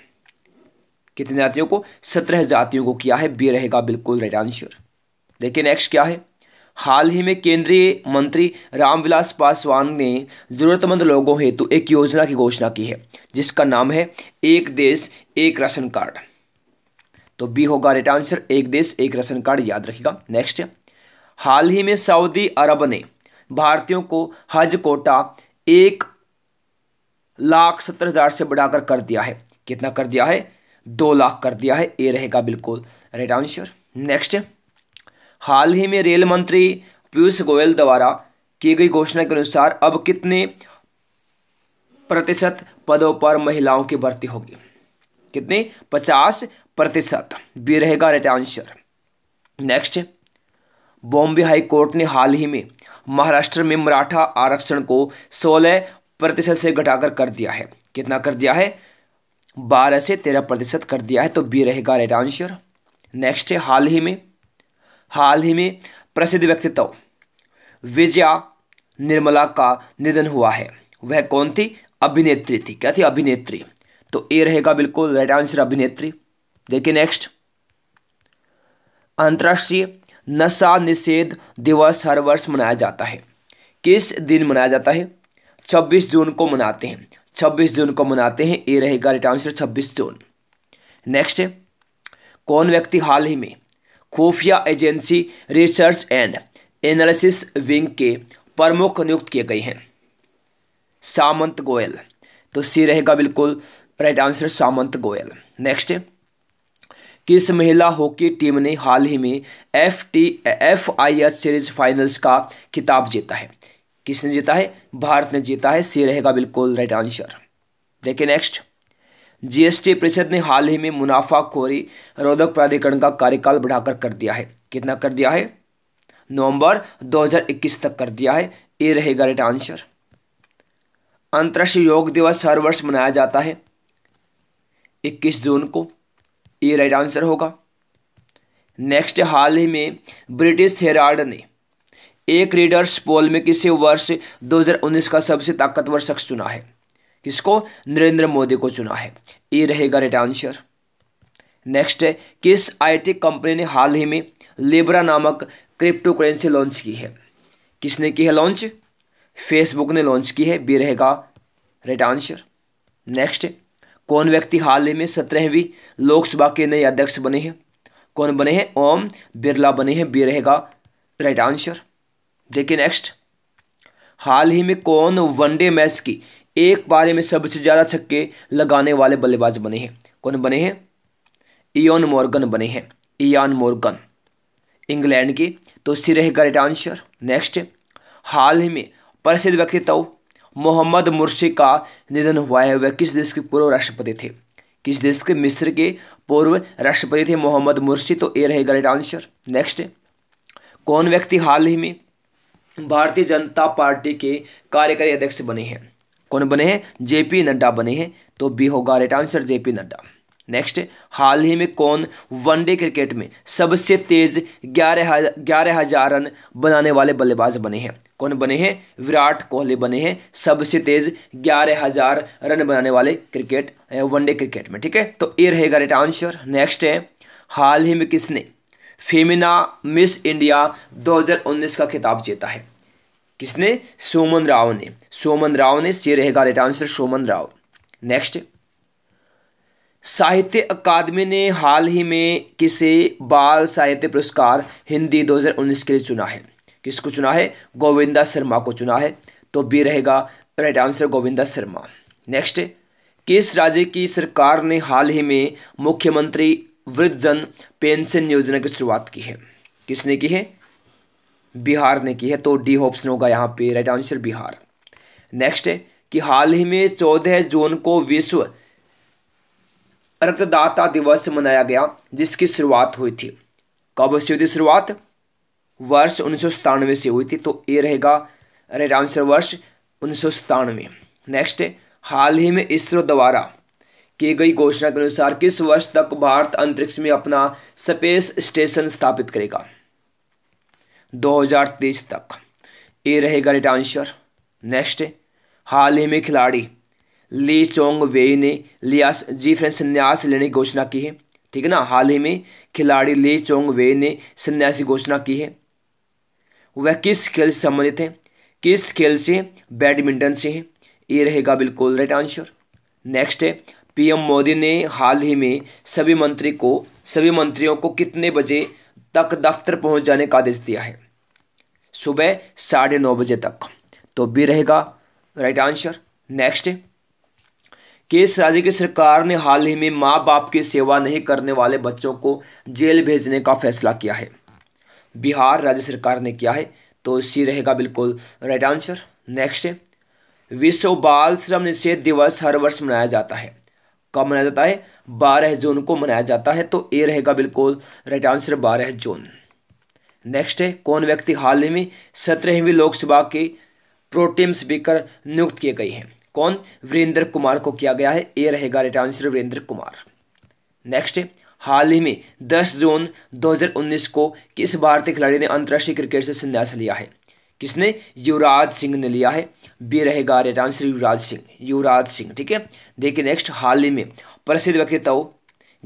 Speaker 1: कितनी जातियों को? सत्रह जातियों को किया है। बी रहेगा बिल्कुल राइट आंसर देखिए नेक्स्ट क्या है? हाल ही में केंद्रीय मंत्री रामविलास पासवान ने जरूरतमंद लोगों हेतु एक योजना की घोषणा की है, जिसका नाम है एक देश, एक राशन कार्ड। तो बी होगा राइट आंसर एक देश, एक राशन कार्ड, याद रखिएगा। नेक्स्ट हाल ही में सऊदी अरब ने भारतीयों को हज कोटा एक लाख सत्तर हज़ार से बढ़ाकर कर दिया है। कितना कर दिया है? दो लाख कर दिया है। ए रहेगा बिल्कुल राइट आंसर नेक्स्ट हाल ही में रेल मंत्री पीयूष गोयल द्वारा की गई घोषणा के अनुसार अब कितने प्रतिशत पदों पर महिलाओं की भर्ती होगी? कितने? पचास प्रतिशत। बी रहेगा right answer next Bombay high court ने हाल ही में महाराष्ट्र में मराठा आरक्षण को 16 प्रतिशत से घटाकर कर दिया है। कितना कर दिया है? 12 से 13 प्रतिशत कर दिया है तो बी रहेगा राइट आंसर नेक्स्ट है हाल ही में हाल ही में प्रसिद्ध व्यक्तित्व विजया निर्मला का निधन हुआ है। वह कौन थी? अभिनेत्री थी। क्या थी अभिनेत्री? तो ए रहेगा बिल्कुल राइट आंसर अभिनेत्री। देखिए नेक्स्ट अंतर्राष्ट्रीय नशा निषेध दिवस हर वर्ष मनाया जाता है। किस दिन मनाया जाता है? 26 जून को मनाते हैं। 26 जून को मनाते हैं। ए रहेगा राइट आंसर 26 जून। नेक्स्ट कौन व्यक्ति हाल ही में खुफिया agency research and analysis wing के प्रमुख नियुक्त किए गए हैं। सामंत गोयल। तो सी रहेगा बिल्कुल right answer Samant Goel. Next, किस महिला हॉकी टीम ने हाल ही में F T F I S series finals का खिताब जीता है? किसने जीता है? भारत ने जीता है। सी रहेगा बिल्कुल राइट आंसर। देखिए नेक्स्ट। जीएसटी परिषद ने हाल ही में मुनाफाखोरी रोधक प्राधिकरण का कार्यकाल बढ़ाकर कर दिया है। कितना कर दिया है? नवंबर 2021 तक कर दिया है। ये रहेगा राइट आंसर। अंतर्राष्ट्रीय योग दिवस हर वर्ष मनाया जाता है। 21 जून को ये राइट आंसर होगा। नेक्स्ट, हाल ही में ब्रिटिश हेराल्ड ने एक रीडर्स पोल में किसी वर्ष 2019 का सबसे ताकतवर शख्स चुना है। किसको? नरेंद्र मोदी को चुना है। ये रहेगा राइट आंसर नेक्स्ट है, किस आईटी कंपनी ने हाल ही में लिब्रा नामक क्रिप्टो करेंसी लॉन्च की है? किसने की है लॉन्च फेसबुक ने लॉन्च की है। बी रहेगा राइट आंसर नेक्स्ट कौन व्यक्ति हाल ही में सत्रहवीं लोकसभा के नए अध्यक्ष बने हैं? कौन बने हैं? ओम बिरला बने हैं। बी रहेगा राइट आंसर देखिए नेक्स्ट हाल ही में कौन वनडे मैच की एक बारे में सबसे ज़्यादा छक्के लगाने वाले बल्लेबाज बने हैं। कौन बने हैं? इयोन मॉर्गन बने हैं। इयान मॉर्गन, इंग्लैंड के। तो सी रहेगा राइट आंसर नेक्स्ट हाल ही में प्रसिद्ध व्यक्तित्व मोहम्मद मुर्शी का निधन हुआ है। वह किस देश के पूर्व राष्ट्रपति थे? किस देश के मिस्र के पूर्व राष्ट्रपति थे मोहम्मद मुर्शी तो ए रहेगा राइट आंसर नेक्स्ट कौन व्यक्ति हाल ही में भारतीय जनता पार्टी के कार्यकारी अध्यक्ष बने हैं? कौन बने हैं? जेपी नड्डा बने हैं। तो बी होगा right answer JP Nadda. Next हाल ही में कौन वनडे क्रिकेट में सबसे तेज ग्यारह ग्यारह हज़ार रन बनाने वाले बल्लेबाज बने हैं? कौन बने हैं? विराट कोहली बने हैं। सबसे तेज ग्यारह हज़ार रन बनाने वाले क्रिकेट वनडे क्रिकेट में, ठीक है? तो ये रहेगा राइट आंसर नेक्स्ट है, हाल ही में किसने फेमिना मिस इंडिया 2019 का खिताब जीता है? किसने? सोमन राव ने। सोमन राव ने, सी रहेगा right answer Soman Rao. Next साहित्य अकादमी ने हाल ही में किसे बाल साहित्य पुरस्कार हिंदी 2019 के लिए चुना है? किसको चुना है? गोविंदा शर्मा को चुना है। तो बी रहेगा right answer Govinda Sharma. Next किस राज्य की सरकार ने हाल ही में मुख्यमंत्री वृद्धजन पेंशन योजना की शुरुआत की है? किसने की है? बिहार ने की है तो डी ऑप्शन होगा यहाँ पे, राइट आंसर बिहार। नेक्स्ट है कि हाल ही में चौदह जून को विश्व रक्तदाता दिवस मनाया गया, जिसकी शुरुआत हुई थी। कब से हुई थी शुरुआत? वर्ष उन्नीस सौ सतानवे से हुई थी तो ये रहेगा, राइट आंसर वर्ष उन्नीस सौ सत्तानवे। नेक्स्ट हाल ही में इसरो द्वारा की गई घोषणा के अनुसार किस वर्ष तक भारत अंतरिक्ष में अपना स्पेस स्टेशन स्थापित करेगा? 2023 तक। ये रहेगा राइट आंसर। नेक्स्ट, हाल ही में खिलाड़ी ली चोंग वे ने लिया जी फ्रेंड संन्यास लेने की घोषणा की है। ठीक है ना? हाल ही में खिलाड़ी ली चोंग वे ने संन्यासी घोषणा की है। वह किस खेल से संबंधित है? किस खेल से? बैडमिंटन से है। ये रहेगा बिल्कुल राइट आंसर। नेक्स्ट है पीएम मोदी ने हाल ही में सभी मंत्री को, सभी मंत्रियों को कितने बजे तक दफ्तर पहुँच जाने का आदेश दिया है। सुबह साढ़े नौ बजे तक। तो बी रहेगा राइट आंसर नेक्स्ट किस राज्य की सरकार ने हाल ही में माँ बाप की सेवा नहीं करने वाले बच्चों को जेल भेजने का फैसला किया है। बिहार राज्य सरकार ने किया है तो सी रहेगा बिल्कुल राइट आंसर नेक्स्ट विश्व बाल श्रम निषेध दिवस हर वर्ष मनाया जाता है। कब मनाया जाता है? बारह जून को मनाया जाता है तो ए रहेगा बिल्कुल राइट आंसर बारह जून। नेक्स्ट है, कौन व्यक्ति हाल ही में सत्रहवीं लोकसभा के प्रोटेम स्पीकर नियुक्त किए गए हैं? कौन? वीरेंद्र कुमार को किया गया है, ए रहेगा right answer Virendra Kumar. Next है, हाल ही में 10 जून 2019 को किस भारतीय खिलाड़ी ने अंतर्राष्ट्रीय क्रिकेट से संन्यास लिया है? किसने? युवराज सिंह ने लिया है, बी रहेगा राइट आंसर युवराज सिंह युवराज सिंह, ठीक है? देखिए नेक्स्ट हाल ही में प्रसिद्ध व्यक्तित्व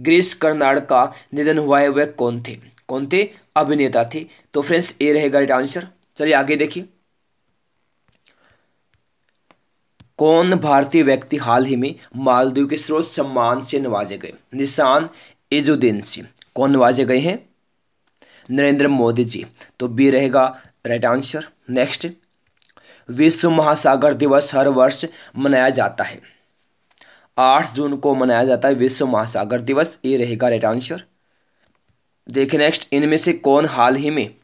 Speaker 1: ग्रीस कर्नाड का निधन हुआ है, वह कौन थे? कौन थे? अभिनेता थे। तो फ्रेंड्स ए रहेगा राइट आंसर चलिए आगे देखिए। कौन भारतीय व्यक्ति हाल ही में मालदीव के स्रोत सम्मान से नवाजे गए? निशान इजुद्दीन सिंह। कौन नवाजे गए हैं? नरेंद्र मोदी जी। तो बी रहेगा राइट आंसर नेक्स्ट विश्व महासागर दिवस हर वर्ष मनाया जाता है। आठ जून को मनाया जाता है विश्व महासागर दिवस। ये रहेगा राइट आंसर देखिए नेक्स्ट इनमें से कौन हाल ही में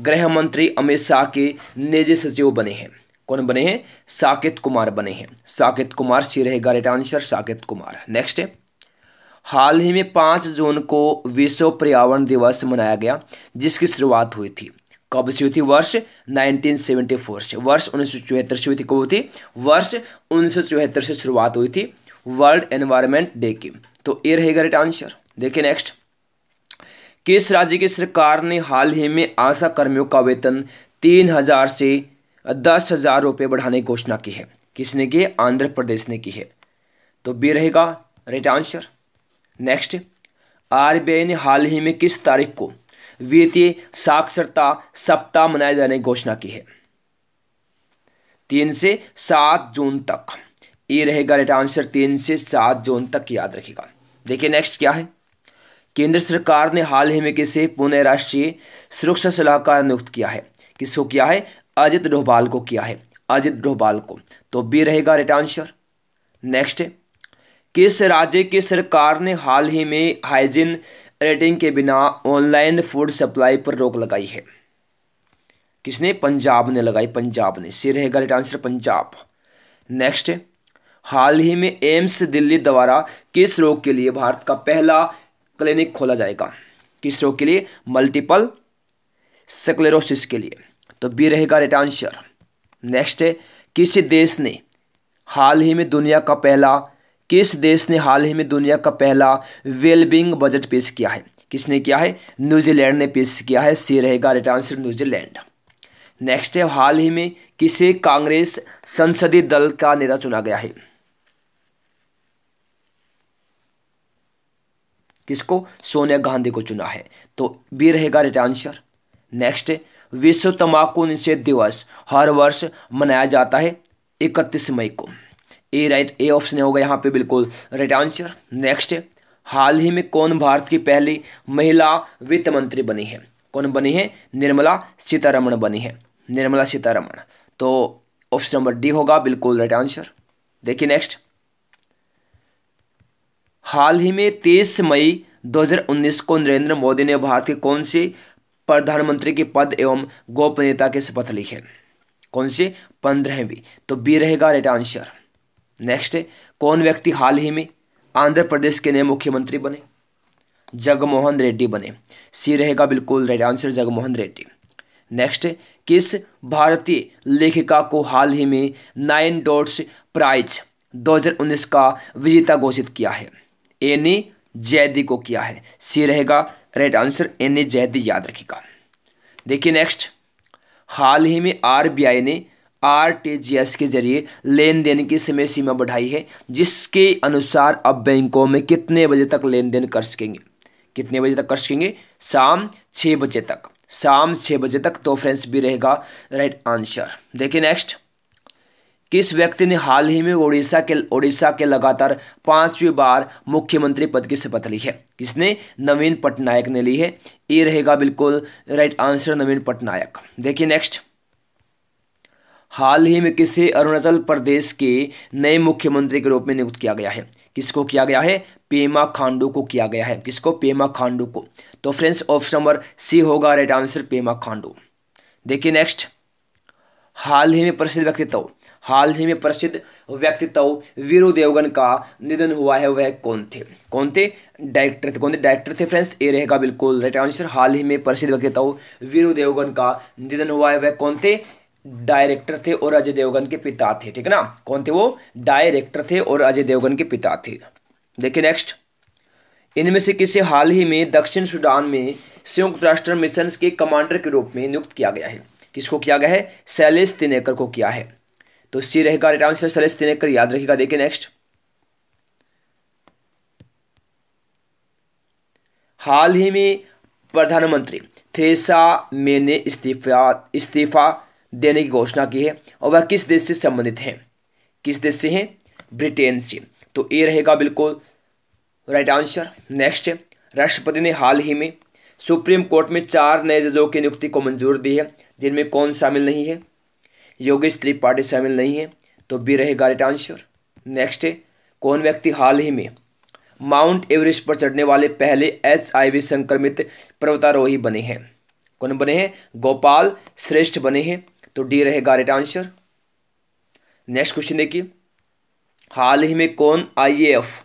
Speaker 1: गृह मंत्री अमित शाह के निजी सचिव बने हैं? कौन बने हैं? साकेत कुमार बने हैं। साकेत कुमार सी रहेगा right answer Saket Kumar. Next है हाल ही में पाँच जून को विश्व पर्यावरण दिवस मनाया गया, जिसकी शुरुआत हुई थी। कब से हुई थी? वर्ष 1974 से। वर्ष उन्नीस सौ चौहत्तर से हुई थी। कब हुई थी? वर्ष उन्नीस सौ चौहत्तर से शुरुआत हुई थी। वर्ल्ड एनवायरमेंट डे की। तो ये रहेगा राइट आंसर देखिए नेक्स्ट किस राज्य की सरकार ने हाल ही में आशा कर्मियों का वेतन तीन हज़ार से दस हज़ार रुपये बढ़ाने की घोषणा की है? किसने की आंध्र प्रदेश ने की है। तो बी रहेगा राइट आंसर नेक्स्ट आरबीआई ने हाल ही में किस तारीख को वित्तीय साक्षरता सप्ताह मनाए जाने की घोषणा की है? तीन से सात जून तक। ये रहेगा राइट आंसर तीन से सात जून तक याद रखेगा देखिए नेक्स्ट क्या है? केंद्र सरकार ने हाल ही में किसे पुणे राष्ट्रीय सुरक्षा सलाहकार नियुक्त किया है? किसको किया है? अजित डोभाल को किया है। अजित डोभाल को। तो बी रहेगा राइट आंसर। नेक्स्ट किस राज्य की सरकार ने हाल ही में हाइजीन रेटिंग के बिना ऑनलाइन फ़ूड सप्लाई पर रोक लगाई है? किसने? पंजाब ने लगाई, पंजाब ने। सी रहेगा राइट आंसर, पंजाब। नेक्स्ट हाल ही में एम्स दिल्ली द्वारा किस रोग के लिए भारत का पहला क्लिनिक खोला जाएगा? किस रोग के लिए? मल्टीपल सक्लेरोसिस के लिए। तो बी रहेगा राइट आंसर। नेक्स्ट है, किस देश ने हाल ही में दुनिया का पहला, किस देश ने हाल ही में दुनिया का पहला वेलबिंग बजट पेश किया है? किसने किया है? न्यूजीलैंड ने पेश किया है। सी रहेगा राइट आंसर न्यूजीलैंड। नेक्स्ट है, हाल ही में किसे कांग्रेस संसदीय दल का नेता चुना गया है? किसको? सोनिया गांधी को चुना है। तो बी रहेगा राइट आंसर। नेक्स्ट, विश्व तंबाकू निषेध दिवस हर वर्ष मनाया जाता है इकतीस मई को। ए राइट ए ऑप्शन होगा यहाँ पे बिल्कुल राइट आंसर नेक्स्ट हाल ही में कौन भारत की पहली महिला वित्त मंत्री बनी है? कौन बनी है? निर्मला सीतारमण बनी है। निर्मला सीतारमण। तो ऑप्शन नंबर डी होगा, बिल्कुल राइट आंसर देखिए नेक्स्ट हाल ही में तेईस मई 2019 को नरेंद्र मोदी ने भारत के कौन से प्रधानमंत्री के पद एवं गोपनीयता के शपथ ली है कौन से? पंद्रहवीं। तो बी रहेगा राइट आंसर नेक्स्ट कौन व्यक्ति हाल ही में आंध्र प्रदेश के नए मुख्यमंत्री बने? जगमोहन रेड्डी बने। सी रहेगा बिल्कुल right answer Jagmohan Reddy. Next किस भारतीय लेखिका को हाल ही में नाइन डॉट्स प्राइज 2019 का विजेता घोषित किया है? एनी जैदी को किया है। सी रहेगा, राइट आंसर, एनी जैदी याद रखेगा देखिए नेक्स्ट, हाल ही में आरबीआई ने आरटीजीएस के ज़रिए लेन देन की समय सीमा बढ़ाई है, जिसके अनुसार अब बैंकों में कितने बजे तक लेन देन कर सकेंगे? कितने बजे तक कर सकेंगे? शाम छः बजे तक। शाम छः बजे तक तो फ्रेंड्स भी रहेगा, राइट आंसर। देखिए नेक्स्ट किस व्यक्ति ने हाल ही में ओडिशा के ओडिशा के लगातार पांचवी बार मुख्यमंत्री पद की शपथ ली है? किसने? नवीन पटनायक ने ली है। ये रहेगा बिल्कुल राइट आंसर नवीन पटनायक। देखिए नेक्स्ट। हाल ही में किसे अरुणाचल प्रदेश के नए मुख्यमंत्री के रूप में नियुक्त किया गया है? किसको किया गया है? पेमा खांडू को किया गया है। किसको? पेमा खांडू को। तो फ्रेंड्स, ऑप्शन नंबर सी होगा राइट आंसर पेमा खांडू। देखिए नेक्स्ट। हाल ही में प्रसिद्ध व्यक्तित्व हाल ही में प्रसिद्ध व्यक्तित्व वीरू देवगन का निधन हुआ है, वह कौन थे? कौन थे? डायरेक्टर थे। कौन थे? डायरेक्टर थे फ्रेंड्स ये रहेगा बिल्कुल राइट आंसर हाल ही में प्रसिद्ध व्यक्तित्व वीरू देवगन का निधन हुआ है, वह कौन थे? डायरेक्टर थे और अजय देवगन के पिता थे, ठीक है ना? कौन थे वो? डायरेक्टर थे और अजय देवगन के पिता थे। देखिए नेक्स्ट इनमें से किसे हाल ही में दक्षिण सूडान में संयुक्त राष्ट्र मिशन के कमांडर के रूप में नियुक्त किया गया है? किसको किया गया है? शैलेश तिनेकर को किया है। तो सी रहेगा राइट आंसर शैलेश तिनेकर याद रखिएगा देखिए नेक्स्ट हाल ही में प्रधानमंत्री थ्रेसा मे ने इस्तीफा इस्तीफा देने की घोषणा की है और वह किस देश से संबंधित है? किस देश से हैं? ब्रिटेन से। तो ए रहेगा बिल्कुल राइट आंसर नेक्स्ट राष्ट्रपति ने हाल ही में सुप्रीम कोर्ट में चार नए जजों की नियुक्ति को मंजूर दी है, जिनमें कौन शामिल नहीं है? योगेश त्रिपाठी शामिल नहीं है तो बी रहेगा राइट आंसर नेक्स्ट है, कौन व्यक्ति हाल ही में माउंट एवरेस्ट पर चढ़ने वाले पहले एच संक्रमित पर्वतारोही बने हैं? कौन बने हैं? गोपाल श्रेष्ठ बने हैं तो डी रहेगा राइट आंसर नेक्स्ट क्वेश्चन देखिए, हाल ही में कौन आईएएफ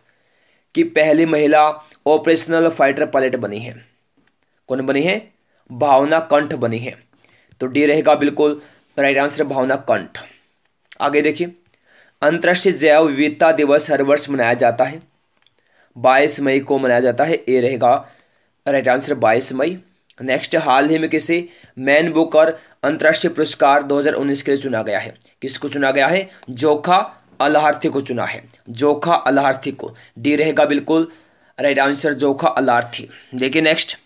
Speaker 1: की पहली महिला ऑपरेशनल फाइटर पायलट बनी है? कौन बनी है? भावना कंठ बनी है तो डी रहेगा बिल्कुल राइट आंसर भावना कंठ। आगे देखिए, अंतर्राष्ट्रीय जैव विविधता दिवस हर वर्ष मनाया जाता है। 22 मई को मनाया जाता है ए रहेगा राइट आंसर 22 मई। नेक्स्ट, हाल ही में किसी मैन बुकर अंतर्राष्ट्रीय पुरस्कार 2019 के लिए चुना गया है। किसको चुना गया है? जोखा अलार्थी को चुना है। जोखा अलार्थी को। डी रहेगा बिल्कुल राइट आंसर जोखा अलार्थी देखिए नेक्स्ट,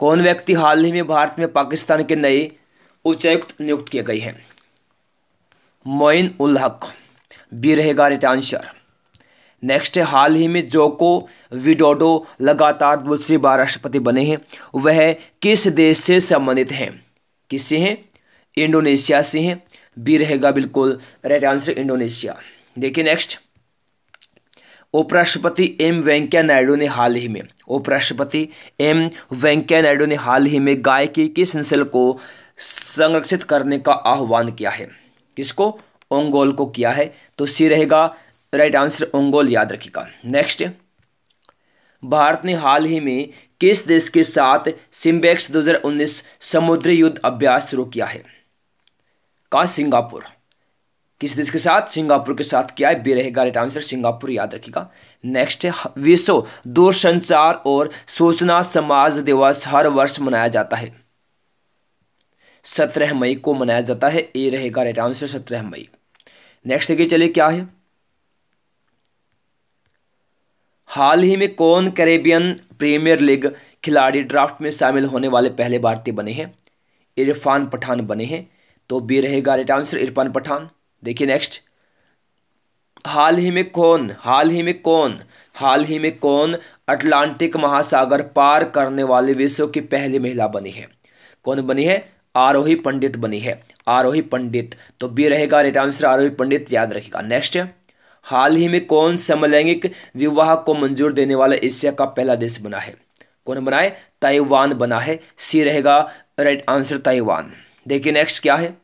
Speaker 1: कौन व्यक्ति हाल ही में भारत में पाकिस्तान के नए उच्चायुक्त नियुक्त किए गए हैं। मोइन उल हक बी रहेगा राइट आंसर नेक्स्ट है, हाल ही में जोको विडोडो लगातार दूसरी बार राष्ट्रपति बने हैं, वह किस देश से संबंधित हैं? किससे हैं? इंडोनेशिया से हैं। बी रहेगा बिल्कुल राइट आंसर इंडोनेशिया। देखिए नेक्स्ट उपराष्ट्रपति एम वेंकैया नायडू ने हाल ही में, उपराष्ट्रपति एम वेंकैया नायडू ने हाल ही में गाय की किस नस्ल को संरक्षित करने का आह्वान किया है। किसको? ओंगोल को किया है। तो सी रहेगा राइट आंसर ओंगोल, याद रखिएगा। नेक्स्ट, भारत ने हाल ही में किस देश के साथ सिम्बेक्स 2019 समुद्री युद्ध अभ्यास शुरू किया है? का सिंगापुर। किस देश के साथ? सिंगापुर के साथ किया है। बी रहेगा राइट आंसर सिंगापुर, याद रखिएगा। नेक्स्ट, विश्व दूरसंचार और सूचना समाज दिवस हर वर्ष मनाया जाता है। सत्रह मई को मनाया जाता है। ए रहेगा राइट आंसर सत्रह मई। नेक्स्ट देखिए चलिए क्या है? हाल ही में कौन कैरेबियन प्रीमियर लीग खिलाड़ी ड्राफ्ट में शामिल होने वाले पहले भारतीय बने हैं? इरफान पठान बने हैं। तो बी रहेगा राइट आंसर इरफान पठान। देखिए नेक्स्ट हाल ही में कौन, हाल ही में कौन, हाल ही में कौन अटलांटिक महासागर पार करने वाले विश्व की पहली महिला बनी है? कौन बनी है? आरोही पंडित बनी है। आरोही पंडित तो बी रहेगा राइट आंसर आरोही पंडित याद रखिएगा नेक्स्ट हाल ही में कौन समलैंगिक विवाह को मंजूर देने वाला एशिया का पहला देश बना है? कौन बना है? ताइवान बना है। सी रहेगा राइट आंसर ताइवान। देखिए नेक्स्ट क्या है?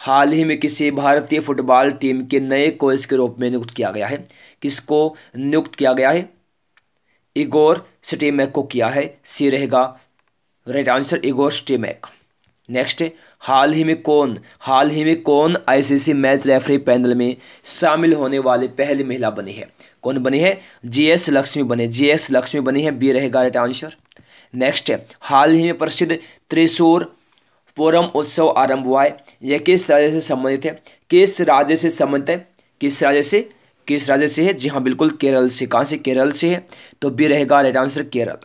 Speaker 1: हाल ही में किसी भारतीय फुटबॉल टीम के नए कोच के रूप में नियुक्त किया गया है। किसको नियुक्त किया गया है? इगोर स्टीमैक को किया है। सी रहेगा right answer Igor Stimac. Next हाल ही में कौन, हाल ही में कौन आईसीसी मैच रेफरी पैनल में शामिल होने वाली पहली महिला बनी है? कौन बनी है? जीएस लक्ष्मी बने। जीएस लक्ष्मी बनी है। बी रहेगा राइट आंसर नेक्स्ट है हाल ही में प्रसिद्ध त्रिशूर पोरम उत्सव आरंभ हुआ है। यह किस राज्य से संबंधित है? किस राज्य से संबंधित है? किस राज्य से? किस राज्य से है? जी हाँ बिल्कुल केरल से। कहाँ से? केरल से है। तो बी रहेगा राइट आंसर केरल।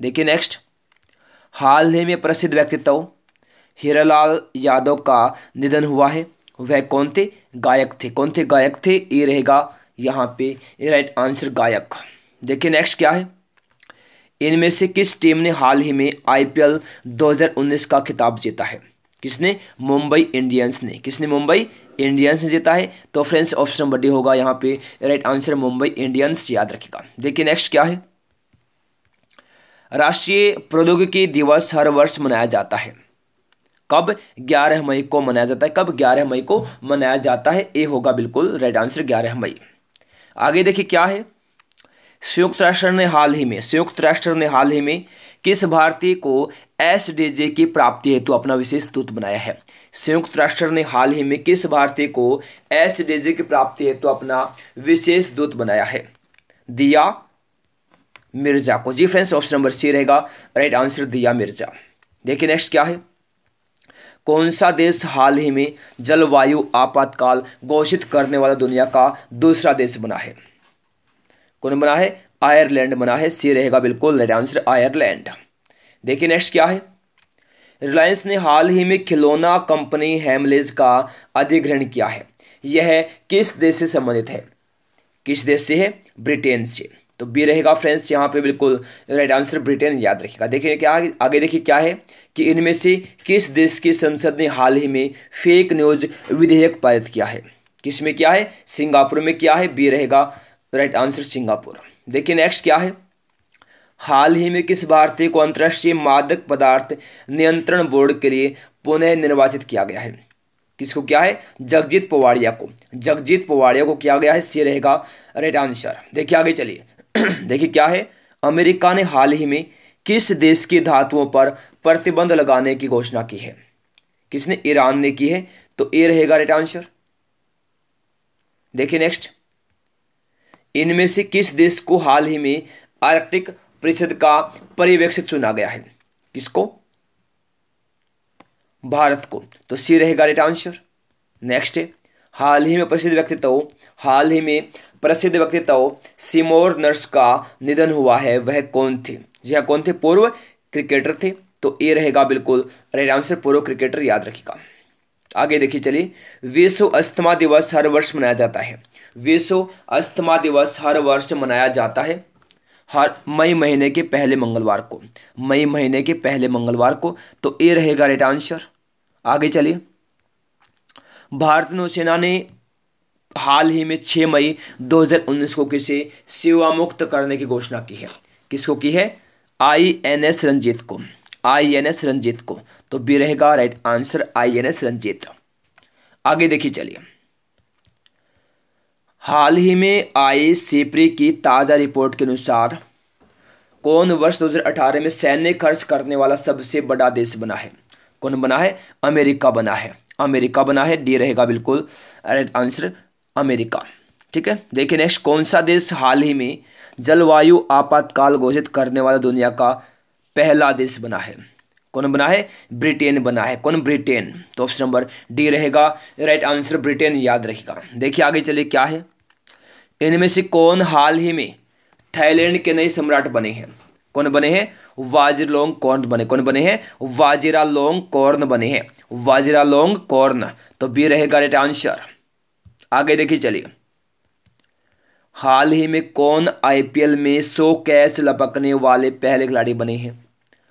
Speaker 1: देखिए नेक्स्ट हाल ही में प्रसिद्ध व्यक्तित्व हीरालाल यादव का निधन हुआ है। वह कौन थे? गायक थे। कौन थे गायक थे? ये रहेगा यहाँ पे राइट आंसर गायक। देखिए नेक्स्ट क्या है? इनमें से किस टीम ने हाल ही में आईपीएल 2019 का खिताब जीता है? किसने? मुंबई इंडियंस ने। किसने मुंबई इंडियंस ने जीता है? तो फ्रेंड्स ऑप्शन नंबर डी होगा यहाँ पे। राइट आंसर मुंबई इंडियंस याद रखेगा। देखिए नेक्स्ट क्या है? राष्ट्रीय प्रौद्योगिकी दिवस हर वर्ष मनाया जाता है। कब 11 मई को मनाया जाता है? कब 11 मई को मनाया जाता है? ए होगा बिल्कुल राइट आंसर 11 मई। आगे देखिए क्या है। संयुक्त राष्ट्र ने हाल ही में, संयुक्त राष्ट्र ने हाल ही में किस भारतीय को एस की प्राप्ति हेतु अपना विशेष दूत बनाया है? संयुक्त राष्ट्र ने हाल ही में किस भारतीय को एस की प्राप्ति हेतु अपना विशेष दूत बनाया है? दिया मिर्ज़ा को। जी फ्रेंड्स, ऑप्शन नंबर सी रहेगा। राइट आंसर दिया मिर्ज़ा। देखिए नेक्स्ट क्या है। कौन सा देश हाल ही में जलवायु आपातकाल घोषित करने वाला दुनिया का दूसरा देश बना है? कौन बना है? आयरलैंड बना है। सी रहेगा बिल्कुल राइट आंसर, आयरलैंड। देखिए नेक्स्ट क्या है? रिलायंस ने हाल ही में खिलौना कंपनी हेमलेज का अधिग्रहण किया है। यह किस देश से संबंधित है? किस देश से है? ब्रिटेन से। तो बी रहेगा फ्रेंड्स यहाँ पे बिल्कुल राइट आंसर ब्रिटेन याद रखेगा। देखिए, क्या आगे देखिए क्या है कि इनमें से किस देश की संसद ने हाल ही में फेक न्यूज़ विधेयक पारित किया है? किसमें क्या है? सिंगापुर में क्या है? बी रहेगा राइट आंसर सिंगापुर। देखिए नेक्स्ट क्या है? हाल ही में किस भारतीय को अंतर्राष्ट्रीय मादक पदार्थ नियंत्रण बोर्ड के लिए पुनः निर्वाचित किया गया है? किसको क्या है? जगजीत पवाड़िया को। जगजीत पवाड़िया को किया गया है, सी रहेगा राइट आंसर देखिए, आगे चलिए। देखिए क्या है? अमेरिका ने हाल ही में किस देश की धातुओं पर प्रतिबंध लगाने की घोषणा की है? किसने? ईरान ने की है। तो ए रहेगा राइट आंसर देखिए नेक्स्ट इनमें से किस देश को हाल ही में आर्कटिक परिषद का पर्यवेक्षक चुना गया है? किसको? भारत को। तो सी रहेगा राइट आंसर नेक्स्ट है हाल ही में प्रसिद्ध व्यक्तित्व हाल ही में प्रसिद्ध व्यक्तित्व सिमोर नर्स का निधन हुआ है। वह कौन थे? जी हाँ कौन थे? पूर्व क्रिकेटर थे। तो ये रहेगा बिल्कुल राइट आंसर पूर्व क्रिकेटर याद रखिएगा। आगे देखिए, चलिए। विश्व अस्थमा दिवस हर वर्ष मनाया जाता है। विश्व अस्थमा दिवस हर वर्ष मनाया जाता है। हर मई महीने के पहले मंगलवार को। मई महीने के पहले मंगलवार को। तो ये रहेगा राइट आंसर। आगे चलिए। भारतीय नौसेना ने हाल ही में 6 मई 2019 को किसे सेवा मुक्त करने की घोषणा की है? किसको की है? आई एन एस रंजीत को। आई एन एस रंजीत को। तो बी रहेगा right answer I N S Ranjit. आगे देखिए चलिए। हाल ही में आई सीप्री की ताज़ा रिपोर्ट के अनुसार कौन वर्ष 2018 में सैन्य खर्च करने वाला सबसे बड़ा देश बना है? कौन बना है? अमेरिका बना है। अमेरिका बना है, डी रहेगा बिल्कुल राइट आंसर अमेरिका। ठीक है? देखिए नेक्स्ट कौन सा देश हाल ही में जलवायु आपातकाल घोषित करने वाला दुनिया का पहला देश बना है? कौन बना है? ब्रिटेन बना है। कौन? ब्रिटेन। तो ऑप्शन नंबर डी रहेगा। राइट आंसर ब्रिटेन याद रखेगा देखिए आगे चलिए क्या है? इनमें से कौन हाल ही में थाईलैंड के नए सम्राट बने हैं? कौन बने हैं? वाजिरलोंग कॉर्न बने। कौन बने हैं? वाजिरा लोंग कॉर्न बने हैं। वाजिरा लोंग कॉर्न। तो बी रहेगा राइट आंसर आगे देखिए, चलिए। हाल ही में कौन आईपीएल में सौ कैच लपकने वाले पहले खिलाड़ी बने हैं?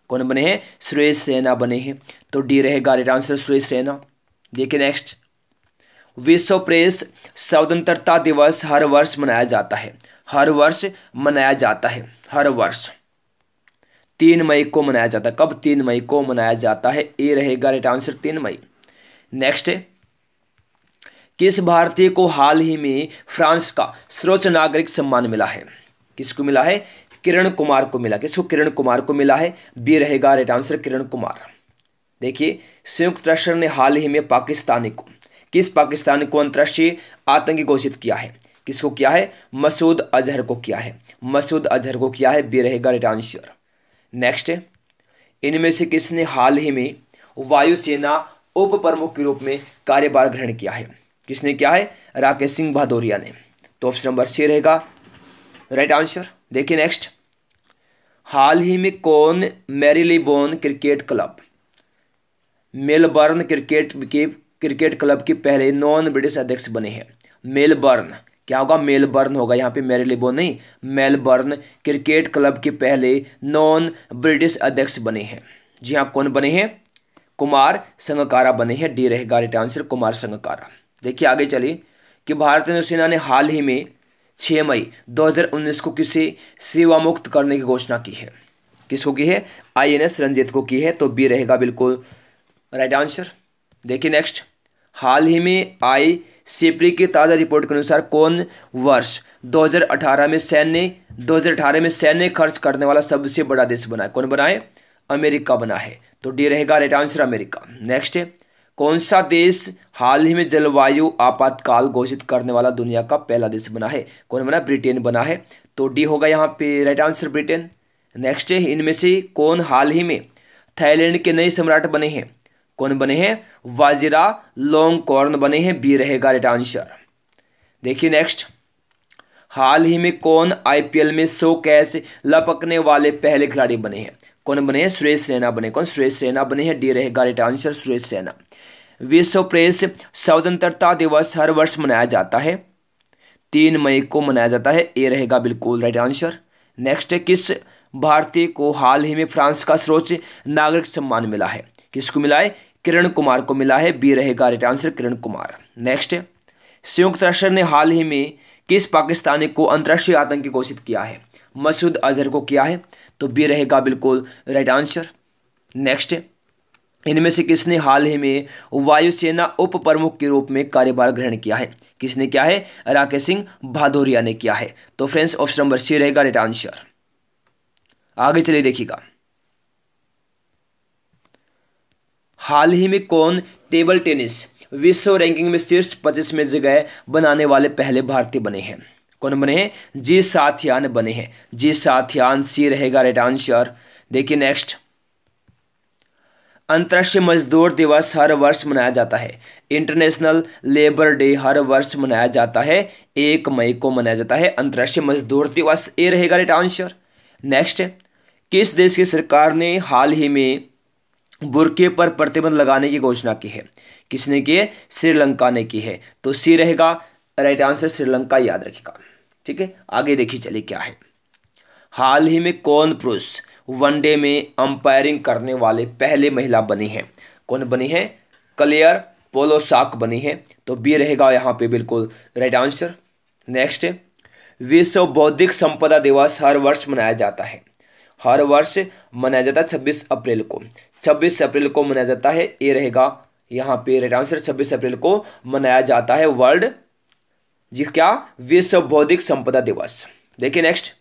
Speaker 1: कौन बने हैं? सुरेश रैना बने हैं। तो डी रहेगा राइट आंसर सुरेश रैना। देखिए नेक्स्ट विश्व प्रेस स्वतंत्रता दिवस हर वर्ष मनाया जाता है। हर वर्ष मनाया जाता है। हर वर्ष। तीन मई को मनाया जाता है। कब तीन मई को मनाया जाता है? ए रहेगा राइट आंसर तीन मई। नेक्स्ट किस भारतीय को हाल ही में फ्रांस का सर्वोच्च नागरिक सम्मान मिला है? किसको मिला है? किरण कुमार को मिला। किसको? किरण कुमार को मिला है। बी रहेगा राइट आंसर किरण कुमार। देखिए, संयुक्त राष्ट्र ने हाल ही में पाकिस्तानी को, किस पाकिस्तानी को अंतर्राष्ट्रीय आतंकी घोषित किया है? किसको किया है? मसूद अजहर को किया है। मसूद अजहर को किया है। बी रहेगा राइट आंसर नेक्स्ट इनमें से किसने हाल ही में वायुसेना उप प्रमुख के रूप में कार्यभार ग्रहण किया है? किसने किया है? राकेश सिंह भादौरिया ने। तो ऑप्शन नंबर सी रहेगा। राइट आंसर देखिए नेक्स्ट हाल ही में कौन Marylebone cricket club? Melbourne cricket के, क्रिकेट क्लब के पहले नॉन ब्रिटिश अध्यक्ष बने हैं। मेलबर्न। क्या होगा? मेलबर्न होगा यहाँ पे, मेरे मैरीलीबोन नहीं, मेलबर्न क्रिकेट क्लब के पहले नॉन ब्रिटिश अध्यक्ष बने हैं। जी हाँ कौन बने हैं? कुमार संगकारा बने हैं। डी रहेगा राइट आंसर कुमार संगकारा। देखिए आगे चलिए कि भारतीय नौसेना ने हाल ही में 6 मई 2019 को किसे सेवा मुक्त करने की घोषणा की है? किसको की है? आईएनएस रंजीत को की है तो बी रहेगा बिल्कुल राइट आंसर देखिए नेक्स्ट हाल ही में आई सिप्री की ताज़ा रिपोर्ट के अनुसार कौन वर्ष 2018 में सैन्य 2018 में सैन्य खर्च करने वाला सबसे बड़ा देश बना है। कौन बना है? अमेरिका बना है। तो डी रहेगा राइट आंसर अमेरिका। नेक्स्ट, कौन सा देश हाल ही में जलवायु आपातकाल घोषित करने वाला दुनिया का पहला देश बना है? कौन बना? ब्रिटेन बना है। तो डी होगा यहाँ पे राइट आंसर ब्रिटेन। नेक्स्ट, इनमें से कौन हाल ही में थाईलैंड के नए सम्राट बने हैं? कौन बने हैं? वाजिरा लॉन्ग कॉर्न बने हैं, बी रहेगा राइट आंसर। देखिए नेक्स्ट। हाल ही में कौन आईपीएल में सौ कैच लपकने वाले पहले खिलाड़ी बने हैं? कौन बने हैं? सुरेश रैना बने। कौन? सुरेश रैना बने हैं, डी रहेगा राइट आंसर, सुरेश रैना। विश्व प्रेस स्वतंत्रता दिवस हर वर्ष मनाया जाता है। तीन मई को मनाया जाता है, ए रहेगा बिल्कुल राइट आंसर। नेक्स्ट किस भारतीय को हाल ही में फ्रांस का सर्वोच्च नागरिक सम्मान मिला है? किसको मिला है? किरण कुमार को मिला है। बी रहेगा right answer Kiran Kumar. Next संयुक्त राष्ट्र ने हाल ही में किस पाकिस्तानी को अंतर्राष्ट्रीय आतंकी घोषित किया है? मसूद अजहर को किया है तो बी रहेगा बिल्कुल राइट आंसर नेक्स्ट इनमें से किसने हाल ही में वायुसेना उप प्रमुख के रूप में कार्यभार ग्रहण किया है? किसने किया है? राकेश सिंह भादौरिया ने किया है। तो फ्रेंड्स, ऑप्शन नंबर सी रहेगा राइट आंसर आगे चलिए देखिएगा। हाल ही में कौन टेबल टेनिस विश्व रैंकिंग में शीर्ष पच्चीस में जगह बनाने वाले पहले भारतीय बने हैं। कौन बने हैं? जी साथियान बने हैं। जी साथियान सी रहेगा राइट आंसर। देखिए नेक्स्ट अंतर्राष्ट्रीय मजदूर दिवस हर वर्ष मनाया जाता है। इंटरनेशनल लेबर डे हर वर्ष मनाया जाता है। एक मई को मनाया जाता है। अंतर्राष्ट्रीय मजदूर दिवस ए रहेगा राइट आंसर। नेक्स्ट किस देश की सरकार ने हाल ही में बुरके पर प्रतिबंध लगाने की घोषणा की है। किसने की है श्रीलंका ने की है। तो सी रहेगा, राइट आंसर श्रीलंका, याद रखेगा ठीक है? आगे देखिए, चलिए क्या है। हाल ही में कौन पुरुष वनडे में अंपायरिंग करने वाले पहले महिला बनी है? कौन बनी है? क्लियर पोलो साक बनी है। तो बी रहेगा यहाँ पे बिल्कुल राइट आंसर। नेक्स्ट, विश्व बौद्धिक संपदा दिवस हर वर्ष मनाया जाता है। हर वर्ष मनाया जाता है छब्बीस अप्रैल को। छब्बीस अप्रैल को मनाया जाता है, ये रहेगा। यहाँ पे राइट आंसर छब्बीस अप्रैल को मनाया जाता है वर्ल्ड। जी क्या? विश्व बौद्धिक संपदा दिवस। देखिए नेक्स्ट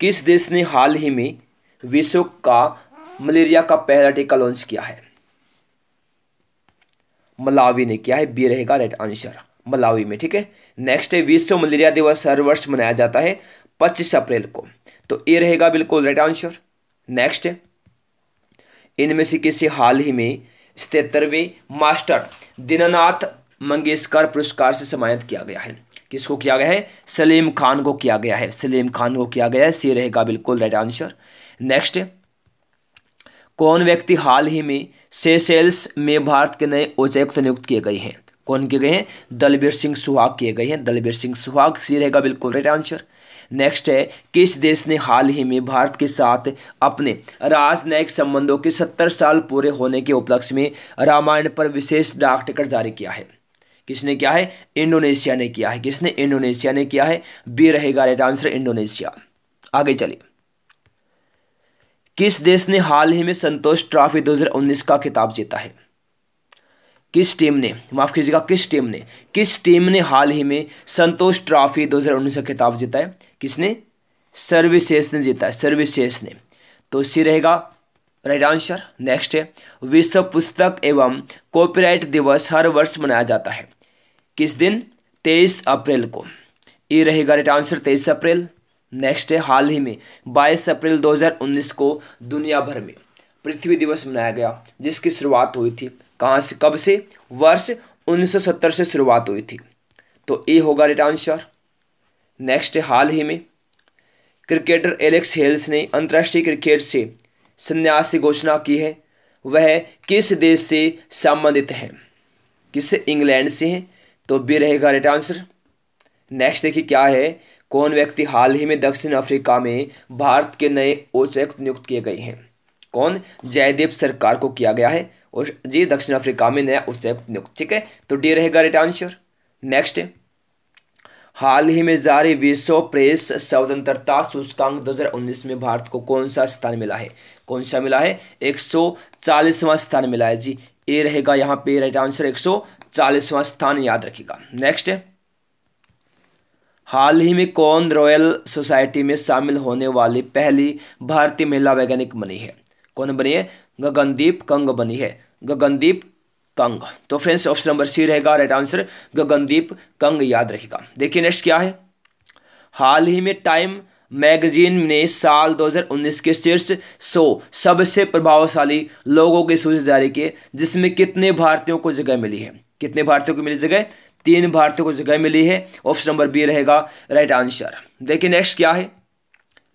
Speaker 1: किस देश ने हाल ही में विश्व का मलेरिया का पहला टीका लॉन्च किया है? मलावी ने किया है, बी रहेगा राइट आंसर मलावी में, ठीक है? नेक्स्ट है, विश्व मलेरिया दिवस हर वर्ष मनाया जाता है पच्चीस अप्रैल को। तो ये रहेगा बिल्कुल राइट आंसर नेक्स्ट इनमें से किसी हाल ही में सतहत्तरवें मास्टर दीनानाथ मंगेशकर पुरस्कार से सम्मानित किया गया है। किसको किया गया है? सलीम खान को किया गया है। सलीम खान को किया गया है। सी रहेगा बिल्कुल राइट आंसर नेक्स्ट कौन व्यक्ति हाल ही में सेसेल्स में भारत के नए उच्चायुक्त नियुक्त किए गए हैं? कौन किए गए हैं? दलबीर सिंह सुहाग किए गए हैं। दलबीर सिंह सुहाग सी रहेगा बिल्कुल राइट आंसर नेक्स्ट है, किस देश ने हाल ही में भारत के साथ अपने राजनयिक संबंधों के सत्तर साल पूरे होने के उपलक्ष्य में रामायण पर विशेष डाक टिकट जारी किया है? किसने किया है? इंडोनेशिया ने किया है। किसने इंडोनेशिया ने किया है? बी रहेगा राइट आंसर, इंडोनेशिया। आगे चलिए। किस देश ने हाल ही में संतोष ट्रॉफी 2019 का खिताब जीता है? किस टीम ने, माफ़ कीजिएगा, किस टीम ने, किस टीम ने हाल ही में संतोष ट्रॉफी 2019 का खिताब जीता है? किसने? सर्विसेस ने जीता है, सर्विसेस ने। तो सी रहेगा राइट आंसर, नेक्स्ट है, विश्व पुस्तक एवं कॉपीराइट दिवस हर वर्ष मनाया जाता है। किस दिन? तेईस अप्रैल को। ये रहेगा राइट आंसर, तेईस अप्रैल। नेक्स्ट है, हाल ही में बाईस अप्रैल 2019 को दुनिया भर में पृथ्वी दिवस मनाया गया, जिसकी शुरुआत हुई थी। कहाँ से, कब से? वर्ष 1970 से शुरुआत हुई थी। तो ए होगा राइट आंसर। नेक्स्ट हाल ही में। क्रिकेटर एलेक्स हेल्स ने अंतर्राष्ट्रीय क्रिकेट से संन्यास की घोषणा की है। वह किस देश से संबंधित हैं? किस इंग्लैंड से हैं? तो बी रहेगा राइट आंसर। नेक्स्ट देखिए क्या है। कौन व्यक्ति हाल ही में दक्षिण अफ्रीका में भारत के नए उच्चायुक्त नियुक्त किए गए हैं? कौन? जयदेव सरकार को किया गया है। और जी दक्षिण अफ्रीका में नया उच्चायुक्त नियुक्त, ठीक है? तो डी रहेगा राइट आंसर। नेक्स्ट हाल ही में जारी विश्व प्रेस स्वतंत्रता सूचकांक 2019 में भारत को कौन सा स्थान मिला है? कौन सा मिला है? एक स्थान मिला है जी। ए रहेगा यहाँ पे राइट आंसर एक स्थान याद रखिएगा। नेक्स्ट हाल ही में कौन रॉयल सोसाइटी में शामिल होने वाली पहली भारतीय महिला वैज्ञानिक बनी है? कौन बनी है? गगनदीप कंग बनी है। गगनदीप कंग। तो फ्रेंड्स ऑप्शन नंबर सी रहेगा राइट आंसर गगनदीप कंग, याद रखेगा देखिए नेक्स्ट क्या है? हाल ही में टाइम मैगजीन ने साल 2019 के शीर्ष सौ सबसे प्रभावशाली लोगों की सूची जारी की, जिसमें कितने भारतीयों को जगह मिली है? कितने भारतीयों को मिली जगह? तीन भारतीयों को जगह मिली है। ऑप्शन नंबर बी रहेगा राइट आंसर देखिए नेक्स्ट क्या है?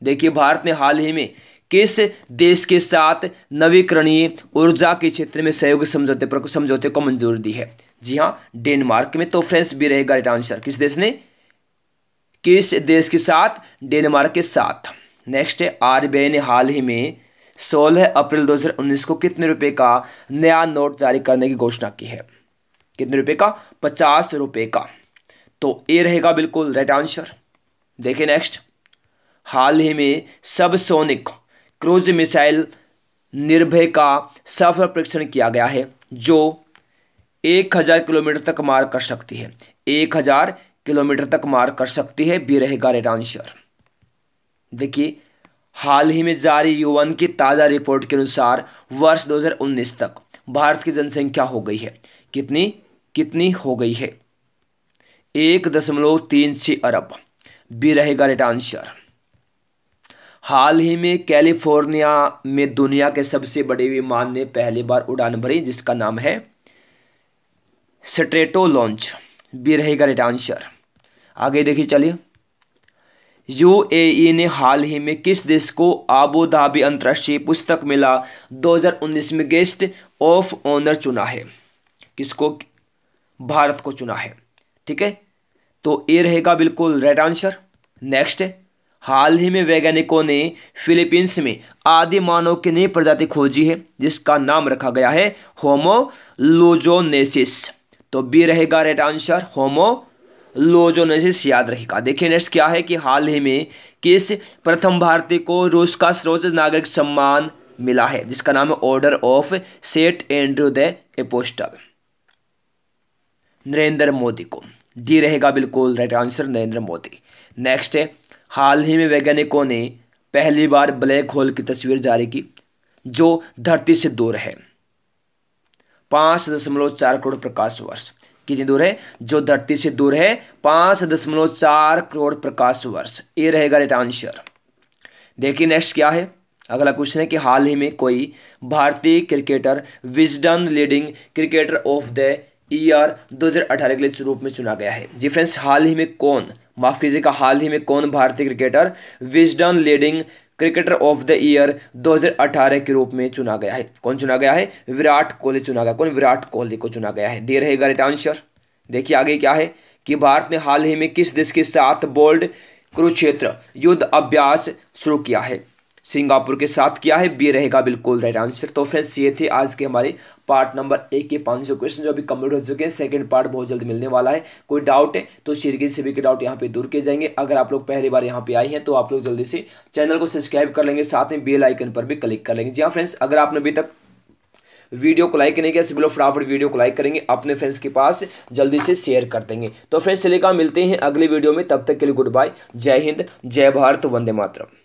Speaker 1: देखिए, भारत ने हाल ही में किस देश के साथ नवीकरणीय ऊर्जा के क्षेत्र में सहयोग समझौते पर समझौते को मंजूरी दी है? जी हाँ डेनमार्क में तो फ्रेंड्स, भी रहेगा राइट आंसर किस देश ने? किस देश के साथ? डेनमार्क के साथ। नेक्स्ट है आरबीआई ने हाल ही में 16 अप्रैल 2019 को कितने रुपए का नया नोट जारी करने की घोषणा की है? कितने रुपए का? पचास रुपए का। तो ए रहेगा बिल्कुल राइट आंसर देखिए नेक्स्ट हाल ही में सब सोनिक क्रूज मिसाइल निर्भय का सफल परीक्षण किया गया है, जो एक हज़ार किलोमीटर तक मार कर सकती है। एक हज़ार किलोमीटर तक मार कर सकती है बी रहेगा रेड आंसर। देखिए, हाल ही में जारी यूएन की ताज़ा रिपोर्ट के अनुसार वर्ष 2019 तक भारत की जनसंख्या हो गई है। कितनी? कितनी हो गई है? एक दशमलव तीन छः अरब। बी रहेगा रेट आंसर। हाल ही में कैलिफ़ोर्निया में दुनिया के सबसे बड़े विमान ने पहली बार उड़ान भरी, जिसका नाम है स्ट्रेटो लॉन्च। भी रहेगा रेट आंसर। आगे देखिए, चलिए। यूएई ने हाल ही में किस देश को आबू धाबी अंतर्राष्ट्रीय पुस्तक मेला 2019 में गेस्ट ऑफ़ ऑनर चुना है। किसको? भारत को चुना है। ठीक है? तो ये रहेगा बिल्कुल राइट आंसर। नेक्स्ट है। हाल ही में वैज्ञानिकों ने फिलीपींस में आदि मानव की नई प्रजाति खोजी है, जिसका नाम रखा गया है होमो लोजोनेसिस। तो बी रहेगा राइट आंसर होमो लोजोनेसिस, याद रहेगा देखिए नेक्स्ट क्या है कि हाल ही में किस प्रथम भारतीय को रूस का सर्वोच्च नागरिक सम्मान मिला है, जिसका नाम है order of saint Andrew the apostle Narendra Modi को। डी रहेगा बिल्कुल right answer Narendra Modi. Next है हाल ही में वैज्ञानिकों ने पहली बार ब्लैक होल की तस्वीर जारी की, जो धरती से दूर है। पाँच दशमलव चार करोड़ प्रकाश वर्ष। कितनी दूर है? जो धरती से दूर है, पाँच दशमलव चार करोड़ प्रकाश वर्ष। ये रहेगा राइट आंसर देखिए नेक्स्ट क्या है? अगला क्वेश्चन है कि हाल ही में कोई भारतीय cricketer Wisden leading cricketer of the year 2018 के लिए रूप में चुना गया है। जी फ्रेंड्स हाल ही में कौन माफ़ कीजिएगा, हाल ही में कौन भारतीय cricketer Wisden leading cricketer of the year 2018 के रूप में चुना गया है? कौन चुना गया है? विराट कोहली चुना गया। कौन? विराट कोहली को चुना गया है। डी रहेगा राइट आंसर देखिए आगे क्या है कि भारत ने हाल ही में किस देश के साथ बोल्ड कुरुक्षेत्र युद्ध अभ्यास शुरू किया है? सिंगापुर के साथ किया है, बी रहेगा बिल्कुल राइट आंसर तो फ्रेंड्स ये थे आज के हमारे पार्ट नंबर एक के पाँच सौ क्वेश्चन जो अभी कंप्लीट हो चुके हैं। सेकंड पार्ट बहुत जल्द मिलने वाला है। कोई डाउट है तो शेयर सभी के डाउट यहाँ पे दूर किए जाएँगे। अगर आप लोग पहली बार यहाँ पे आए हैं तो आप लोग जल्दी से चैनल को सब्सक्राइब कर लेंगे, साथ में बेल आइकन पर भी क्लिक कर लेंगे। जी हाँ फ्रेंड्स अगर आपने अभी तक वीडियो को लाइक नहीं किया सभी लोग फटाफट वीडियो को लाइक करेंगे, अपने फ्रेंड्स के पास जल्दी से शेयर कर देंगे। तो फ्रेंड्स चलेगा मिलते हैं अगले वीडियो में। तब तक के लिए गुड बाय जय हिंद, जय भारत, वंदे मातरम।